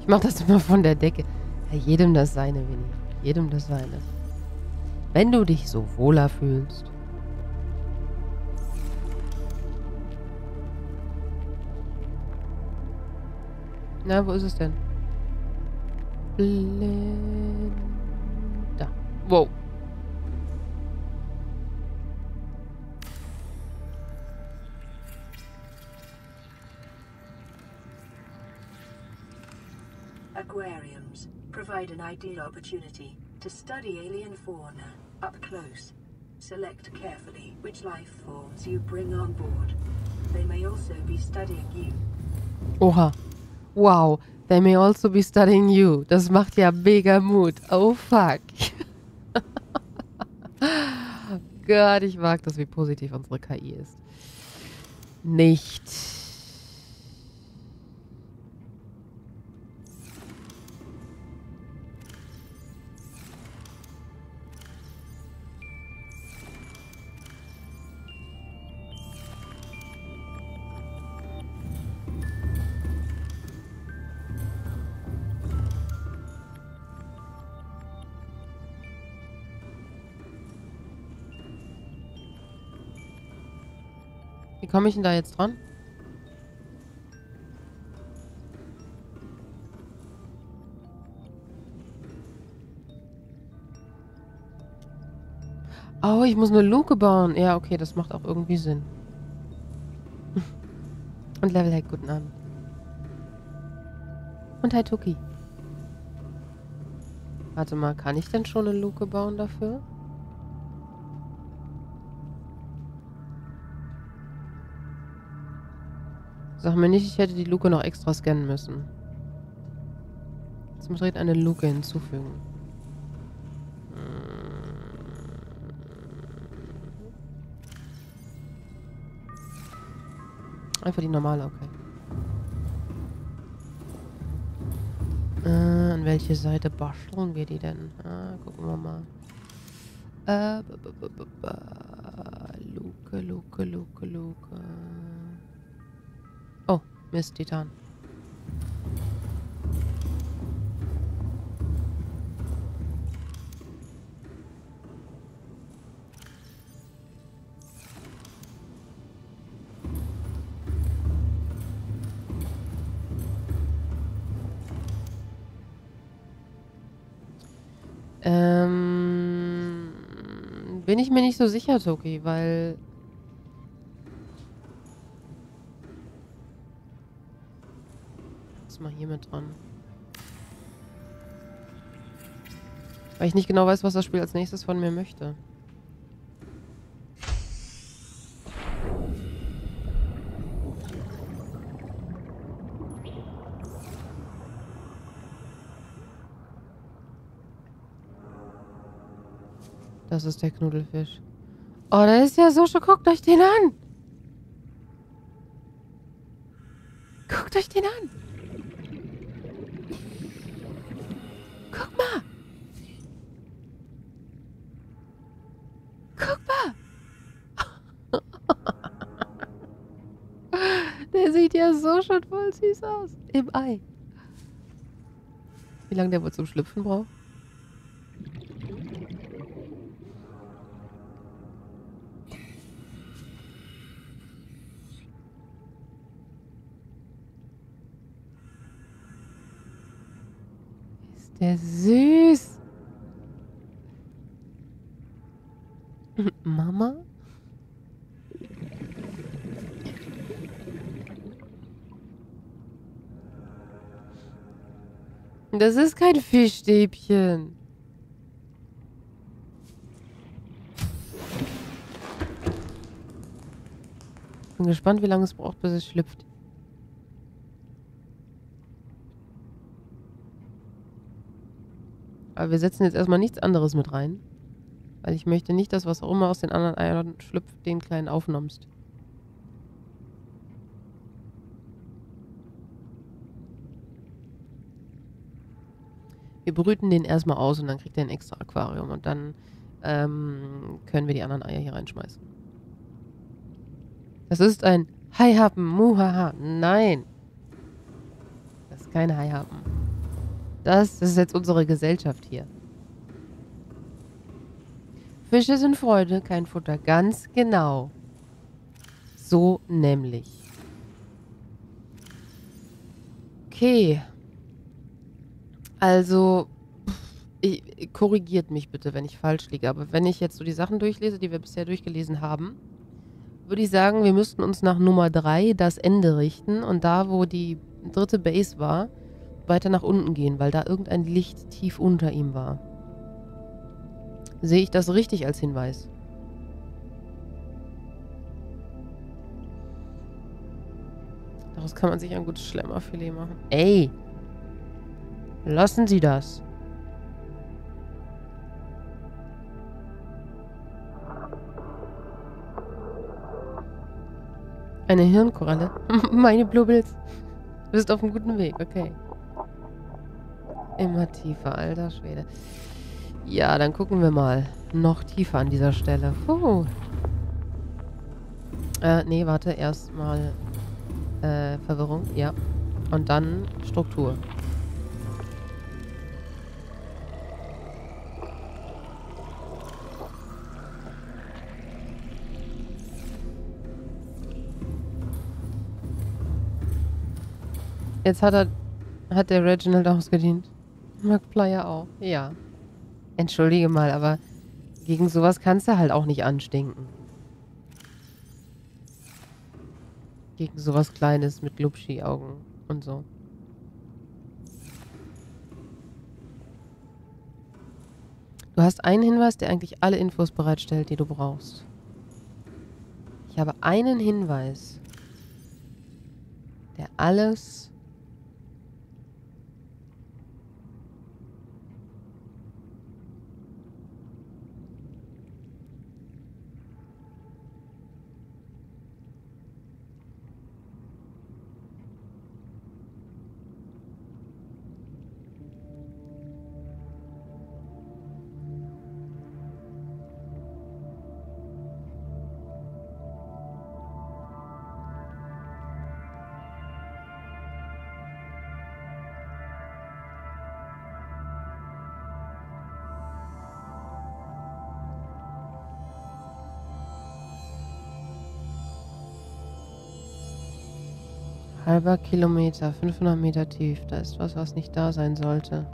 Ich mach das immer von der Decke. Ja, jedem das seine, Winnie. Jedem das seine. Wenn du dich so wohler fühlst. Na, wo ist es denn? Blind. Ideal opportunity to study alien fauna up close. Select carefully which life forms you bring on board. They may also be studying you. Oha. Wow. They may also be studying you. Das macht ja mega Mut. Oh fuck. Gott, ich mag das, wie positiv unsere KI ist. Nicht. komme ich denn da jetzt dran? Oh, ich muss eine Luke bauen. Ja, okay, das macht auch irgendwie Sinn. Und Levelhead, guten Abend. Und Hi Tuki. Warte mal, kann ich denn schon eine Luke bauen dafür? Sag mir nicht, ich hätte die Luke noch extra scannen müssen. Jetzt muss direkt eine Luke hinzufügen. Einfach die normale, okay. Äh, an welche Seite basteln wir die denn? Ah, gucken wir mal. Äh, Luke, Luke, Luke, Luke. Mist, Titan. Ähm, bin ich mir nicht so sicher, Toki, weil... Jetzt mal hier mit dran. Weil ich nicht genau weiß, was das Spiel als nächstes von mir möchte. Das ist der Knuddelfisch. Oh, der ist ja so schon. Guckt euch den an. Guckt euch den an. Guck mal. Guck mal. der sieht ja so schon voll süß aus. Im Ei. Wie lange der wohl zum Schlüpfen braucht? der süß. Mama? Das ist kein Fischstäbchen. Bin gespannt, wie lange es braucht, bis es schlüpft. Aber wir setzen jetzt erstmal nichts anderes mit rein. Weil ich möchte nicht, dass was auch immer aus den anderen Eiern schlüpft, den kleinen aufnimmst. Wir brüten den erstmal aus und dann kriegt er ein extra Aquarium. Und dann ähm, können wir die anderen Eier hier reinschmeißen. Das ist ein Haihappen, muhaha. Nein. Das ist kein Haihappen. Das, das ist jetzt unsere Gesellschaft hier. Fische sind Freude, kein Futter. Ganz genau. So nämlich. Okay. Also, ich, korrigiert mich bitte, wenn ich falsch liege. Aber wenn ich jetzt so die Sachen durchlese, die wir bisher durchgelesen haben, würde ich sagen, wir müssten uns nach Nummer 3 das Ende richten. Und da, wo die dritte Base war, weiter nach unten gehen, weil da irgendein Licht tief unter ihm war. Sehe ich das richtig als Hinweis? Daraus kann man sich ein gutes Schlemmerfilet machen. Ey! Lassen Sie das! Eine Hirnkoralle? Meine Blubbels. Du bist auf einem guten Weg, okay. Immer tiefer, alter Schwede. Ja, dann gucken wir mal. Noch tiefer an dieser Stelle. Puh. Äh, nee, warte. Erstmal äh, Verwirrung. Ja. Und dann Struktur. Jetzt hat er hat der Reginald ausgedient. Mark Plyer auch. Ja. Entschuldige mal, aber Gegen sowas kannst du halt auch nicht anstinken. Gegen sowas Kleines mit Glubschi-Augen und so. Du hast einen Hinweis, der eigentlich alle Infos bereitstellt, die du brauchst. Ich habe einen Hinweis, der alles Halber Kilometer, 500 Meter tief. Da ist was, was nicht da sein sollte.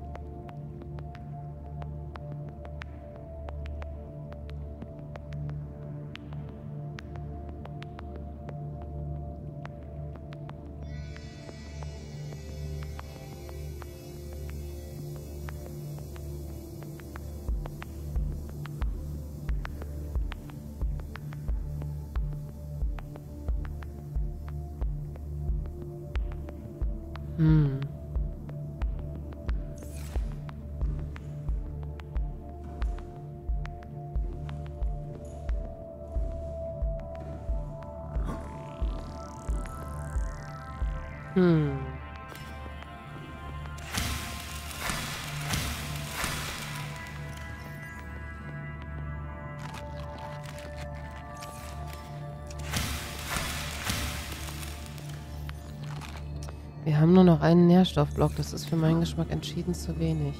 Einen Nährstoffblock. Das ist für meinen Geschmack entschieden zu wenig.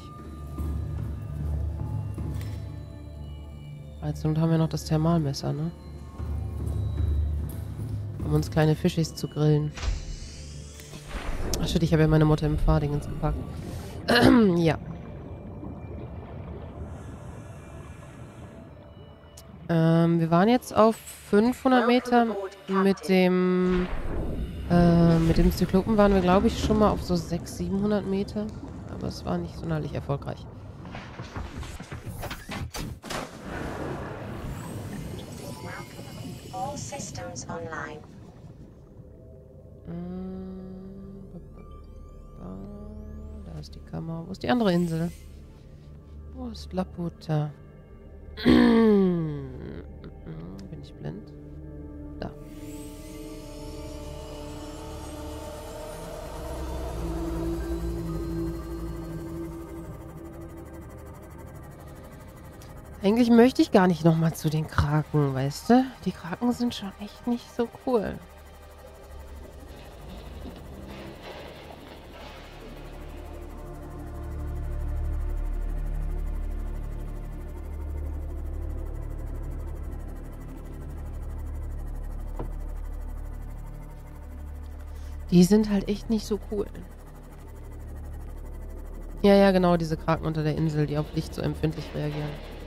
Als Not haben wir noch das Thermalmesser, ne? Um uns kleine Fischis zu grillen. Ach shit, ich habe ja meine Mutter im Fahrdingens gepackt. ja. Ähm, wir waren jetzt auf 500 Meter mit dem... Äh, mit dem Zyklopen waren wir, glaube ich, schon mal auf so 600, 700 Meter. Aber es war nicht sonderlich erfolgreich. All systems online. Mm, Da ist die Kamera. Wo ist die andere Insel? Wo ist Laputa? Eigentlich möchte ich gar nicht nochmal zu den Kraken, weißt du? Die Kraken sind schon echt nicht so cool. Die sind halt echt nicht so cool. Ja, ja, genau, diese Kraken unter der Insel, die auf Licht so empfindlich reagieren.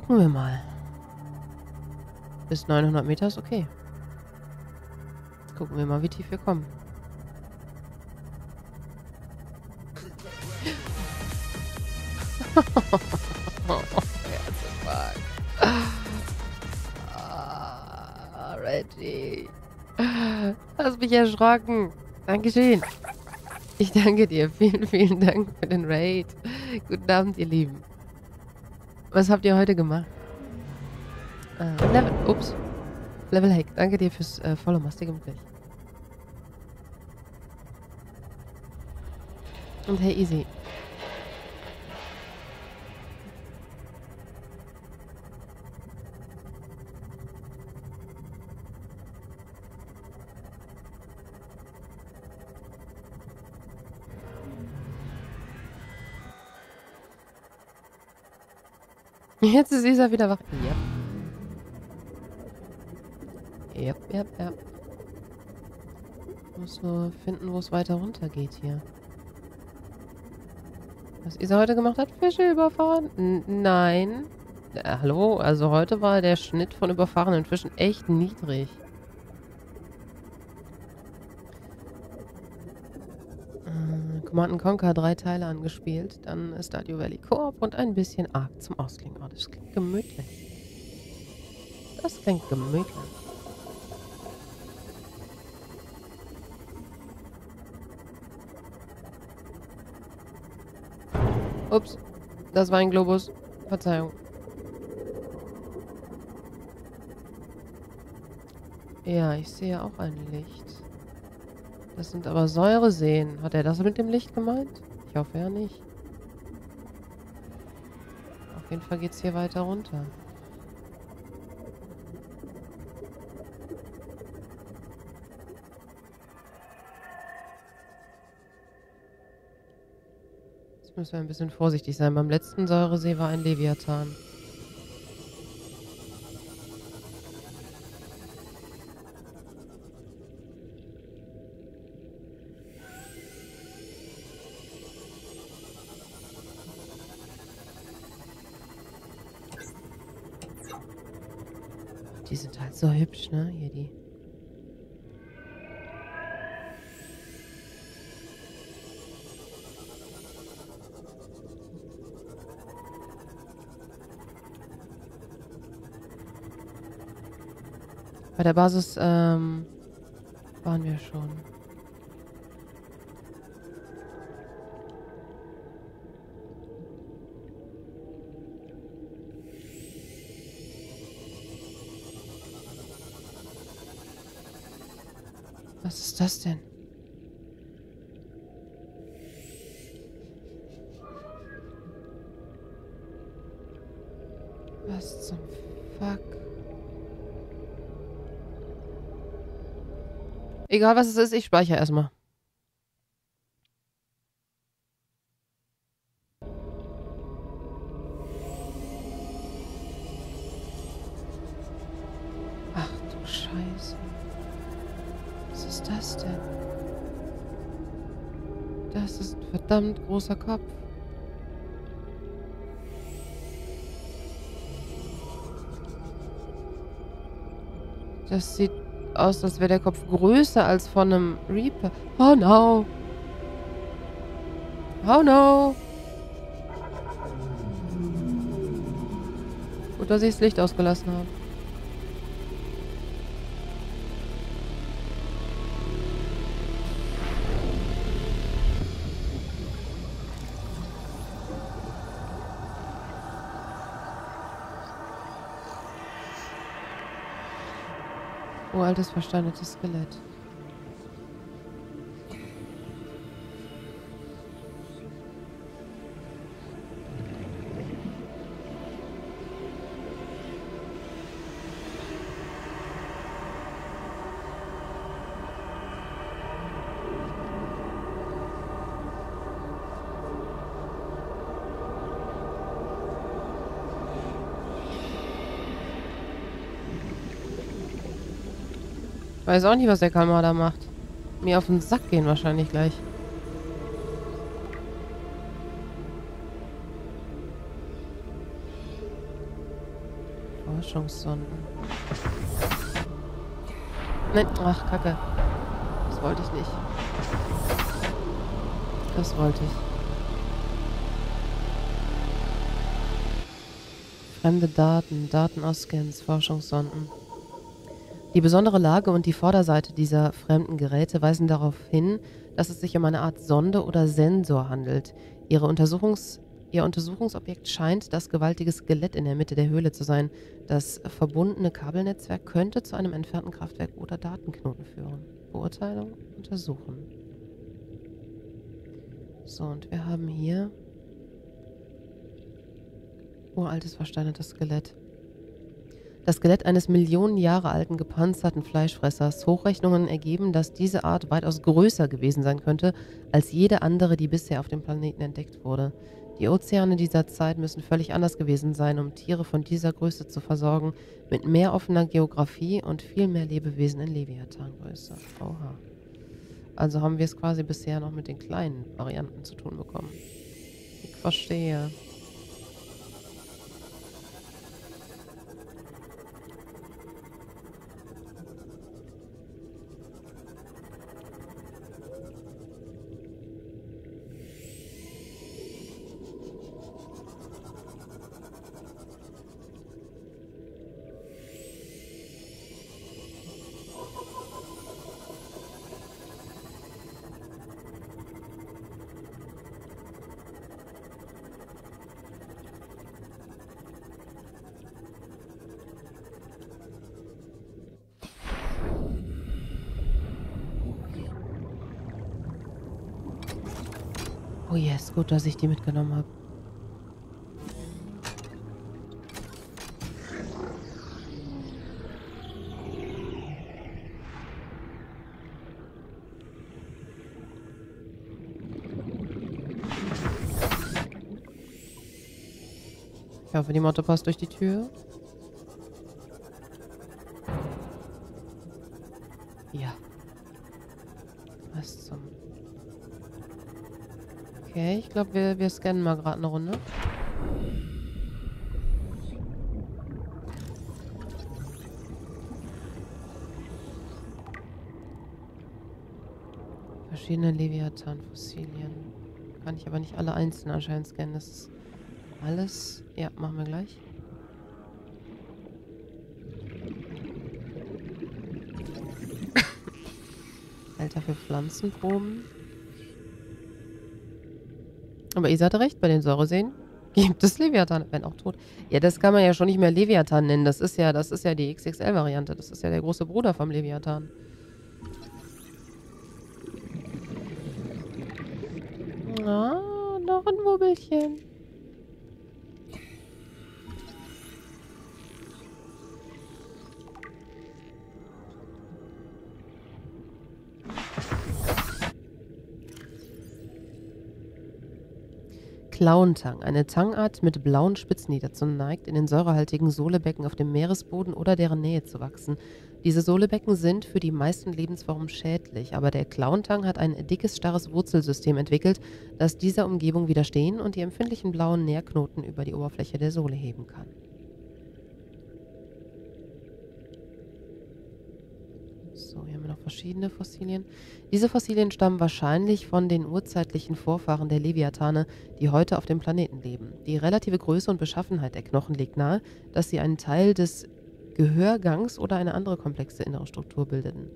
Gucken wir mal. Bis 900 Meter ist okay. Gucken wir mal, wie tief wir kommen. Ah, Reggie. Hast mich erschrocken. Dankeschön. Ich danke dir. Vielen, vielen Dank für den Raid. Guten Abend, ihr Lieben. Was habt ihr heute gemacht? Äh, Level. Ups. Level Hack. Danke dir fürs äh, Follow. Machst dir gemütlich. Und hey, easy. Jetzt ist Isa wieder wach. Ja. Ja, ja, ja. Muss nur finden, wo es weiter runter geht hier. Was Isa heute gemacht hat? Fische überfahren? N nein. Äh, hallo? Also heute war der Schnitt von überfahrenen Fischen echt niedrig. Command Conquer drei Teile angespielt, dann Stadio Valley Koop und ein bisschen Arc zum Ausklingen. Oh, das klingt gemütlich. Das klingt gemütlich. Ups, das war ein Globus. Verzeihung. Ja, ich sehe auch ein Licht. Das sind aber Säureseen. Hat er das mit dem Licht gemeint? Ich hoffe ja nicht. Auf jeden Fall geht es hier weiter runter. Jetzt müssen wir ein bisschen vorsichtig sein. Beim letzten Säuresee war ein Leviathan. So hübsch, ne? Hier die. Bei der Basis ähm, waren wir schon. Was ist das denn? Was zum Fuck? Egal was es ist, ich speichere erstmal. Großer Kopf. Das sieht aus, als wäre der Kopf größer als von einem Reaper. Oh no. Oh no. Gut, dass ich das Licht ausgelassen habe. Uraltes, versteinertes Skelett. Weiß auch nicht, was der Kamera da macht. Mir auf den Sack gehen wahrscheinlich gleich. Forschungssonden. Nein, ach, Kacke. Das wollte ich nicht. Das wollte ich. Fremde Daten, Daten aus Scans, Forschungssonden. Die besondere Lage und die Vorderseite dieser fremden Geräte weisen darauf hin, dass es sich um eine Art Sonde oder Sensor handelt. Untersuchungs Ihr Untersuchungsobjekt scheint das gewaltige Skelett in der Mitte der Höhle zu sein. Das verbundene Kabelnetzwerk könnte zu einem entfernten Kraftwerk oder Datenknoten führen. Beurteilung untersuchen. So, und wir haben hier uraltes versteinertes Skelett. Das Skelett eines Millionen Jahre alten gepanzerten Fleischfressers. Hochrechnungen ergeben, dass diese Art weitaus größer gewesen sein könnte als jede andere, die bisher auf dem Planeten entdeckt wurde. Die Ozeane dieser Zeit müssen völlig anders gewesen sein, um Tiere von dieser Größe zu versorgen, mit mehr offener Geografie und viel mehr Lebewesen in Leviathan-Größe. Oha. Also haben wir es quasi bisher noch mit den kleinen Varianten zu tun bekommen. Ich verstehe. Yes, gut, dass ich die mitgenommen habe. Ich hoffe, die Motte passt durch die Tür. Ich glaube, wir, wir scannen mal gerade eine Runde. Verschiedene Leviathan-Fossilien. Kann ich aber nicht alle einzeln anscheinend scannen. Das ist alles... Ja, machen wir gleich. Alter für Pflanzenproben. Aber ihr seid recht, bei den Säureseen gibt es Leviathan, wenn auch tot. Ja, das kann man ja schon nicht mehr Leviathan nennen. Das ist ja, das ist ja die XXL-Variante. Das ist ja der große Bruder vom Leviathan. Ah, noch ein Wubbelchen. Klauentang, eine Tangart mit blauen Spitzen, die dazu neigt, in den säurehaltigen Sohlebecken auf dem Meeresboden oder deren Nähe zu wachsen. Diese Sohlebecken sind für die meisten Lebensformen schädlich, aber der Klauentang hat ein dickes, starres Wurzelsystem entwickelt, das dieser Umgebung widerstehen und die empfindlichen blauen Nährknoten über die Oberfläche der Sohle heben kann. So, hier haben wir noch verschiedene Fossilien. Diese Fossilien stammen wahrscheinlich von den urzeitlichen Vorfahren der Leviathane, die heute auf dem Planeten leben. Die relative Größe und Beschaffenheit der Knochen legt nahe, dass sie einen Teil des Gehörgangs oder eine andere komplexe innere Struktur bildeten.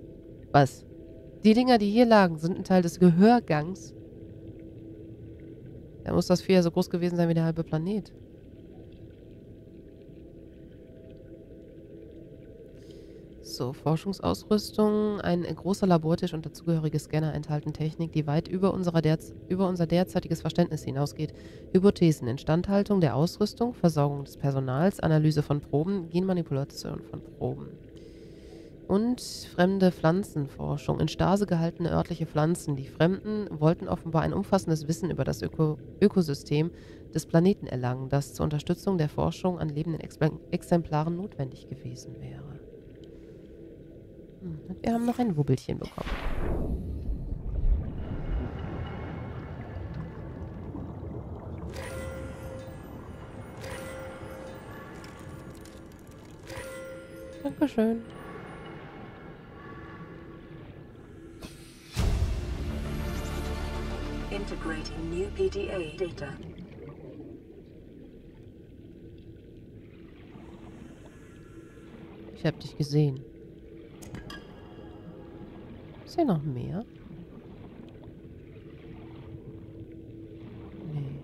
Was? Die Dinger, die hier lagen, sind ein Teil des Gehörgangs? Da muss das Vieh ja so groß gewesen sein wie der halbe Planet. So, Forschungsausrüstung, ein großer Labortisch und dazugehörige Scanner enthalten Technik, die weit über, über unser derzeitiges Verständnis hinausgeht. Hypothesen, Instandhaltung der Ausrüstung, Versorgung des Personals, Analyse von Proben, Genmanipulation von Proben. Und fremde Pflanzenforschung, in Stase gehaltene örtliche Pflanzen. Die Fremden wollten offenbar ein umfassendes Wissen über das Öko Ökosystem des Planeten erlangen, das zur Unterstützung der Forschung an lebenden Exemplaren notwendig gewesen wäre. Hm, wir haben noch ein Wubbelchen bekommen. Dankeschön. Integrating new PDA data. Ich hab dich gesehen. Ist hier noch mehr? Nee.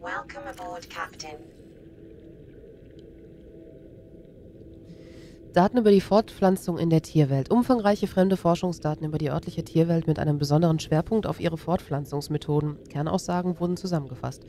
Welcome aboard, Captain. Daten über die Fortpflanzung in der Tierwelt. Umfangreiche fremde Forschungsdaten über die örtliche Tierwelt mit einem besonderen Schwerpunkt auf ihre Fortpflanzungsmethoden. Kernaussagen wurden zusammengefasst.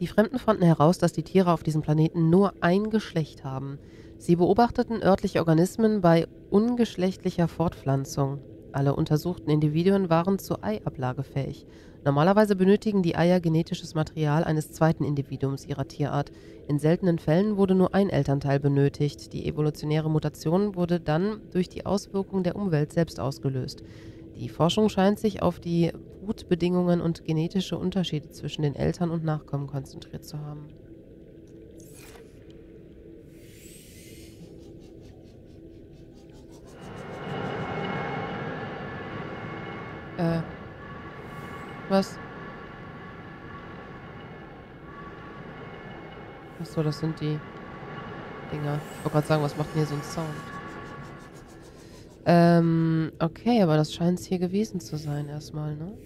Die Fremden fanden heraus, dass die Tiere auf diesem Planeten nur ein Geschlecht haben. Sie beobachteten örtliche Organismen bei ungeschlechtlicher Fortpflanzung. Alle untersuchten Individuen waren zur Eiablage fähig. Normalerweise benötigen die Eier genetisches Material eines zweiten Individuums ihrer Tierart. In seltenen Fällen wurde nur ein Elternteil benötigt. Die evolutionäre Mutation wurde dann durch die Auswirkung der Umwelt selbst ausgelöst. Die Forschung scheint sich auf die Brutbedingungen und genetische Unterschiede zwischen den Eltern und Nachkommen konzentriert zu haben. Äh. Was? Achso, das sind die Dinger. Ich wollte gerade sagen, was macht denn hier so ein Sound? Ähm, okay, aber das scheint es hier gewesen zu sein erstmal, ne?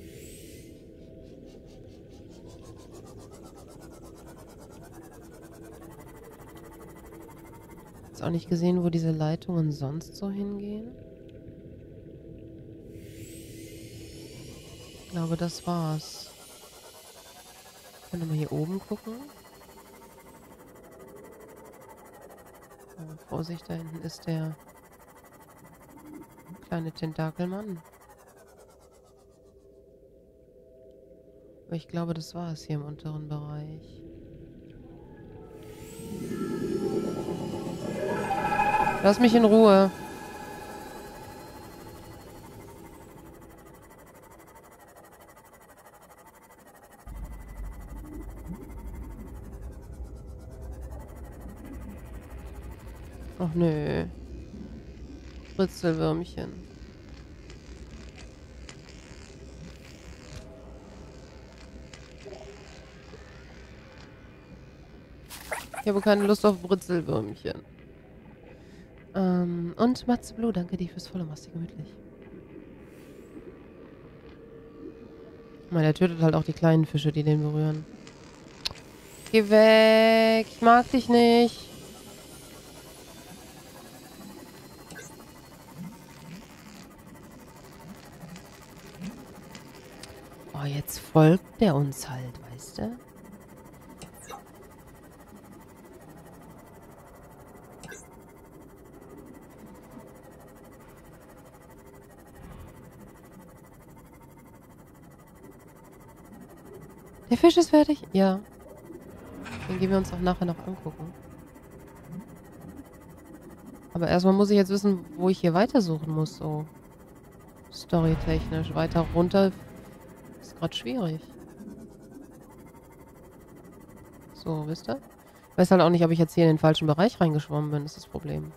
Jetzt auch nicht gesehen, wo diese Leitungen sonst so hingehen. Glaube, das war's. Können wir mal hier oben gucken. Oh, Vorsicht, da hinten ist der kleine Tentakelmann. Aber ich glaube, das war es hier im unteren Bereich. Lass mich in Ruhe. Ach nö. Britzelwürmchen. Ich habe keine Lust auf Britzelwürmchen. Ähm, und Matze Blue, danke dir fürs Follow, machst du gemütlich. Mal, der tötet halt auch die kleinen Fische, die den berühren. Geh weg, ich mag dich nicht. Jetzt folgt der uns halt, weißt du? Der Fisch ist fertig? Ja. Den gehen wir uns auch nachher noch angucken. Aber erstmal muss ich jetzt wissen, wo ich hier weitersuchen muss, so. Storytechnisch. Weiter runter ist gerade schwierig. So, wisst ihr? Weiß halt auch nicht, ob ich jetzt hier in den falschen Bereich reingeschwommen bin, ist das Problem.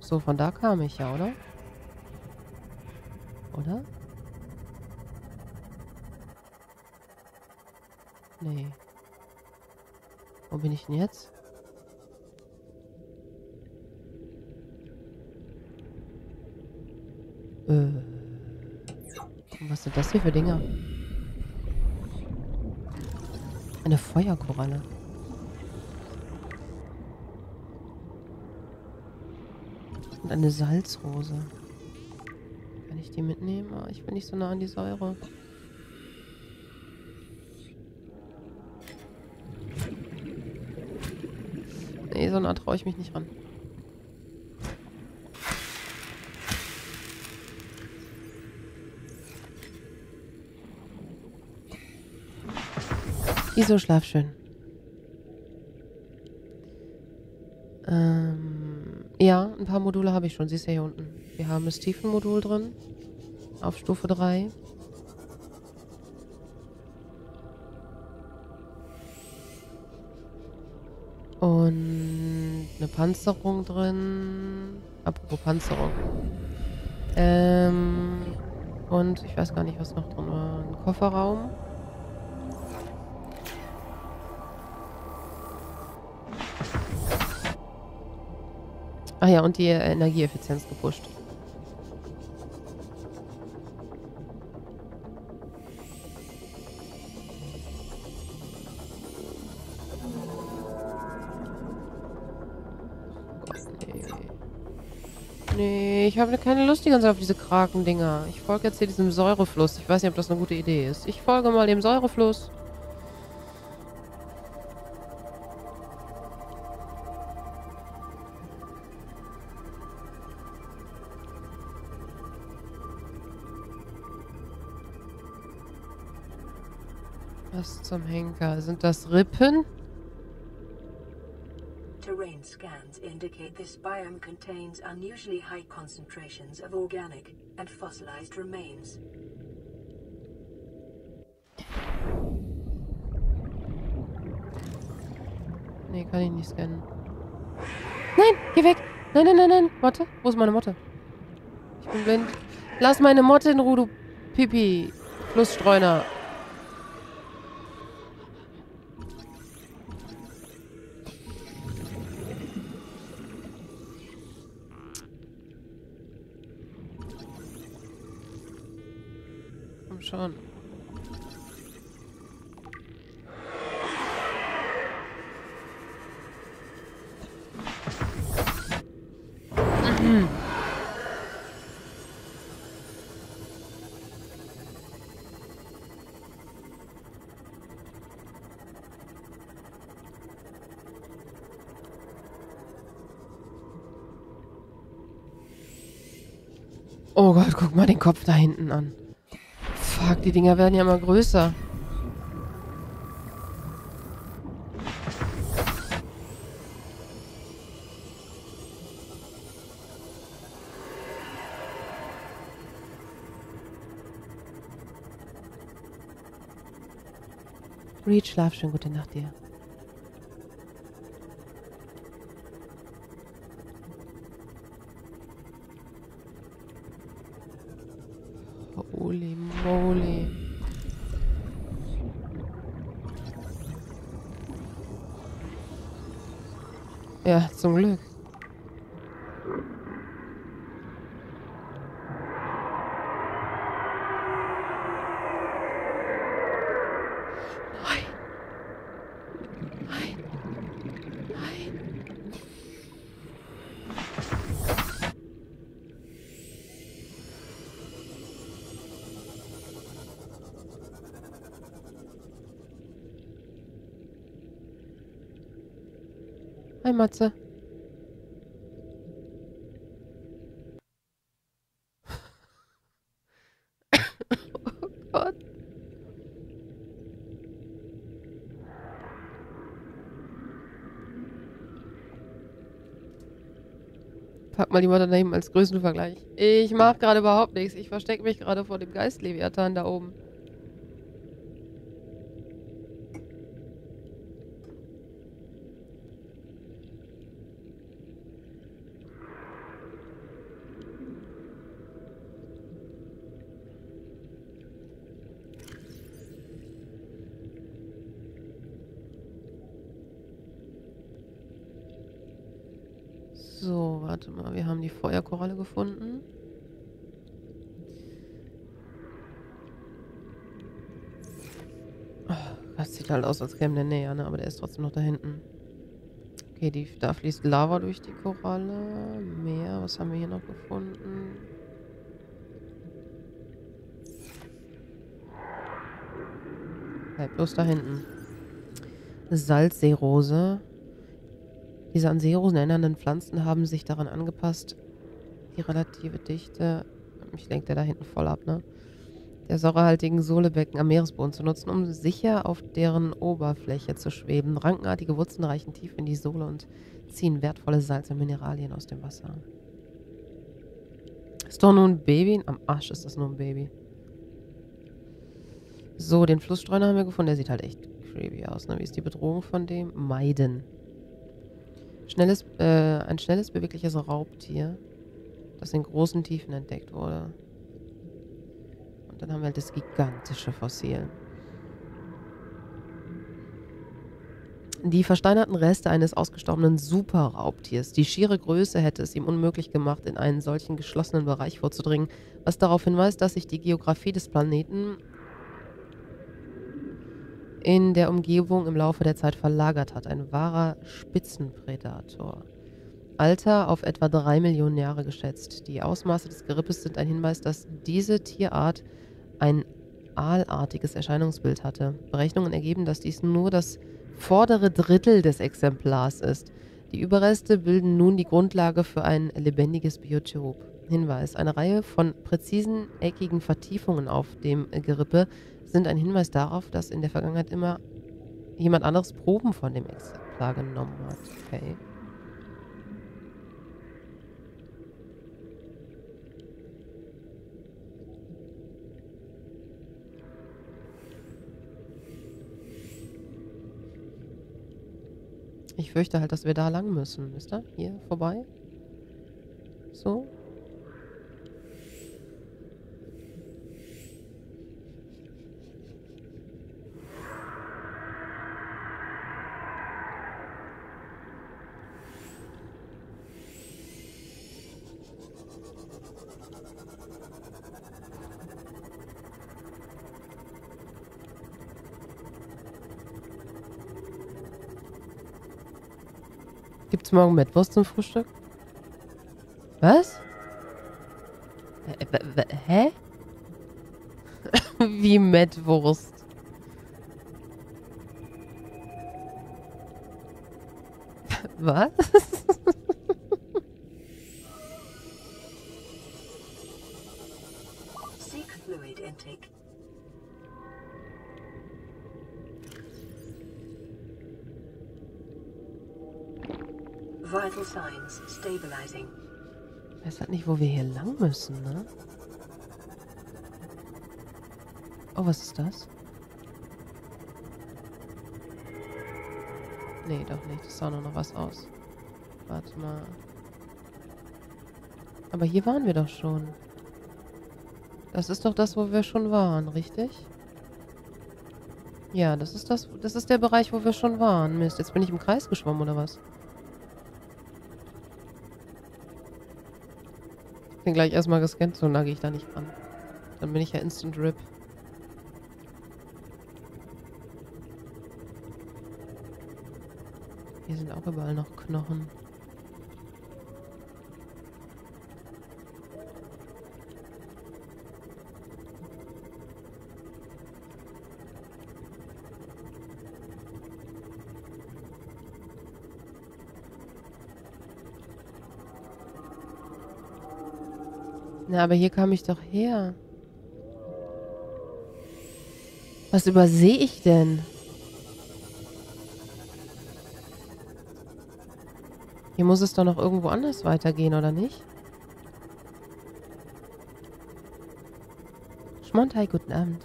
So, von da kam ich ja, oder? Oder? Nee. Wo bin ich denn jetzt? Was sind das hier für Dinger? Eine Feuerkoralle. Und eine Salzrose. Kann ich die mitnehmen? Oh, ich bin nicht so nah an die Säure. Nee, so nah traue ich mich nicht ran. Wieso schlaf schön? Ähm, ja, ein paar Module habe ich schon. Siehst du hier unten. Wir haben das Tiefenmodul drin. Auf Stufe 3. Und eine Panzerung drin. Apropos Panzerung. Ähm, und ich weiß gar nicht, was noch drin war. Ein Kofferraum. Ach ja, und die Energieeffizienz gepusht. Nee, ich habe keine Lust die ganze Zeit auf diese Krakendinger. Ich folge jetzt hier diesem Säurefluss. Ich weiß nicht, ob das eine gute Idee ist. Ich folge mal dem Säurefluss. Zum Henker? Sind das Rippen? Terrain scans indicate this biome contains unusually high concentrations of organic and fossilized remains. Nee, kann ich nicht scannen. Nein, geh weg! Nein, nein, nein, nein. Motte? Wo ist meine Motte? Ich bin blind. Lass meine Motte in Ruhe, du Pipi. Flussstreuner. Mhm. Oh Gott, guck mal den Kopf da hinten an. Fuck, die Dinger werden ja immer größer. Reed, schlaf schön. Gute Nacht dir. Holy moly. Ja, zum Glück. Nein. Nein. Nein. Hi, Matze. oh Gott. Pack mal die Mutter daneben als Größenvergleich. Ich mach gerade überhaupt nichts. Ich verstecke mich gerade vor dem Geistleviathan da oben. So, warte mal. Wir haben die Feuerkoralle gefunden. Oh, das sieht halt aus, als käme der näher, ne? Aber der ist trotzdem noch da hinten. Okay, die, da fließt Lava durch die Koralle. Meer, was haben wir hier noch gefunden? Bleib bloß da hinten. Salzseerose. Diese an Seerosen erinnernden Pflanzen haben sich daran angepasst, die relative Dichte, ich lenke der da hinten voll ab, ne? Der säurehaltigen Sohlebecken am Meeresboden zu nutzen, um sicher auf deren Oberfläche zu schweben. Rankenartige Wurzeln reichen tief in die Sohle und ziehen wertvolle Salz und Mineralien aus dem Wasser. Ist doch nur ein Baby? Am Arsch ist das nur ein Baby. So, den Flussstreuner haben wir gefunden. Der sieht halt echt creepy aus. Ne? Wie ist die Bedrohung von dem? Meiden. Schnelles, äh, ein schnelles, bewegliches Raubtier, das in großen Tiefen entdeckt wurde. Und dann haben wir halt das gigantische Fossil. Die versteinerten Reste eines ausgestorbenen Superraubtiers. Die schiere Größe hätte es ihm unmöglich gemacht, in einen solchen geschlossenen Bereich vorzudringen, was darauf hinweist, dass sich die Geografie des Planeten in der Umgebung im Laufe der Zeit verlagert hat. Ein wahrer Spitzenpredator. Alter auf etwa drei Millionen Jahre geschätzt. Die Ausmaße des Gerippes sind ein Hinweis, dass diese Tierart ein aalartiges Erscheinungsbild hatte. Berechnungen ergeben, dass dies nur das vordere Drittel des Exemplars ist. Die Überreste bilden nun die Grundlage für ein lebendiges Biotop. Hinweis: Eine Reihe von präzisen, eckigen Vertiefungen auf dem Gerippe sind ein Hinweis darauf, dass in der Vergangenheit immer jemand anderes Proben von dem Exemplar genommen hat. Okay. Ich fürchte halt, dass wir da lang müssen. Ist da? Hier vorbei? So? Gibt's morgen Mettwurst zum Frühstück? Was? Äh, w- Hä? Wie Mettwurst? Müssen, ne? Oh, was ist das? Nee, doch nicht. Das sah nur noch was aus. Warte mal. Aber hier waren wir doch schon. Das ist doch das, wo wir schon waren, richtig? Ja, das ist das. Das ist der Bereich, wo wir schon waren. Mist, jetzt bin ich im Kreis geschwommen, oder was? Ich bin gleich erstmal gescannt, so nah gehe ich da nicht ran. Dann bin ich ja Instant RIP. Hier sind auch überall noch Knochen. Na, aber hier kam ich doch her. Was übersehe ich denn? Hier muss es doch noch irgendwo anders weitergehen, oder nicht? Schmontai, guten Abend.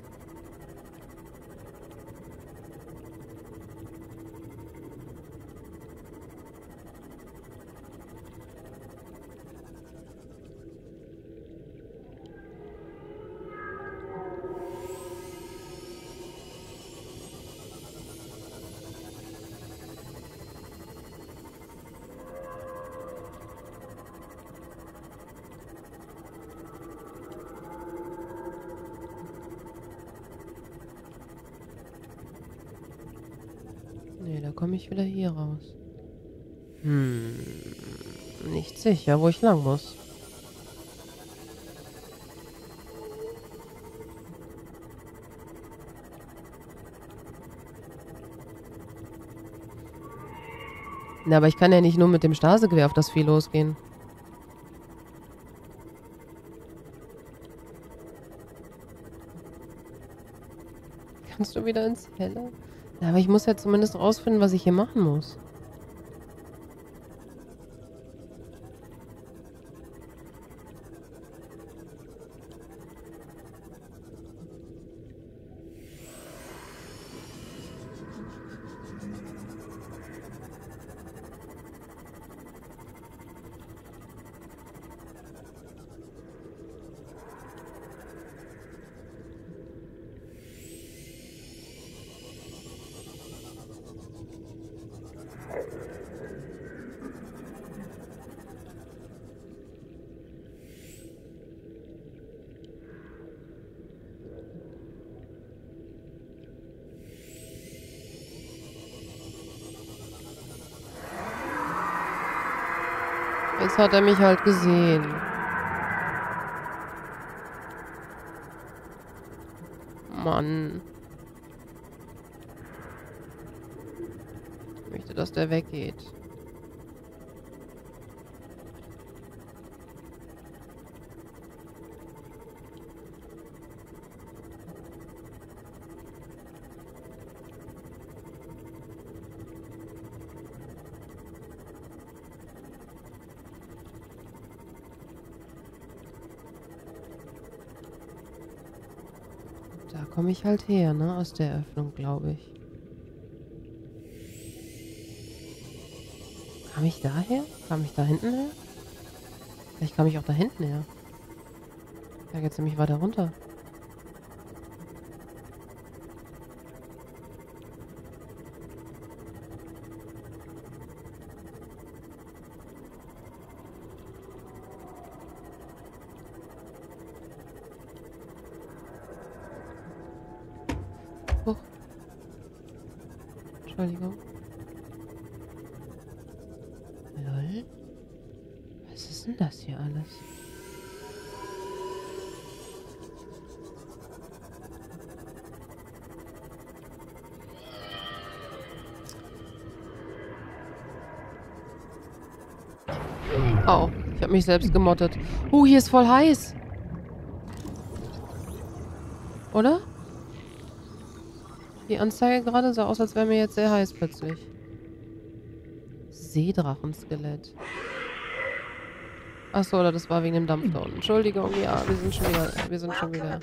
Ich wieder hier raus. Hm. Nicht sicher, wo ich lang muss. Na, aber ich kann ja nicht nur mit dem Stasegewehr auf das Vieh losgehen. Kannst du wieder ins Helle? Aber ich muss ja zumindest rausfinden, was ich hier machen muss. Jetzt hat er mich halt gesehen. Mann. Ich möchte, dass der weggeht. Komme ich halt her, ne? Aus der Öffnung, glaube ich. Kam ich daher? Kam ich da hinten her? Vielleicht kam ich auch da hinten her. Da geht's nämlich weiter runter. Mich selbst gemottet. Oh, hier ist voll heiß. Oder? Die Anzeige gerade sah aus, als wäre mir jetzt sehr heiß plötzlich. Seedrachenskelett. Achso, oder das war wegen dem Dampf da unten. Entschuldigung, ja, wir sind schon wieder. Wir sind schon wieder.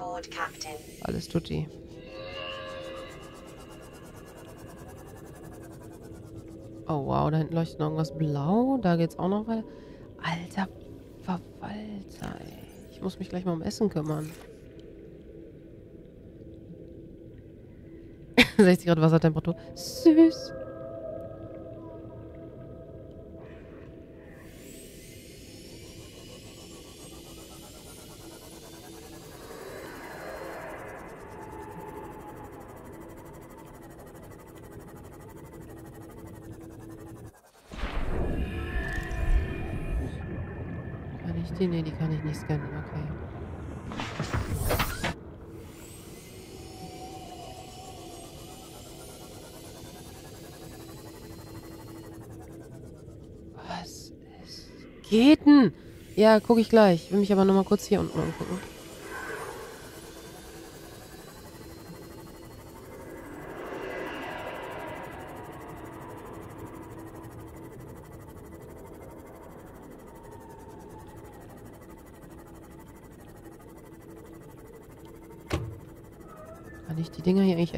Alles tutti. Oh wow, da hinten leuchtet noch irgendwas blau. Da geht's auch noch weiter. Alter Verwalter, ey. Ich muss mich gleich mal um Essen kümmern. 60 Grad Wassertemperatur. Süß. Ich nicht scannen. Okay. Was ist... Geht denn? Ja, gucke ich gleich. Will mich aber nochmal kurz hier unten angucken.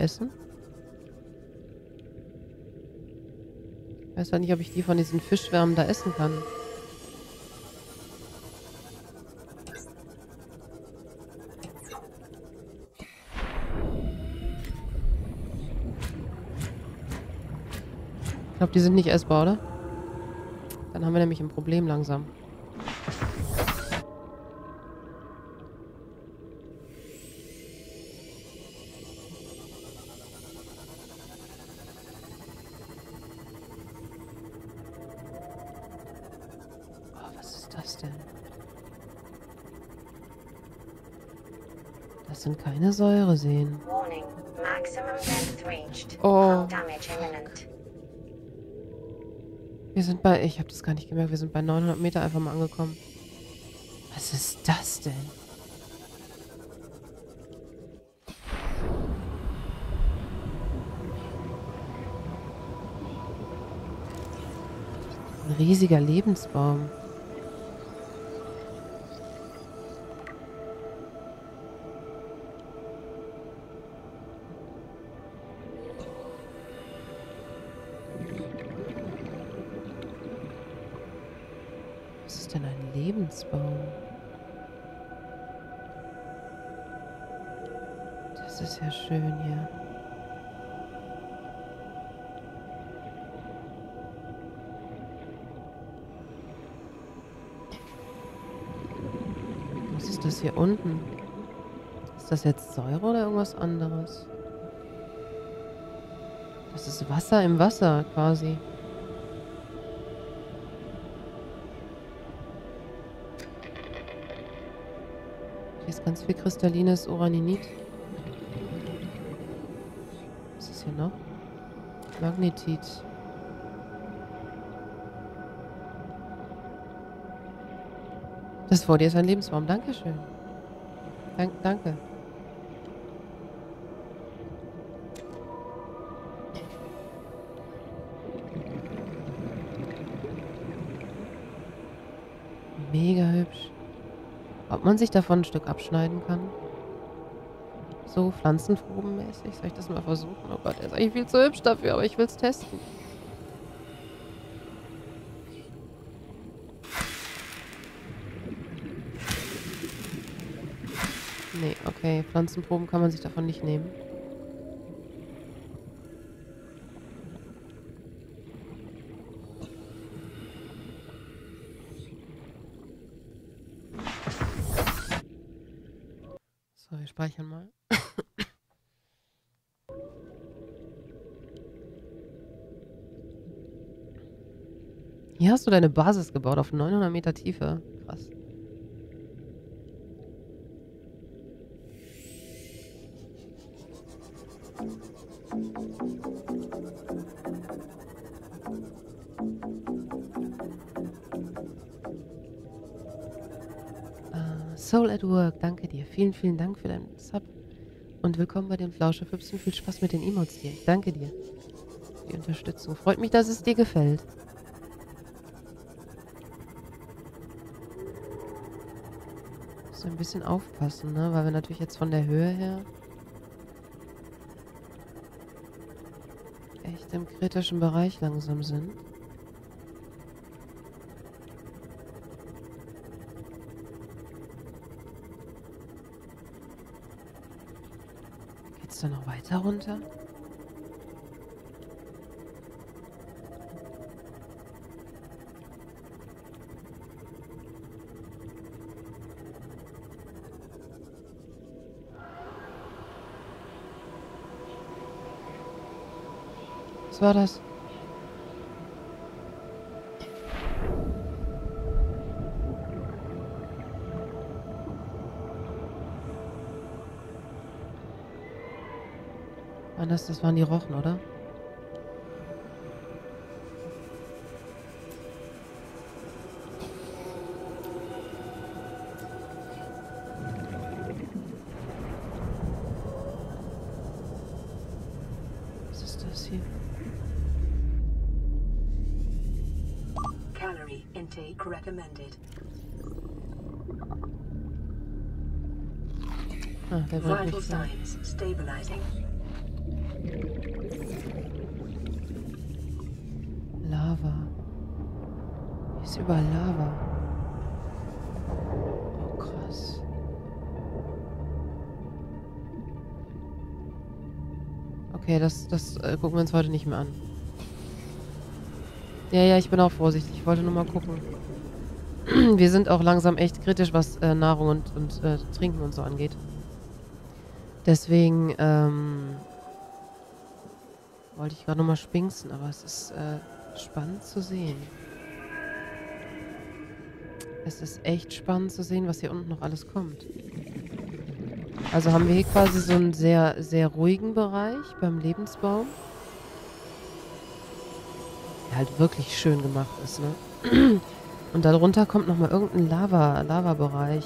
Essen? Ich weiß halt nicht, ob ich die von diesen Fischwärmen da essen kann. Ich glaube, die sind nicht essbar, oder? Dann haben wir nämlich ein Problem langsam. Reached. Oh. Hull damage imminent. Wir sind bei... Ich habe das gar nicht gemerkt. Wir sind bei 900 Meter einfach mal angekommen. Was ist das denn? Ein riesiger Lebensbaum. Lebensbaum? Das ist ja schön hier. Was ist das hier unten? Ist das jetzt Säure oder irgendwas anderes? Das ist Wasser im Wasser quasi. Hier ist ganz viel kristallines Uraninit. Was ist hier noch? Magnetit. Das vor dir ist ein Lebensbaum. Dankeschön. Dank, danke. Man sich davon ein Stück abschneiden kann? So pflanzenprobenmäßig? Soll ich das mal versuchen? Oh Gott, der ist eigentlich viel zu hübsch dafür, aber ich will es testen. Nee, okay. Pflanzenproben kann man sich davon nicht nehmen. So, wir speichern mal. Hier hast du deine Basis gebaut auf 900 Meter Tiefe. Krass. Äh, Soul at Work, danke dir. Vielen, vielen Dank für deinen Sub. Und willkommen bei den Flauschefipsen. Viel Spaß mit den Emotes dir. Ich danke dir. für Die Unterstützung. Freut mich, dass es dir gefällt. Ein bisschen aufpassen, ne? Weil wir natürlich jetzt von der Höhe her echt im kritischen Bereich langsam sind. Geht's da noch weiter runter? Was war das? Waren das, das waren die Rochen, oder? Überall Lava. Oh, krass. Okay, das, das äh, gucken wir uns heute nicht mehr an. Ja, ja, ich bin auch vorsichtig. Ich wollte nur mal gucken. Wir sind auch langsam echt kritisch, was äh, Nahrung und, und äh, Trinken und so angeht. Deswegen ähm, wollte ich gerade nochmal spinksen, aber es ist äh, spannend zu sehen. Es ist echt spannend zu sehen, was hier unten noch alles kommt. Also haben wir hier quasi so einen sehr, sehr ruhigen Bereich beim Lebensbaum. Der halt wirklich schön gemacht ist, ne? Und darunter kommt nochmal irgendein Lava, Lava-Bereich.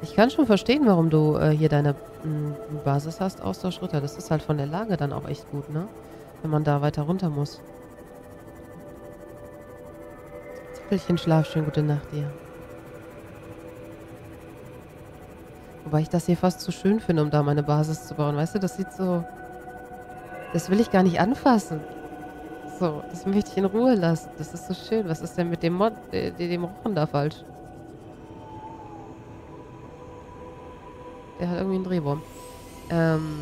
Ich kann schon verstehen, warum du äh, hier deine m, Basis hast, Austauschritter. Das ist halt von der Lage dann auch echt gut, ne? Wenn man da weiter runter muss. Zickelchen, schlaf schön, gute Nacht dir. Wobei ich das hier fast zu schön finde, um da meine Basis zu bauen. Weißt du, das sieht so... Das will ich gar nicht anfassen. So, das möchte ich in Ruhe lassen. Das ist so schön. Was ist denn mit dem Mod, äh, dem Rochen da falsch? Der hat irgendwie einen Drehwurm. Ähm...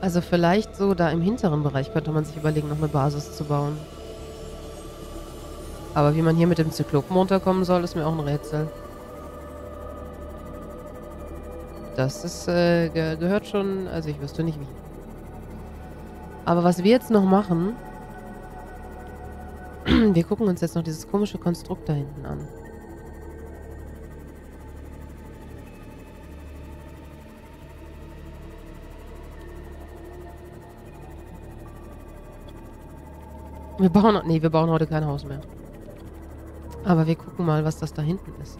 Also vielleicht so da im hinteren Bereich könnte man sich überlegen, noch eine Basis zu bauen. Aber wie man hier mit dem Zyklopen runterkommen soll, ist mir auch ein Rätsel. Das ist, äh, ge gehört schon, also ich wüsste nicht wie. Aber was wir jetzt noch machen, wir gucken uns jetzt noch dieses komische Konstrukt da hinten an. Wir bauen, nee, wir bauen heute kein Haus mehr. Aber wir gucken mal, was das da hinten ist.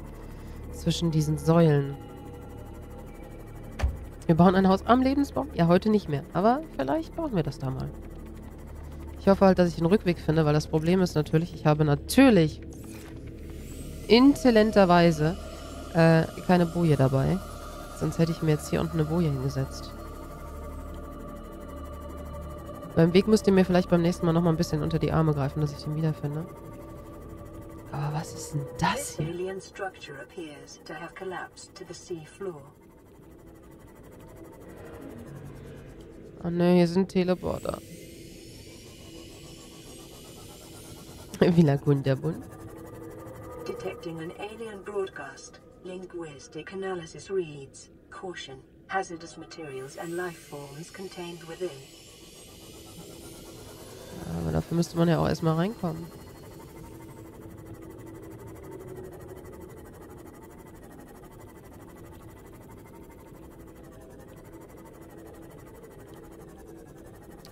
Zwischen diesen Säulen. Wir bauen ein Haus am Lebensbaum? Ja, heute nicht mehr. Aber vielleicht bauen wir das da mal. Ich hoffe halt, dass ich den Rückweg finde, weil das Problem ist natürlich, ich habe natürlich intellenterweise äh, keine Boje dabei. Sonst hätte ich mir jetzt hier unten eine Boje hingesetzt. Beim Weg müsst ihr mir vielleicht beim nächsten Mal nochmal ein bisschen unter die Arme greifen, dass ich den wiederfinde. Aber was ist denn das hier? alien structure appears to have collapsed to the sea floor. Oh ne, hier sind Teleporter. Villa Gunderbund. Detecting an alien broadcast. Linguistic analysis reads Caution. Hazardous materials and life forms contained within. Aber dafür müsste man ja auch erstmal reinkommen.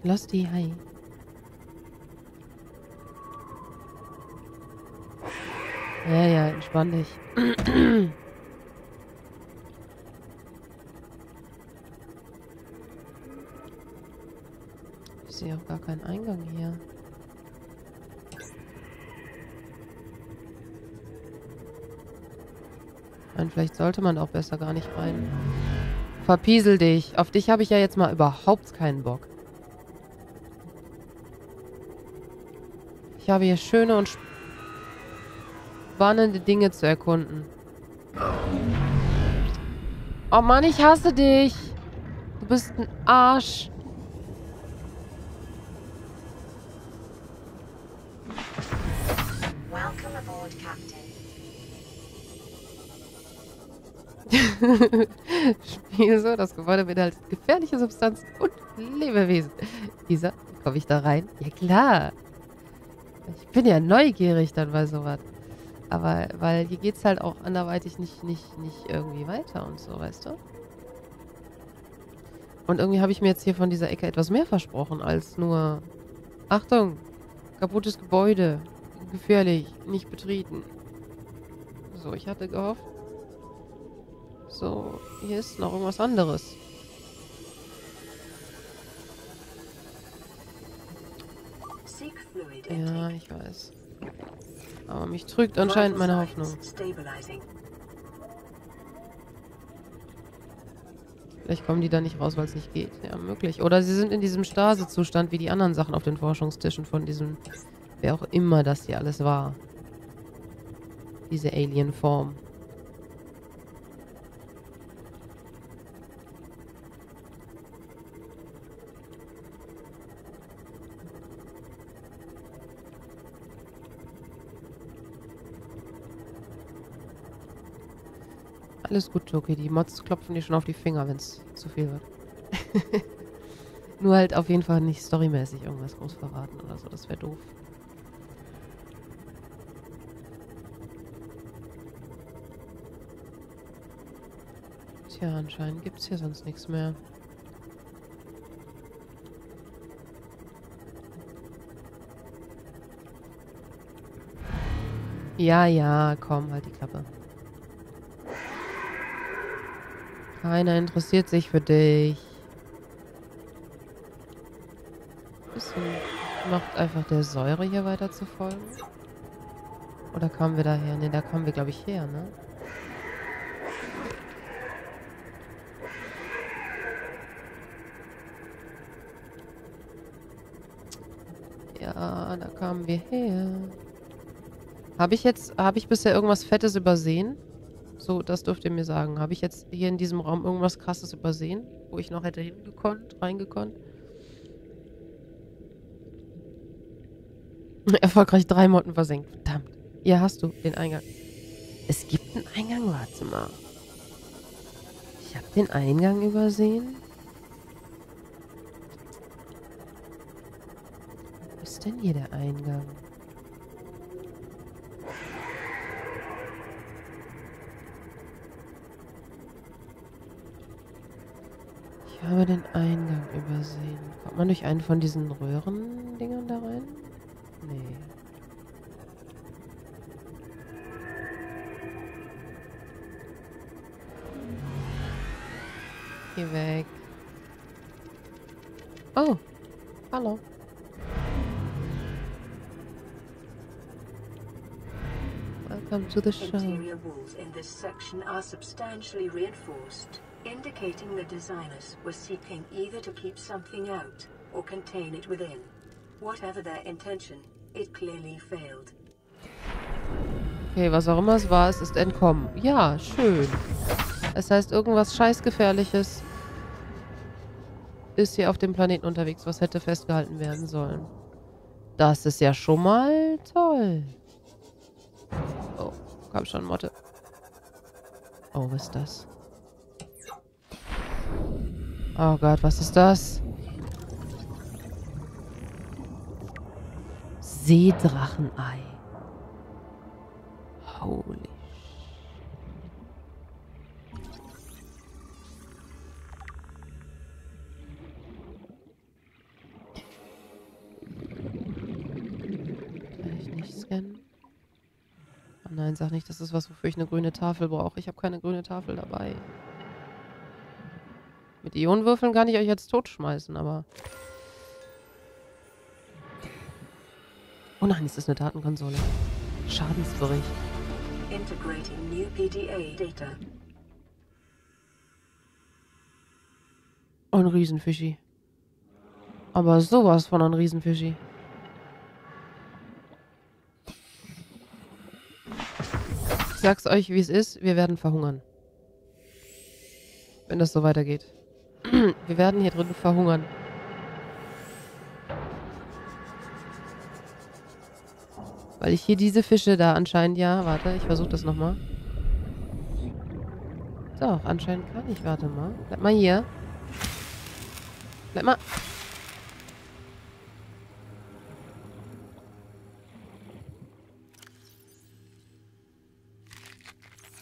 Losty, hi. Ja, ja, entspann dich. Ich sehe auch gar keinen Eingang hier. Nein, vielleicht sollte man auch besser gar nicht rein. Verpiesel dich. Auf dich habe ich ja jetzt mal überhaupt keinen Bock. Ich habe hier schöne und spannende Dinge zu erkunden. Oh Mann, ich hasse dich. Du bist ein Arsch. Welcome aboard, Captain. Spiel so, das Gebäude beinhaltet gefährliche Substanzen und Lebewesen. Isa, komme ich da rein? Ja klar. Ich bin ja neugierig dann bei sowas. Aber, weil hier geht's halt auch anderweitig nicht, nicht, nicht irgendwie weiter und so, weißt du? Und irgendwie habe ich mir jetzt hier von dieser Ecke etwas mehr versprochen als nur Achtung, kaputtes Gebäude, gefährlich, nicht betreten. So, ich hatte gehofft, so, hier ist noch irgendwas anderes. Seek fluid Ja, ich weiß. Aber mich trügt anscheinend meine Hoffnung. Vielleicht kommen die da nicht raus, weil es nicht geht. Ja, möglich. Oder sie sind in diesem Stasezustand wie die anderen Sachen auf den Forschungstischen von diesem, wer auch immer das hier alles war. Diese Alien-Form. Alles gut, Toki. Die Mods klopfen dir schon auf die Finger, wenn es zu viel wird. Nur halt auf jeden Fall nicht storymäßig irgendwas groß verraten oder so. Das wäre doof. Tja, anscheinend gibt es hier sonst nichts mehr. Ja, ja, komm, halt die Klappe. Keiner interessiert sich für dich. Bisschen macht einfach der Säure hier weiter zu folgen. Oder kamen wir daher? Ne, da kamen wir, glaube ich, her, ne? Ja, da kamen wir her. Habe ich jetzt, habe ich bisher irgendwas Fettes übersehen? So, das dürft ihr mir sagen. Habe ich jetzt hier in diesem Raum irgendwas Krasses übersehen, wo ich noch hätte hingekonnt, reingekonnt? Erfolgreich drei Motten versenkt. Verdammt. Hier hast du den Eingang. Es gibt einen Eingang, warte mal. Ich habe den Eingang übersehen. Wo ist denn hier der Eingang? Habe den Eingang übersehen. Kommt man durch einen von diesen Röhrendingern da rein? Nee. Geh weg. Oh. Hallo. Welcome to the show. Interior walls in this section are substantially reinforced, indicating the designers were seeking either to keep something out or contain it within. Whatever their intention, it clearly failed. Okay, was auch immer es war, es ist entkommen. Ja, schön. Es heißt, irgendwas scheißgefährliches ist hier auf dem Planeten unterwegs, was hätte festgehalten werden sollen. Das ist ja schon mal toll. Oh, komm schon, Motte. Oh, was ist das? Oh Gott, was ist das? Seedrachenei. Holy Kann ich nicht scannen? Oh nein, sag nicht, das ist was, wofür ich eine grüne Tafel brauche. Ich habe keine grüne Tafel dabei. Mit Ionenwürfeln kann ich euch jetzt totschmeißen, aber... Oh nein, es ist eine Datenkonsole. Schadensbericht. Integrating new PDA data. Oh, ein Riesenfischi. Aber sowas von ein Riesenfischi. Ich sag's euch, wie es ist. Wir werden verhungern. Wenn das so weitergeht. Wir werden hier drin verhungern. Weil ich hier diese Fische da anscheinend ja... Warte, ich versuche das nochmal. Doch, anscheinend kann ich. Warte mal. Bleib mal hier. Bleib mal...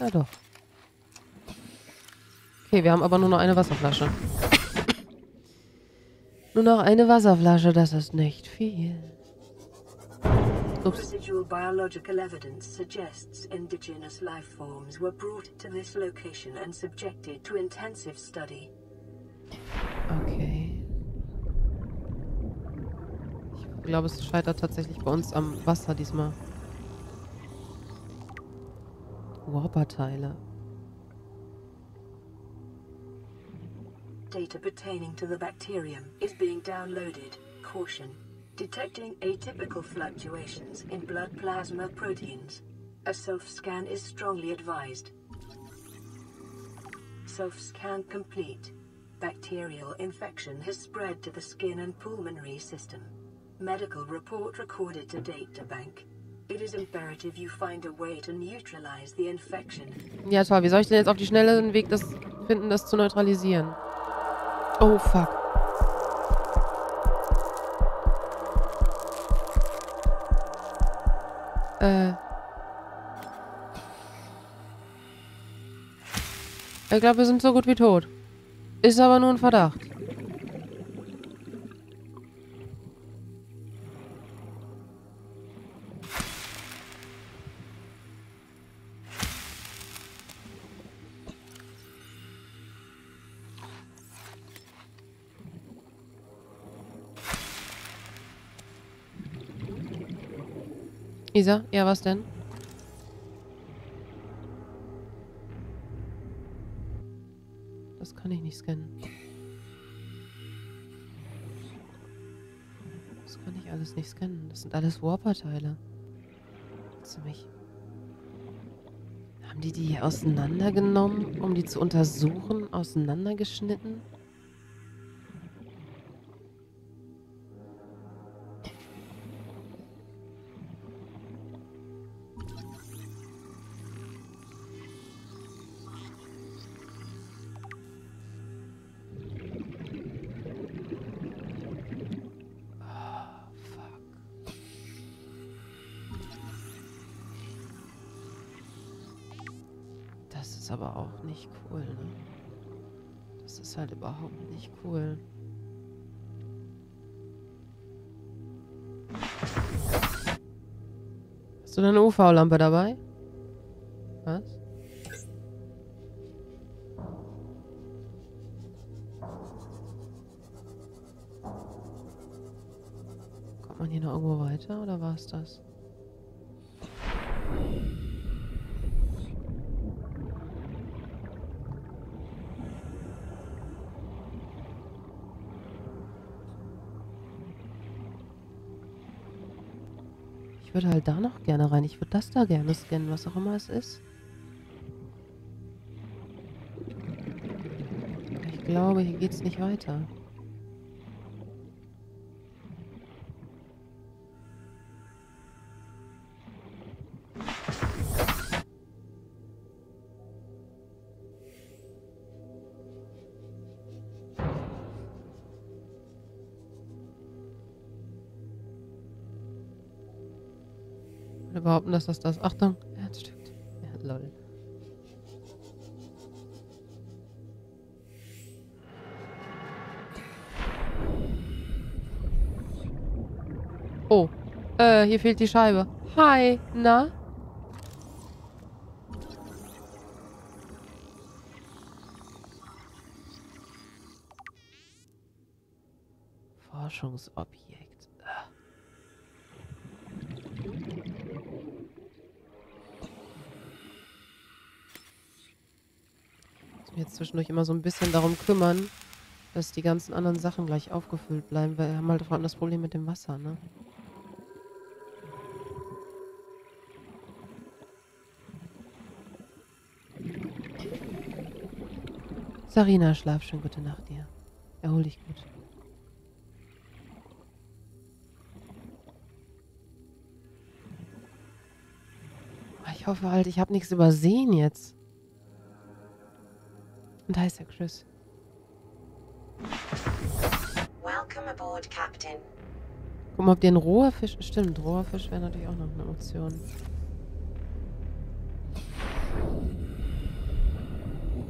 Ja doch. Okay, wir haben aber nur noch eine Wasserflasche. nur noch eine Wasserflasche, das ist nicht viel. Ups. Residual biological evidence suggests indigenous life forms were brought to this location and subjected to intensive study. Okay. Ich glaube, es scheitert tatsächlich bei uns am Wasser diesmal. Warper-Teile. Data pertaining to the bacterium is being downloaded. Caution. Detecting atypical fluctuations in blood plasma proteins. A self-scan is strongly advised. Self-scan complete. Bacterial infection has spread to the skin and pulmonary system. Medical report recorded to databank. It is imperative you find a way to neutralize the infection. Ja, toll. Wie soll ich denn jetzt auf die Schnelle Weg das finden, das zu neutralisieren? Oh, fuck. Äh. Ich glaube, wir sind so gut wie tot. Ist aber nur ein Verdacht. Isa, ja, was denn? Das kann ich nicht scannen. Das kann ich alles nicht scannen. Das sind alles Warper-Teile. Ziemlich. Haben die die auseinandergenommen, um die zu untersuchen? Auseinandergeschnitten? Nicht cool, ne? Das ist halt überhaupt nicht cool. Hast du deine UV-Lampe dabei? Was? Kommt man hier noch irgendwo weiter oder war es das? Ich würde halt da noch gerne rein. Ich würde das da gerne scannen, was auch immer es ist. Ich glaube, hier geht es nicht weiter. Behaupten, dass das das... Achtung! Herzstück. Ja, lol. Oh. Äh, hier fehlt die Scheibe. Hi, na? Forschungsobjekt. Ah. Muss mich jetzt zwischendurch immer so ein bisschen darum kümmern, dass die ganzen anderen Sachen gleich aufgefüllt bleiben, weil wir haben halt vor allem das Problem mit dem Wasser, ne? Sarina, schlaf schön, gute Nacht dir. Erhol dich gut. Ich hoffe halt, ich habe nichts übersehen jetzt. Und da ist der Chris. Welcome aboard, Captain. Guck mal, ob dir ein roher Fisch... Stimmt, roher Fisch wäre natürlich auch noch eine Option.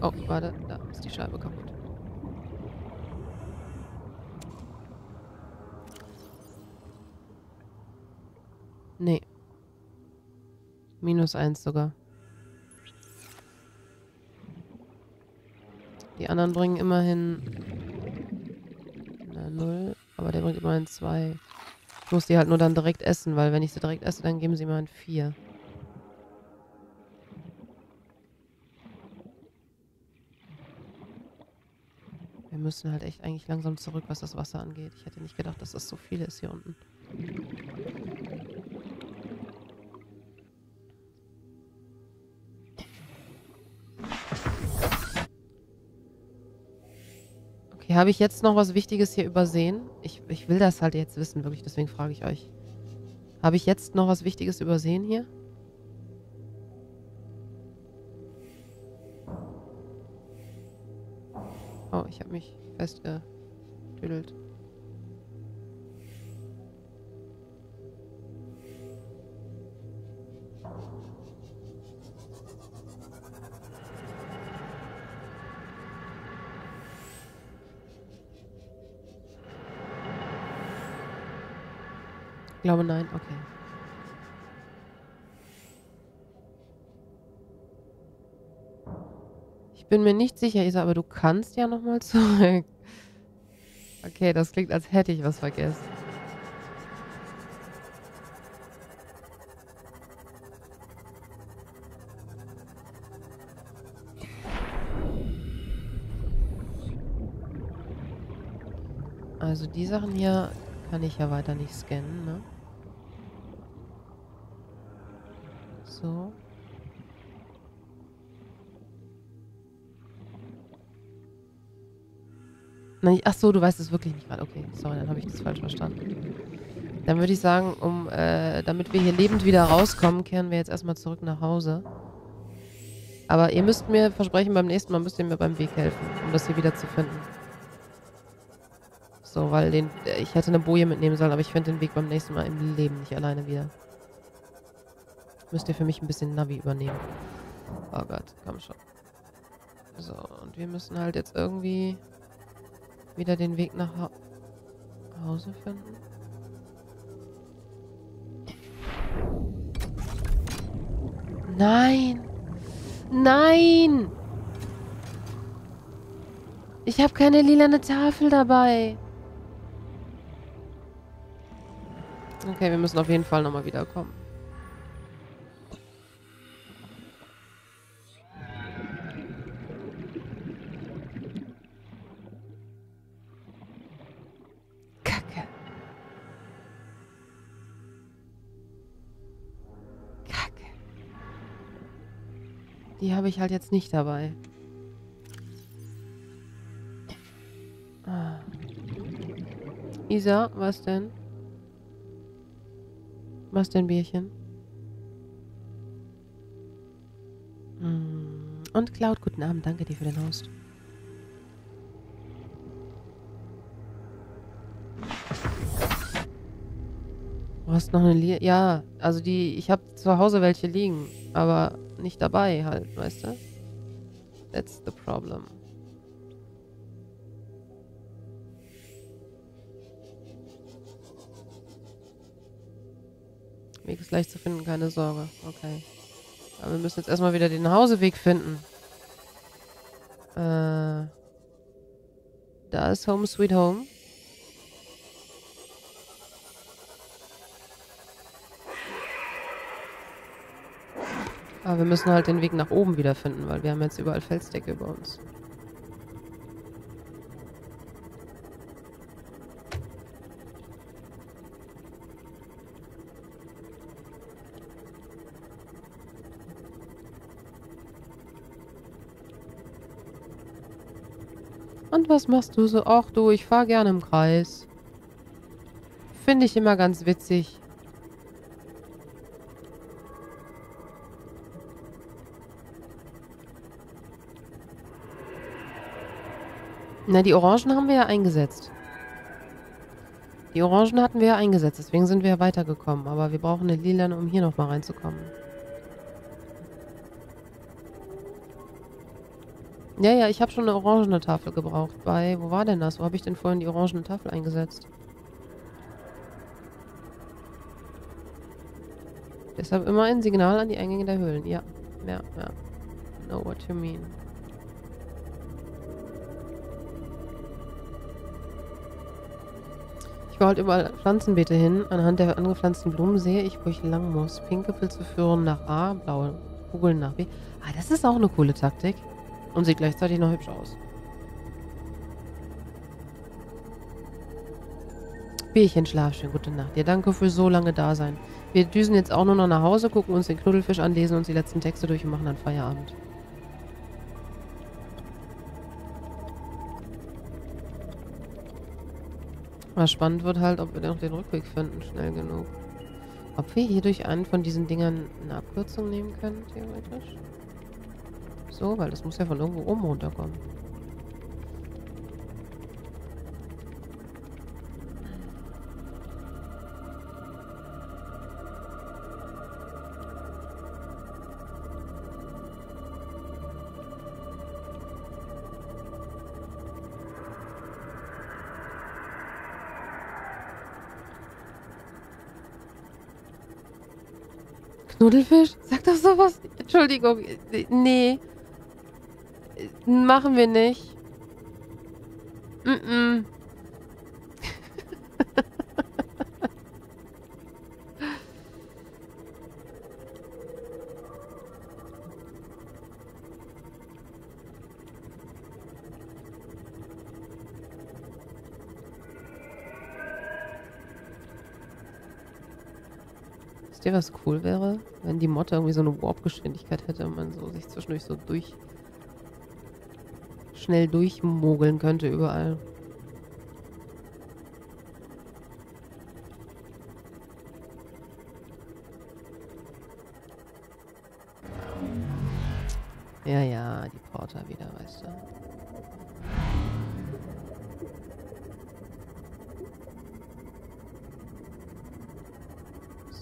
Oh, warte, da ist die Scheibe kaputt. Nee. Minus eins sogar. Die anderen bringen immerhin... Na, null. Aber der bringt immerhin zwei. Ich muss die halt nur dann direkt essen, weil wenn ich sie direkt esse, dann geben sie immerhin vier. Wir müssen halt echt eigentlich langsam zurück, was das Wasser angeht. Ich hätte nicht gedacht, dass das so viel ist hier unten. Okay, habe ich jetzt noch was Wichtiges hier übersehen? Ich, ich will das halt jetzt wissen, wirklich, deswegen frage ich euch. Habe ich jetzt noch was Wichtiges übersehen hier? Oh, ich habe mich festgetüdelt. Glaube nein, okay. Ich bin mir nicht sicher, Isa, aber du kannst ja nochmal zurück. Okay, das klingt, als hätte ich was vergessen. Also die Sachen hier kann ich ja weiter nicht scannen, ne? Nein, ach so, du weißt es wirklich nicht mal. Okay, sorry, dann habe ich das falsch verstanden. Dann würde ich sagen, um, äh, damit wir hier lebend wieder rauskommen, kehren wir jetzt erstmal zurück nach Hause. Aber ihr müsst mir versprechen, beim nächsten Mal müsst ihr mir beim Weg helfen, um das hier wieder zu finden. So, weil den, äh, ich hätte eine Boje mitnehmen sollen, aber ich finde den Weg beim nächsten Mal im Leben nicht alleine wieder. Müsst ihr für mich ein bisschen Navi übernehmen. Oh Gott, komm schon. So, und wir müssen halt jetzt irgendwie wieder den Weg nach ha Hause finden. Nein. Nein. Ich habe keine lilane Tafel dabei. Okay, wir müssen auf jeden Fall nochmal wiederkommen. Habe ich halt jetzt nicht dabei. Ah. Isa, was denn? Was denn, Bierchen? Mm, Und Cloud, guten Abend. Danke dir für den Host. Du hast noch eine Li Ja, also die... Ich habe zu Hause welche liegen, aber nicht dabei halt, weißt du? That's the problem. Weg ist leicht zu finden, keine Sorge. Okay. Aber wir müssen jetzt erstmal wieder den Hauseweg finden. Äh. Da ist Home Sweet Home. Aber wir müssen halt den Weg nach oben wieder finden, weil wir haben jetzt überall Felsdecke über uns. Und was machst du so? Ach du, ich fahre gerne im Kreis. Finde ich immer ganz witzig. Na, die Orangen haben wir ja eingesetzt. Die Orangen hatten wir ja eingesetzt, deswegen sind wir ja weitergekommen. Aber wir brauchen eine lilane, um hier nochmal reinzukommen. Ja, ja, ich habe schon eine orangene Tafel gebraucht. Bei, wo war denn das? Wo habe ich denn vorhin die orangene Tafel eingesetzt? Deshalb immer ein Signal an die Eingänge der Höhlen. Ja, ja, ja. Know what you mean. Halt überall Pflanzenbeete hin. Anhand der angepflanzten Blumen sehe ich, wo ich lang muss. Pinke Pilze führen nach A, blaue Kugeln nach B. Ah, das ist auch eine coole Taktik. Und sieht gleichzeitig noch hübsch aus. Bierchen, schlaf schön. Gute Nacht. Ja, danke für so lange Dasein. Wir düsen jetzt auch nur noch nach Hause, gucken uns den Knuddelfisch an, lesen uns die letzten Texte durch und machen dann Feierabend. Was spannend wird halt, ob wir noch den Rückweg finden, schnell genug. Ob wir hier durch einen von diesen Dingern eine Abkürzung nehmen können, theoretisch? So, weil das muss ja von irgendwo oben runterkommen. Knuddelfisch? Sag doch sowas. Entschuldigung. Nee. Machen wir nicht. Mm, -mm. Was cool wäre? Wenn die Motte irgendwie so eine Warp-Geschwindigkeit hätte und man so sich zwischendurch so durch schnell durchmogeln könnte überall. Ja, ja, die Porter wieder, weißt du.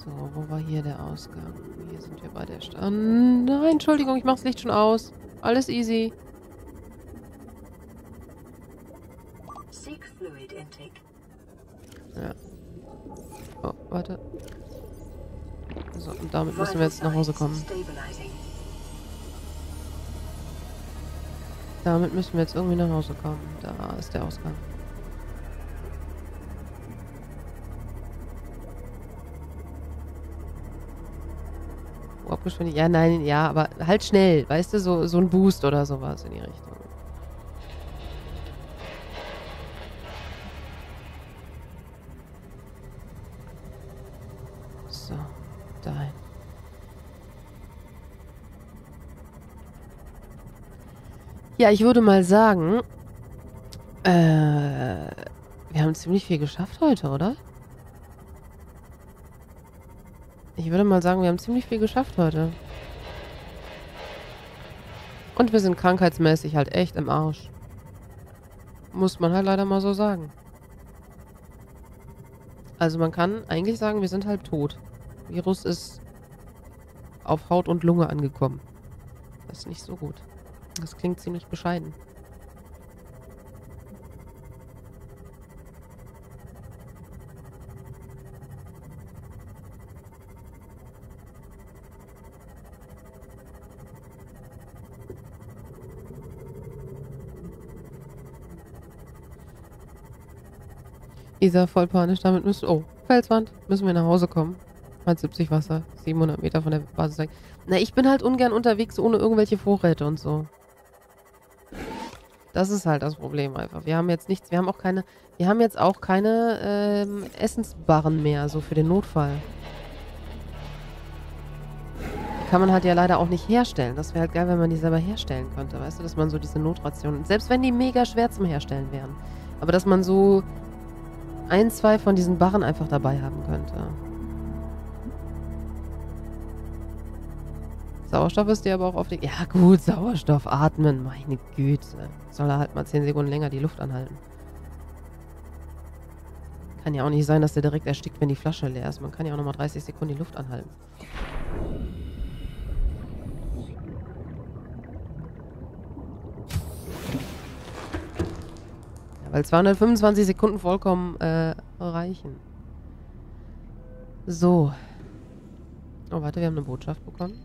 So, wo war hier der Ausgang? Hier sind wir bei der Stadt. Nein, Entschuldigung, ich mach's Licht schon aus. Alles easy. Ja. Oh, warte. So. und damit müssen wir jetzt nach Hause kommen. Damit müssen wir jetzt irgendwie nach Hause kommen. Da ist der Ausgang. Warpgeschwindigkeit. Ja, nein, ja, aber halt schnell. Weißt du, so, so ein Boost oder sowas in die Richtung. So, dahin. Ja, ich würde mal sagen, äh, wir haben ziemlich viel geschafft heute, oder? Ich würde mal sagen, wir haben ziemlich viel geschafft heute. Und wir sind krankheitsmäßig halt echt im Arsch. Muss man halt leider mal so sagen. Also man kann eigentlich sagen, wir sind halb tot. Virus ist auf Haut und Lunge angekommen. Das ist nicht so gut. Das klingt ziemlich bescheiden. Isa voll panisch, damit müssen Oh, Felswand. Müssen wir nach Hause kommen. Hat 70 Wasser. 700 Meter von der Basis weg. Na, ich bin halt ungern unterwegs ohne irgendwelche Vorräte und so. Das ist halt das Problem einfach. Wir haben jetzt nichts, wir haben auch keine, wir haben jetzt auch keine ähm, Essensbarren mehr, so für den Notfall. Kann man halt ja leider auch nicht herstellen. Das wäre halt geil, wenn man die selber herstellen könnte. Weißt du, dass man so diese Notrationen, selbst wenn die mega schwer zum Herstellen wären, aber dass man so ein, zwei von diesen Barren einfach dabei haben könnte. Sauerstoff ist dir aber auch auf die... Ja gut, Sauerstoff, atmen, meine Güte. Soll er halt mal 10 Sekunden länger die Luft anhalten. Kann ja auch nicht sein, dass der direkt erstickt, wenn die Flasche leer ist. Man kann ja auch nochmal 30 Sekunden die Luft anhalten. Weil 225 Sekunden vollkommen äh, reichen. So. Oh, warte, wir haben eine Botschaft bekommen.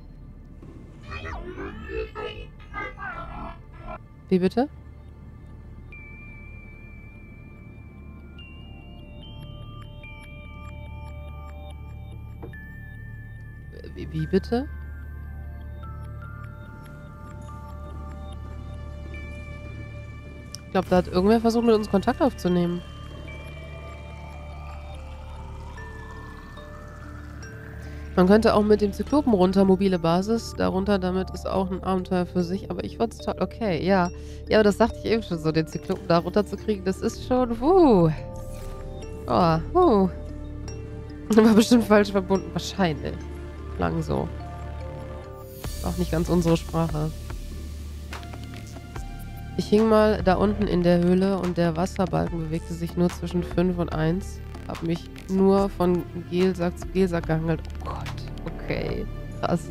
Wie bitte? Wie, wie bitte? Glaube, da hat irgendwer versucht, mit uns Kontakt aufzunehmen. Man könnte auch mit dem Zyklopen runter, mobile Basis, darunter, damit ist auch ein Abenteuer für sich, aber ich fand's toll. Okay, ja. Ja, aber das dachte ich eben schon so, den Zyklopen da runter zu kriegen, das ist schon, wuh. Oh, wuh. War bestimmt falsch verbunden, wahrscheinlich. Klang so. Auch nicht ganz unsere Sprache. Ich hing mal da unten in der Höhle und der Wasserbalken bewegte sich nur zwischen 5 und 1. Hab mich nur von Gelsack zu Gelsack gehangelt. Oh Gott, okay. Krass.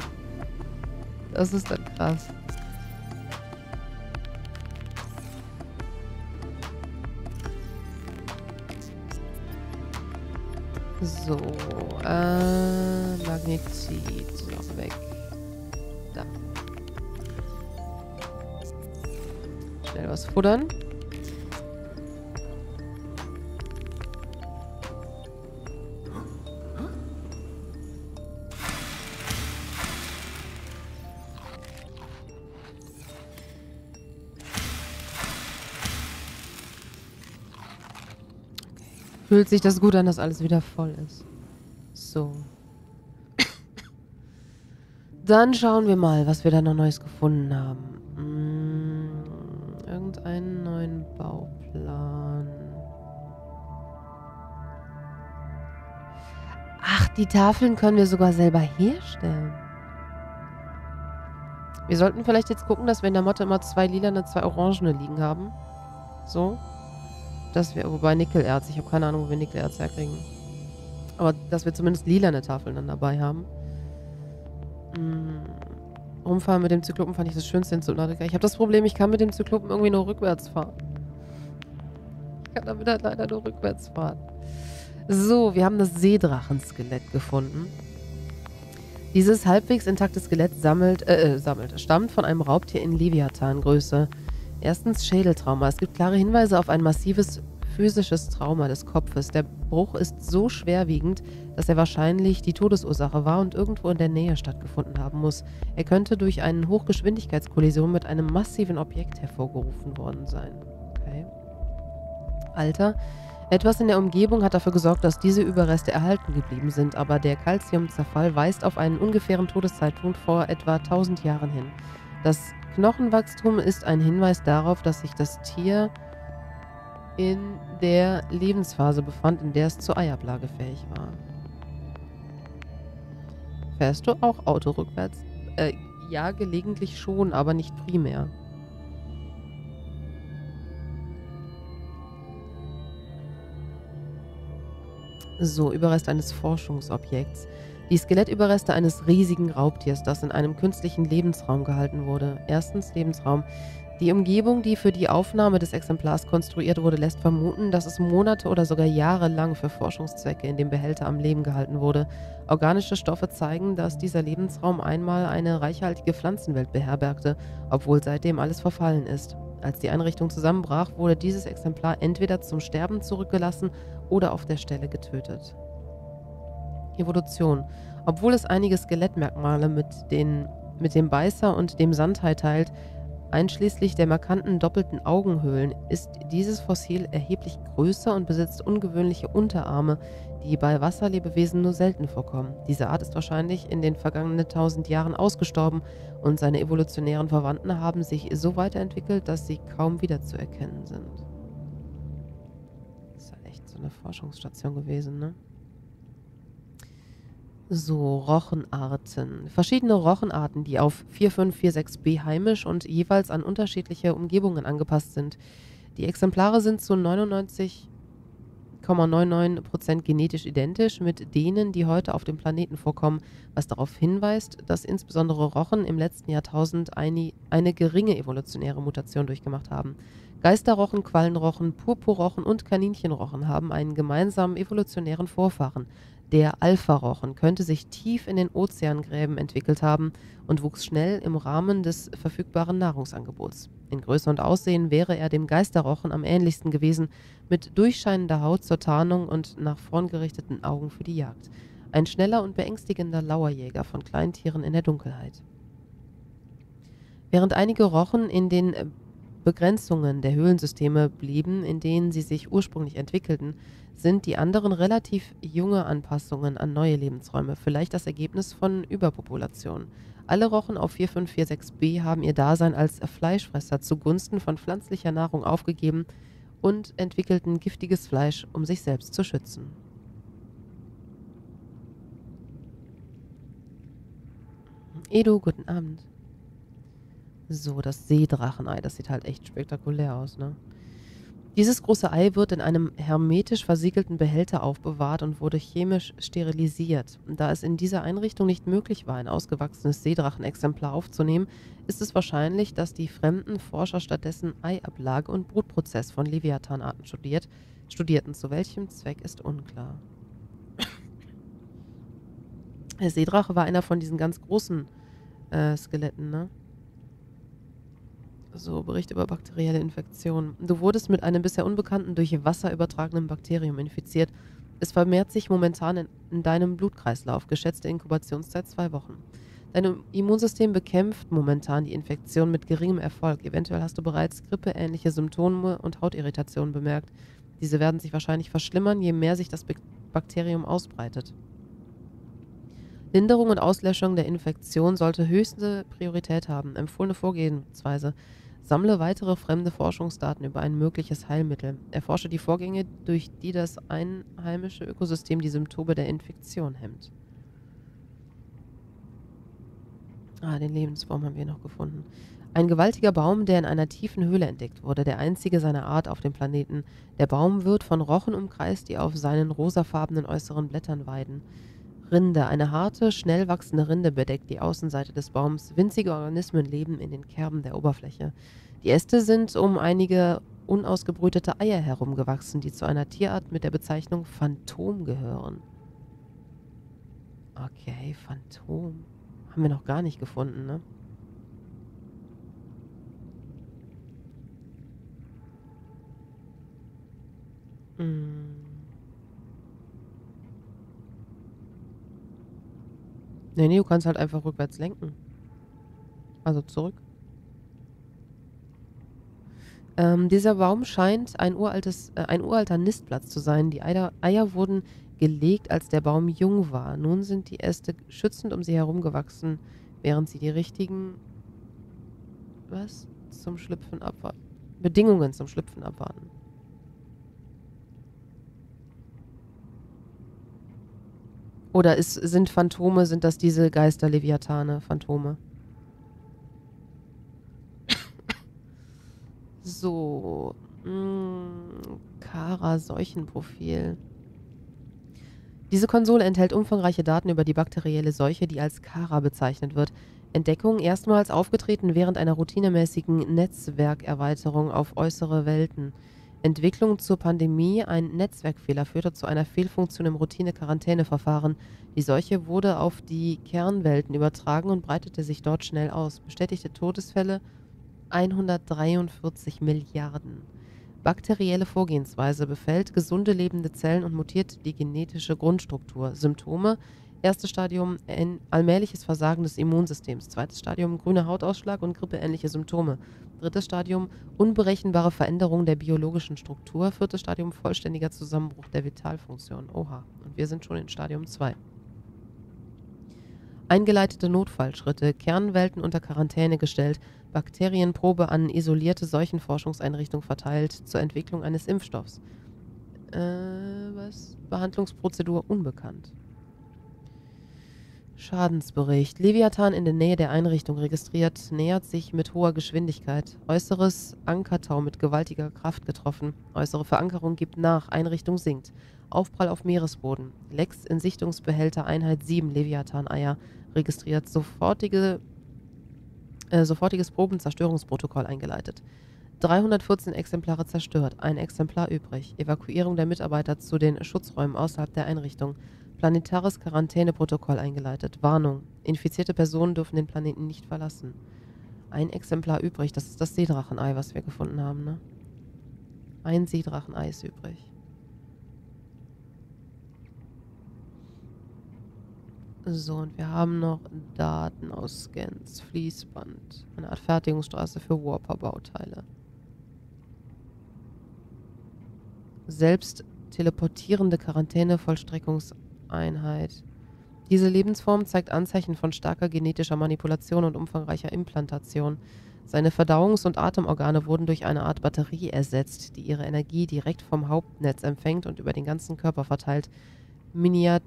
Das ist dann krass. So, äh, Magnetizid Schnell was futtern. Fühlt sich das gut an, dass alles wieder voll ist. So. Dann schauen wir mal, was wir da noch Neues gefunden haben. Hm, irgendeinen neuen Bauplan. Ach, die Tafeln können wir sogar selber herstellen. Wir sollten vielleicht jetzt gucken, dass wir in der Motte immer zwei lilane, zwei orangene liegen haben. So. Dass wir, wobei Nickelerz, ich habe keine Ahnung, wo wir Nickelerz herkriegen. Aber dass wir zumindest lilane Tafeln dann dabei haben. Hm. Rumfahren mit dem Zyklopen fand ich das Schönste in Subnautica. Ich habe das Problem, ich kann mit dem Zyklopen irgendwie nur rückwärts fahren. Ich kann damit halt leider nur rückwärts fahren. So, wir haben das Seedrachenskelett gefunden. Dieses halbwegs intakte Skelett sammelt, äh, äh, sammelt, stammt von einem Raubtier in Leviathan-Größe. Erstens Schädeltrauma. Es gibt klare Hinweise auf ein massives physisches Trauma des Kopfes. Der Bruch ist so schwerwiegend, dass er wahrscheinlich die Todesursache war und irgendwo in der Nähe stattgefunden haben muss. Er könnte durch eine Hochgeschwindigkeitskollision mit einem massiven Objekt hervorgerufen worden sein. Okay. Alter. Etwas in der Umgebung hat dafür gesorgt, dass diese Überreste erhalten geblieben sind, aber der Calciumzerfall weist auf einen ungefähren Todeszeitpunkt vor etwa 1000 Jahren hin. Das Knochenwachstum ist ein Hinweis darauf, dass sich das Tier in der Lebensphase befand, in der es zur Eiablage fähig war. Fährst du auch Auto rückwärts? Äh, ja, gelegentlich schon, aber nicht primär. So, Überreste eines Forschungsobjekts. Die Skelettüberreste eines riesigen Raubtiers, das in einem künstlichen Lebensraum gehalten wurde. Erstens Lebensraum. Die Umgebung, die für die Aufnahme des Exemplars konstruiert wurde, lässt vermuten, dass es Monate oder sogar Jahre lang für Forschungszwecke in dem Behälter am Leben gehalten wurde. Organische Stoffe zeigen, dass dieser Lebensraum einmal eine reichhaltige Pflanzenwelt beherbergte, obwohl seitdem alles verfallen ist. Als die Einrichtung zusammenbrach, wurde dieses Exemplar entweder zum Sterben zurückgelassen oder auf der Stelle getötet. Evolution. Obwohl es einige Skelettmerkmale mit, den, mit dem Beißer und dem Sandhai teilt, Einschließlich der markanten doppelten Augenhöhlen ist dieses Fossil erheblich größer und besitzt ungewöhnliche Unterarme, die bei Wasserlebewesen nur selten vorkommen. Diese Art ist wahrscheinlich in den vergangenen tausend Jahren ausgestorben und seine evolutionären Verwandten haben sich so weiterentwickelt, dass sie kaum wiederzuerkennen sind. Das ist ja echt so eine Forschungsstation gewesen, ne? So, Rochenarten. Verschiedene Rochenarten, die auf 4546b heimisch und jeweils an unterschiedliche Umgebungen angepasst sind. Die Exemplare sind zu 99,99% genetisch identisch mit denen, die heute auf dem Planeten vorkommen, was darauf hinweist, dass insbesondere Rochen im letzten Jahrtausend eine, eine geringe evolutionäre Mutation durchgemacht haben. Geisterrochen, Quallenrochen, Purpurrochen und Kaninchenrochen haben einen gemeinsamen evolutionären Vorfahren, der Alpha-Rochen könnte sich tief in den Ozeangräben entwickelt haben und wuchs schnell im Rahmen des verfügbaren Nahrungsangebots. In Größe und Aussehen wäre er dem Geisterrochen am ähnlichsten gewesen, mit durchscheinender Haut zur Tarnung und nach vorn gerichteten Augen für die Jagd. Ein schneller und beängstigender Lauerjäger von Kleintieren in der Dunkelheit. Während einige Rochen in den Begrenzungen der Höhlensysteme blieben, in denen sie sich ursprünglich entwickelten, sind die anderen relativ junge Anpassungen an neue Lebensräume, vielleicht das Ergebnis von Überpopulation. Alle Rochen auf 4546b haben ihr Dasein als Fleischfresser zugunsten von pflanzlicher Nahrung aufgegeben und entwickelten giftiges Fleisch, um sich selbst zu schützen. Edu, guten Abend. So, das Seedrachenei, das sieht halt echt spektakulär aus, ne? Dieses große Ei wird in einem hermetisch versiegelten Behälter aufbewahrt und wurde chemisch sterilisiert. Da es in dieser Einrichtung nicht möglich war, ein ausgewachsenes Seedrachenexemplar aufzunehmen, ist es wahrscheinlich, dass die fremden Forscher stattdessen Eiablage und Brutprozess von Leviathanarten studiert, studierten. Zu welchem Zweck ist unklar. Der Seedrache war einer von diesen ganz großen äh, Skeletten, ne? So, Bericht über bakterielle Infektionen. Du wurdest mit einem bisher unbekannten, durch Wasser übertragenen Bakterium infiziert. Es vermehrt sich momentan in, in deinem Blutkreislauf. Geschätzte Inkubationszeit zwei Wochen. Dein Immunsystem bekämpft momentan die Infektion mit geringem Erfolg. Eventuell hast du bereits grippeähnliche Symptome und Hautirritationen bemerkt. Diese werden sich wahrscheinlich verschlimmern, je mehr sich das Bakterium ausbreitet. Linderung und Auslöschung der Infektion sollte höchste Priorität haben. Empfohlene Vorgehensweise. Sammle weitere fremde Forschungsdaten über ein mögliches Heilmittel. Erforsche die Vorgänge, durch die das einheimische Ökosystem die Symptome der Infektion hemmt. Ah, den Lebensbaum haben wir noch gefunden. Ein gewaltiger Baum, der in einer tiefen Höhle entdeckt wurde, der einzige seiner Art auf dem Planeten. Der Baum wird von Rochen umkreist, die auf seinen rosafarbenen äußeren Blättern weiden. Rinde. Eine harte, schnell wachsende Rinde bedeckt die Außenseite des Baums. Winzige Organismen leben in den Kerben der Oberfläche. Die Äste sind um einige unausgebrütete Eier herumgewachsen, die zu einer Tierart mit der Bezeichnung Phantom gehören. Okay, Phantom. Haben wir noch gar nicht gefunden, ne? Hm. Nee, nee, du kannst halt einfach rückwärts lenken. Also zurück. Ähm, dieser Baum scheint ein, uraltes, äh, ein uralter Nistplatz zu sein. Die Eier, Eier wurden gelegt, als der Baum jung war. Nun sind die Äste schützend um sie herum gewachsen, während sie die richtigen was zum Schlüpfen abwarten. Bedingungen zum Schlüpfen abwarten. Oder ist, sind Phantome, sind das diese Geister-Leviathane, Phantome? So. Mh, Kara Seuchenprofil. Diese Konsole enthält umfangreiche Daten über die bakterielle Seuche, die als Kara bezeichnet wird. Entdeckung erstmals aufgetreten während einer routinemäßigen Netzwerkerweiterung auf äußere Welten. Entwicklung zur Pandemie. Ein Netzwerkfehler führte zu einer Fehlfunktion im Routine-Quarantäneverfahren. Die Seuche wurde auf die Kernwelten übertragen und breitete sich dort schnell aus. Bestätigte Todesfälle 143 Milliarden. Bakterielle Vorgehensweise befällt gesunde lebende Zellen und mutiert die genetische Grundstruktur. Symptome Erstes Stadium ein allmähliches Versagen des Immunsystems. Zweites Stadium grüner Hautausschlag und grippeähnliche Symptome. Drittes Stadium unberechenbare Veränderung der biologischen Struktur. Viertes Stadium vollständiger Zusammenbruch der Vitalfunktion. Oha, und wir sind schon in Stadium 2. Eingeleitete Notfallschritte, Kernwelten unter Quarantäne gestellt, Bakterienprobe an isolierte Seuchenforschungseinrichtung verteilt zur Entwicklung eines Impfstoffs. Äh, was? Behandlungsprozedur unbekannt. Schadensbericht. Leviathan in der Nähe der Einrichtung registriert, nähert sich mit hoher Geschwindigkeit. Äußeres Ankertau mit gewaltiger Kraft getroffen. Äußere Verankerung gibt nach, Einrichtung sinkt. Aufprall auf Meeresboden. Lex in Sichtungsbehälter Einheit 7 Leviathan-Eier registriert. Sofortige, äh, sofortiges Probenzerstörungsprotokoll eingeleitet. 314 Exemplare zerstört, ein Exemplar übrig. Evakuierung der Mitarbeiter zu den Schutzräumen außerhalb der Einrichtung. Planetares Quarantäneprotokoll eingeleitet. Warnung. Infizierte Personen dürfen den Planeten nicht verlassen. Ein Exemplar übrig. Das ist das Seedrachenei, was wir gefunden haben, ne? Ein Seedrachenei ist übrig. So, und wir haben noch Daten aus Scans, Fließband, eine Art Fertigungsstraße für Warper-Bauteile. Selbst teleportierende Quarantäne-Vollstreckungseinheit. Diese Lebensform zeigt Anzeichen von starker genetischer Manipulation und umfangreicher Implantation. Seine Verdauungs- und Atemorgane wurden durch eine Art Batterie ersetzt, die ihre Energie direkt vom Hauptnetz empfängt und über den ganzen Körper verteilt. Miniat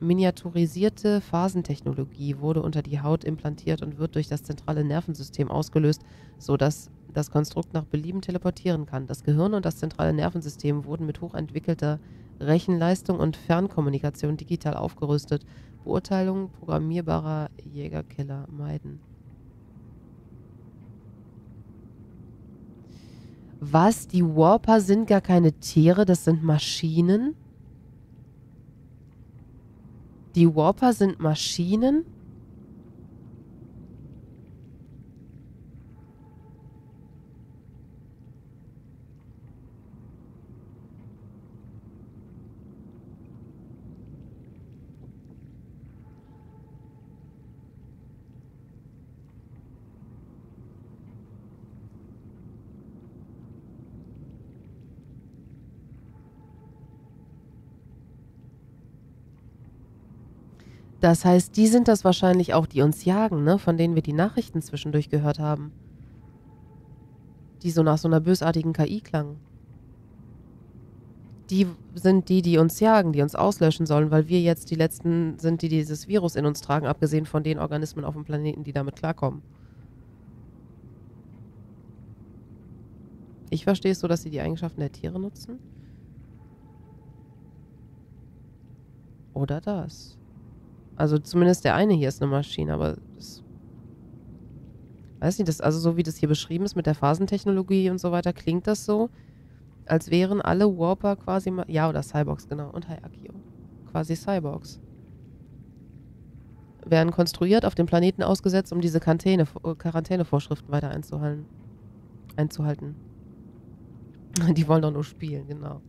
Miniaturisierte Phasentechnologie wurde unter die Haut implantiert und wird durch das zentrale Nervensystem ausgelöst, sodass das Konstrukt nach Belieben teleportieren kann. Das Gehirn und das zentrale Nervensystem wurden mit hochentwickelter Rechenleistung und Fernkommunikation digital aufgerüstet. Beurteilung programmierbarer Jägerkiller meiden. Was? Die Warper sind gar keine Tiere, das sind Maschinen? Die Warper sind Maschinen? Das heißt, die sind das wahrscheinlich auch, die uns jagen, ne? Von denen wir die Nachrichten zwischendurch gehört haben. Die so nach so einer bösartigen KI klangen. Die sind die, die uns jagen, die uns auslöschen sollen, weil wir jetzt die Letzten sind, die dieses Virus in uns tragen, abgesehen von den Organismen auf dem Planeten, die damit klarkommen. Ich verstehe es so, dass sie die Eigenschaften der Tiere nutzen. Oder das. Also zumindest der eine hier ist eine Maschine, aber das. Weiß nicht, das, also so wie das hier beschrieben ist mit der Phasentechnologie und so weiter, klingt das so, als wären alle Warper quasi. Ja, oder Cyborgs, genau. Und Hayakio. Quasi Cyborgs. werden konstruiert, auf dem Planeten ausgesetzt, um diese Quarantäne, Quarantänevorschriften weiter einzuhalten. einzuhalten. Die wollen doch nur spielen, genau.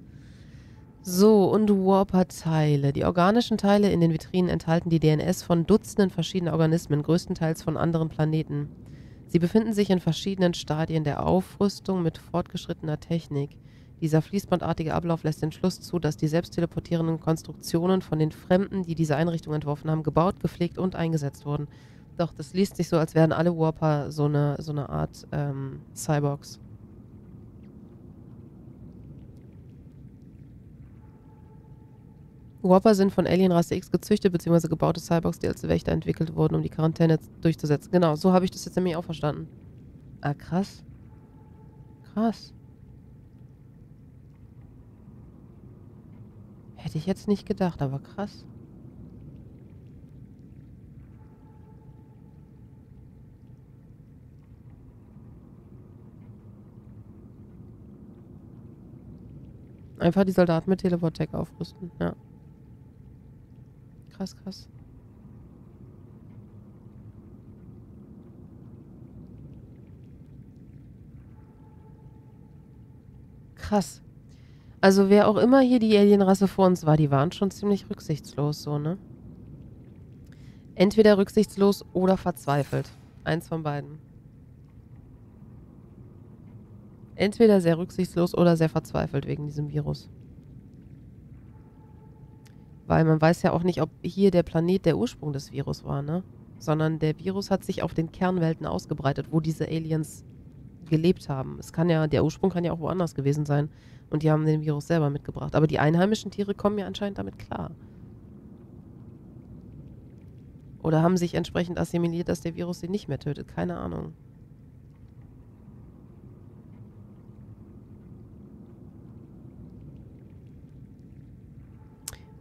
So, und Warper-Teile. Die organischen Teile in den Vitrinen enthalten die DNS von Dutzenden verschiedener Organismen, größtenteils von anderen Planeten. Sie befinden sich in verschiedenen Stadien der Aufrüstung mit fortgeschrittener Technik. Dieser fließbandartige Ablauf lässt den Schluss zu, dass die selbstteleportierenden Konstruktionen von den Fremden, die diese Einrichtung entworfen haben, gebaut, gepflegt und eingesetzt wurden. Doch, das liest sich so, als wären alle Warper so eine, so eine Art ähm, Cyborgs. Warper sind von Alien-Rasse X gezüchtet bzw. gebaute Cyborgs, die als Wächter entwickelt wurden, um die Quarantäne durchzusetzen. Genau, so habe ich das jetzt nämlich auch verstanden. Ah, krass. Krass. Hätte ich jetzt nicht gedacht, aber krass. Einfach die Soldaten mit Teleport-Tech aufrüsten, ja. Krass, krass. Krass. Also wer auch immer hier die Alienrasse vor uns war, die waren schon ziemlich rücksichtslos, so, ne? Entweder rücksichtslos oder verzweifelt. Eins von beiden. Entweder sehr rücksichtslos oder sehr verzweifelt wegen diesem Virus. Weil man weiß ja auch nicht, ob hier der Planet der Ursprung des Virus war, ne? Sondern der Virus hat sich auf den Kernwelten ausgebreitet, wo diese Aliens gelebt haben. Es kann ja, der Ursprung kann ja auch woanders gewesen sein. Und die haben den Virus selber mitgebracht. Aber die einheimischen Tiere kommen ja anscheinend damit klar. Oder haben sich entsprechend assimiliert, dass der Virus sie nicht mehr tötet. Keine Ahnung.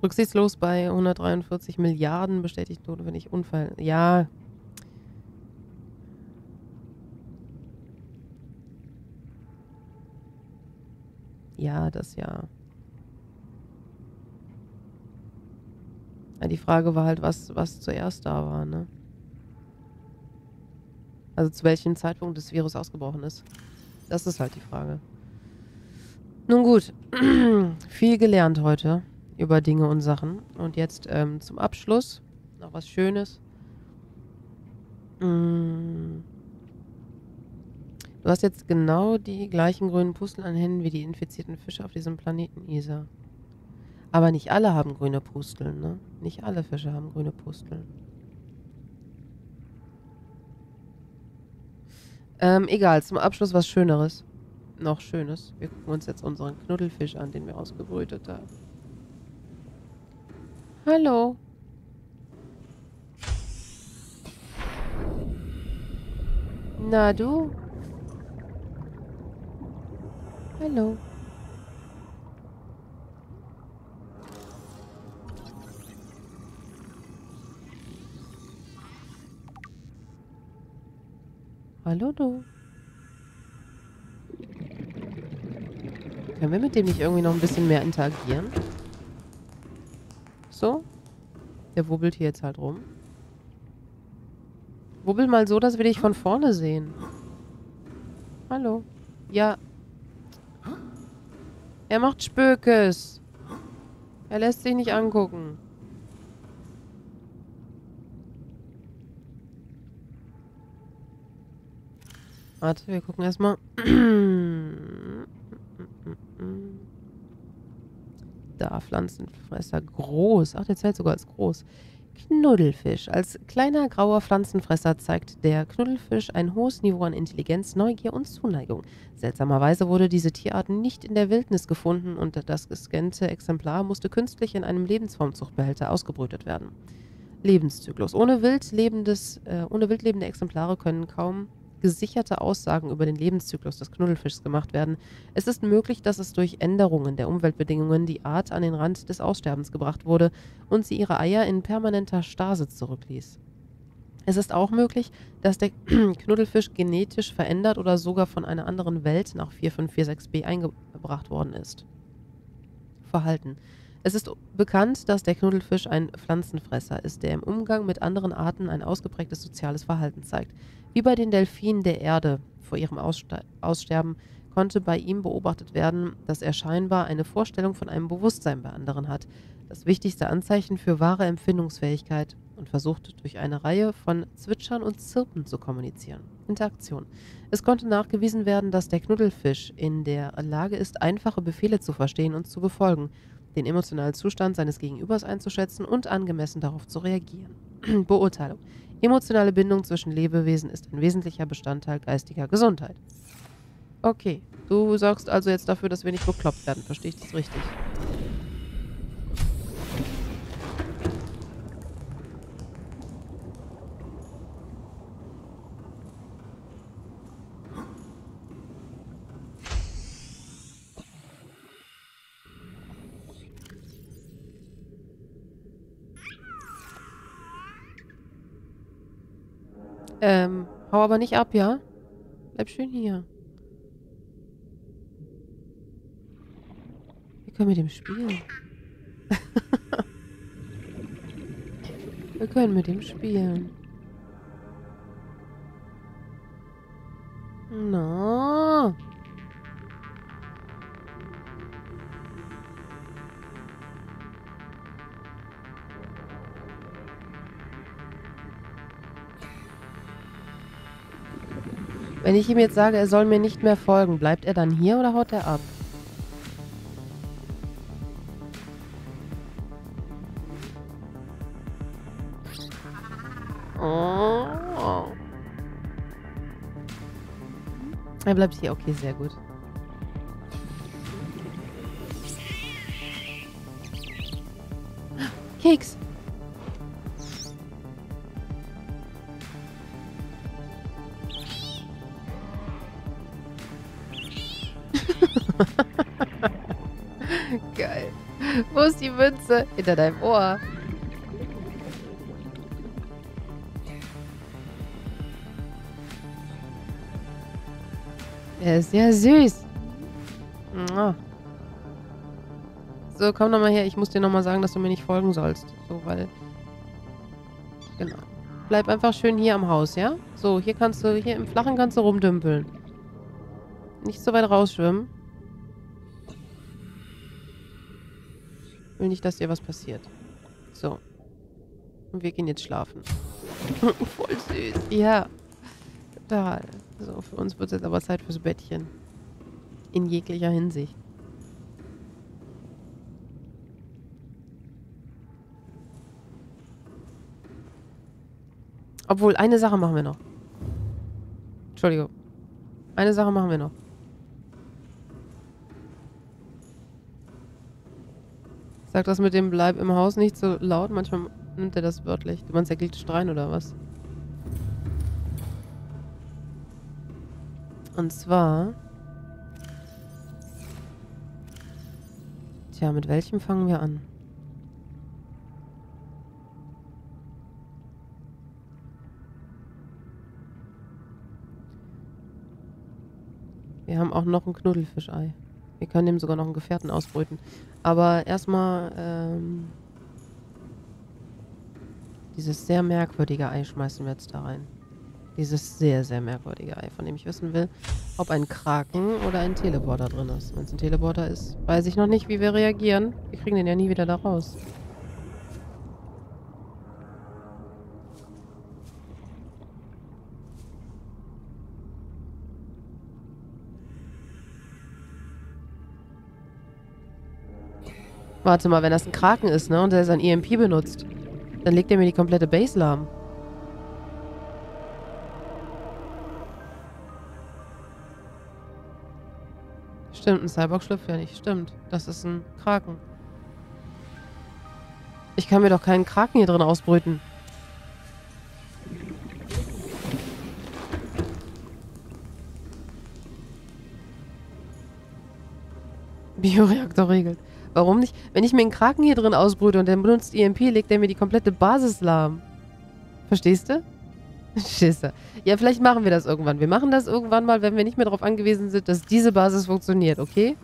Rücksichtslos bei 143 Milliarden bestätigt notwendig Unfall. Ja. Ja, das ja. ja. Die Frage war halt, was, was zuerst da war, ne? Also zu welchem Zeitpunkt das Virus ausgebrochen ist. Das ist halt die Frage. Nun gut, viel gelernt heute über Dinge und Sachen. Und jetzt ähm, zum Abschluss noch was Schönes. Mm. Du hast jetzt genau die gleichen grünen Pusteln an Händen wie die infizierten Fische auf diesem Planeten Isa. Aber nicht alle haben grüne Pusteln, ne? Nicht alle Fische haben grüne Pusteln. Ähm, egal, zum Abschluss was Schöneres. Noch Schönes. Wir gucken uns jetzt unseren Knuddelfisch an, den wir ausgebrütet haben. Hallo. Na du? Hallo. Hallo du. Können wir mit dem nicht irgendwie noch ein bisschen mehr interagieren? So. Der wubbelt hier jetzt halt rum. Wubbel mal so, dass wir dich von vorne sehen. Hallo. Ja. Er macht Spökes. Er lässt sich nicht angucken. Warte, wir gucken erstmal. da. Pflanzenfresser. Groß. Ach, der zählt sogar als groß. Knuddelfisch. Als kleiner grauer Pflanzenfresser zeigt der Knuddelfisch ein hohes Niveau an Intelligenz, Neugier und Zuneigung. Seltsamerweise wurde diese Tierart nicht in der Wildnis gefunden und das gescannte Exemplar musste künstlich in einem Lebensformzuchtbehälter ausgebrütet werden. Lebenszyklus. Ohne, wild lebendes, äh, ohne wildlebende Exemplare können kaum gesicherte Aussagen über den Lebenszyklus des Knuddelfischs gemacht werden. Es ist möglich, dass es durch Änderungen der Umweltbedingungen die Art an den Rand des Aussterbens gebracht wurde und sie ihre Eier in permanenter Stase zurückließ. Es ist auch möglich, dass der Knuddelfisch genetisch verändert oder sogar von einer anderen Welt nach 4546b eingebracht worden ist. Verhalten. Es ist bekannt, dass der Knuddelfisch ein Pflanzenfresser ist, der im Umgang mit anderen Arten ein ausgeprägtes soziales Verhalten zeigt. Wie bei den Delfinen der Erde vor ihrem Ausste Aussterben konnte bei ihm beobachtet werden, dass er scheinbar eine Vorstellung von einem Bewusstsein bei anderen hat, das wichtigste Anzeichen für wahre Empfindungsfähigkeit und versucht durch eine Reihe von Zwitschern und Zirpen zu kommunizieren. Interaktion. Es konnte nachgewiesen werden, dass der Knuddelfisch in der Lage ist, einfache Befehle zu verstehen und zu befolgen, den emotionalen Zustand seines Gegenübers einzuschätzen und angemessen darauf zu reagieren. Beurteilung. Emotionale Bindung zwischen Lebewesen ist ein wesentlicher Bestandteil geistiger Gesundheit. Okay, du sorgst also jetzt dafür, dass wir nicht bekloppt werden. Verstehe ich das richtig? Ähm, hau aber nicht ab, ja? Bleib schön hier. Wir können mit dem spielen. Wir können mit dem spielen. Wenn ich ihm jetzt sage, er soll mir nicht mehr folgen, bleibt er dann hier oder haut er ab? Oh. Er bleibt hier. Okay, sehr gut. Keks. Münze? Hinter deinem Ohr. Er ist sehr süß. So, komm doch mal her. Ich muss dir noch mal sagen, dass du mir nicht folgen sollst. So, weil... Genau. Bleib einfach schön hier am Haus, ja? So, hier kannst du... Hier im Flachen kannst du rumdümpeln. Nicht so weit rausschwimmen. Will nicht, dass dir was passiert. So. Und wir gehen jetzt schlafen. Voll süß. Ja. Total. So, für uns wird es jetzt aber Zeit fürs Bettchen. In jeglicher Hinsicht. Obwohl, eine Sache machen wir noch. Entschuldigung. Eine Sache machen wir noch. Sag das mit dem Bleib im Haus nicht so laut. Manchmal nimmt er das wörtlich. Du meinst, er gilt Strein oder was? Und zwar... Tja, mit welchem fangen wir an? Wir haben auch noch ein Knuddelfischei. Wir können dem sogar noch einen Gefährten ausbrüten. Aber erstmal, ähm, dieses sehr merkwürdige Ei schmeißen wir jetzt da rein. Dieses sehr, sehr merkwürdige Ei, von dem ich wissen will, ob ein Kraken oder ein Teleporter drin ist. Wenn es ein Teleporter ist, weiß ich noch nicht, wie wir reagieren. Wir kriegen den ja nie wieder da raus. Warte mal, wenn das ein Kraken ist, ne, und der sein EMP benutzt, dann legt er mir die komplette Base lahm. Stimmt, ein Cyborg schlüpft ja nicht. Stimmt, das ist ein Kraken. Ich kann mir doch keinen Kraken hier drin ausbrüten. Bioreaktor regelt. Warum nicht? Wenn ich mir einen Kraken hier drin ausbrüte und der benutzt EMP, legt er mir die komplette Basis lahm. Verstehst du? Schisse. Ja, vielleicht machen wir das irgendwann. Wir machen das irgendwann mal, wenn wir nicht mehr darauf angewiesen sind, dass diese Basis funktioniert, okay?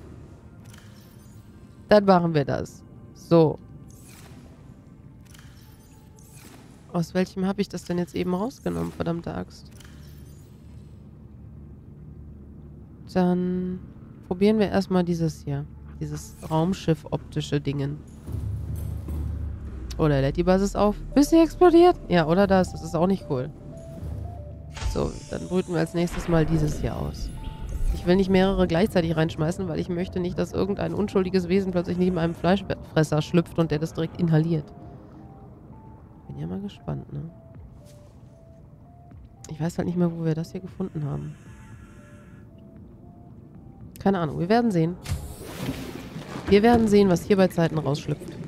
Dann machen wir das. So. Aus welchem habe ich das denn jetzt eben rausgenommen, verdammte Axt? Dann probieren wir erstmal dieses hier. Dieses Raumschiff-optische Dingen. Oder lädt die Basis auf, bis sie explodiert? Ja, oder das. Das ist auch nicht cool. So, dann brüten wir als nächstes mal dieses hier aus. Ich will nicht mehrere gleichzeitig reinschmeißen, weil ich möchte nicht, dass irgendein unschuldiges Wesen plötzlich neben einem Fleischfresser schlüpft und der das direkt inhaliert. Bin ja mal gespannt, ne? Ich weiß halt nicht mehr, wo wir das hier gefunden haben. Keine Ahnung, wir werden sehen. Wir werden sehen, was hier bei Zeiten rausschlüpft.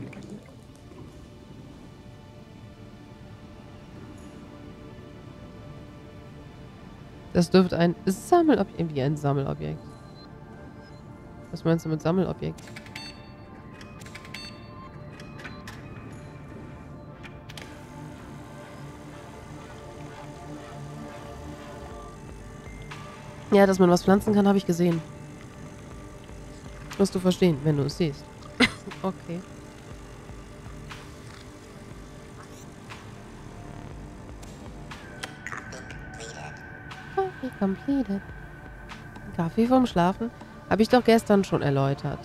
Das dürfte ein Sammelobjekt. Wie ein Sammelobjekt. Was meinst du mit Sammelobjekt? Ja, dass man was pflanzen kann, habe ich gesehen. Wirst du verstehen, wenn du es siehst. okay. Coffee completed. Kaffee vom Schlafen? Habe ich doch gestern schon erläutert.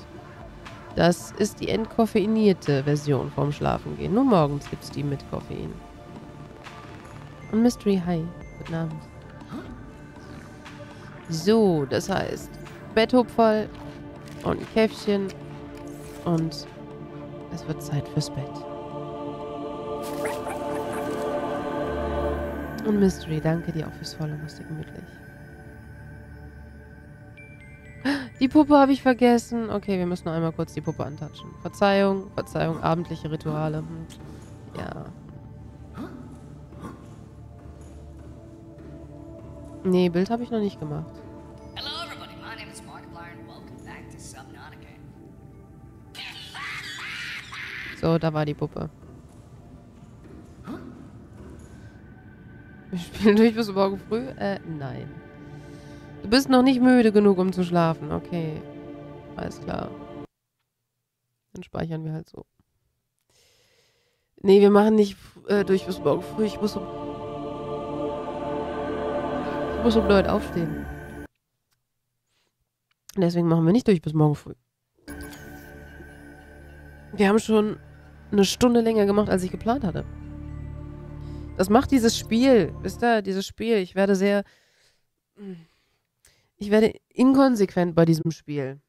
Das ist die entkoffeinierte Version vom Schlafengehen. Nur morgens gibt es die mit Koffein. Und Mystery Hi. Guten Abend. So, das heißt, Betthub voll und ein Käffchen und es wird Zeit fürs Bett. Und Mystery, danke dir auch fürs volle Musste gemütlich. Die Puppe habe ich vergessen. Okay, wir müssen noch einmal kurz die Puppe antatschen. Verzeihung, Verzeihung, abendliche Rituale. Hm. Ja. Nee, Bild habe ich noch nicht gemacht. So, da war die Puppe. Wir spielen durch bis morgen früh? Äh, nein. Du bist noch nicht müde genug, um zu schlafen. Okay. Alles klar. Dann speichern wir halt so. Nee, wir machen nicht äh, durch bis morgen früh. Ich muss um... Ich muss um 9 aufstehen. Deswegen machen wir nicht durch bis morgen früh. Wir haben schon eine Stunde länger gemacht, als ich geplant hatte. Das macht dieses Spiel. Wisst ihr, dieses Spiel. Ich werde sehr. Ich werde inkonsequent bei diesem Spiel.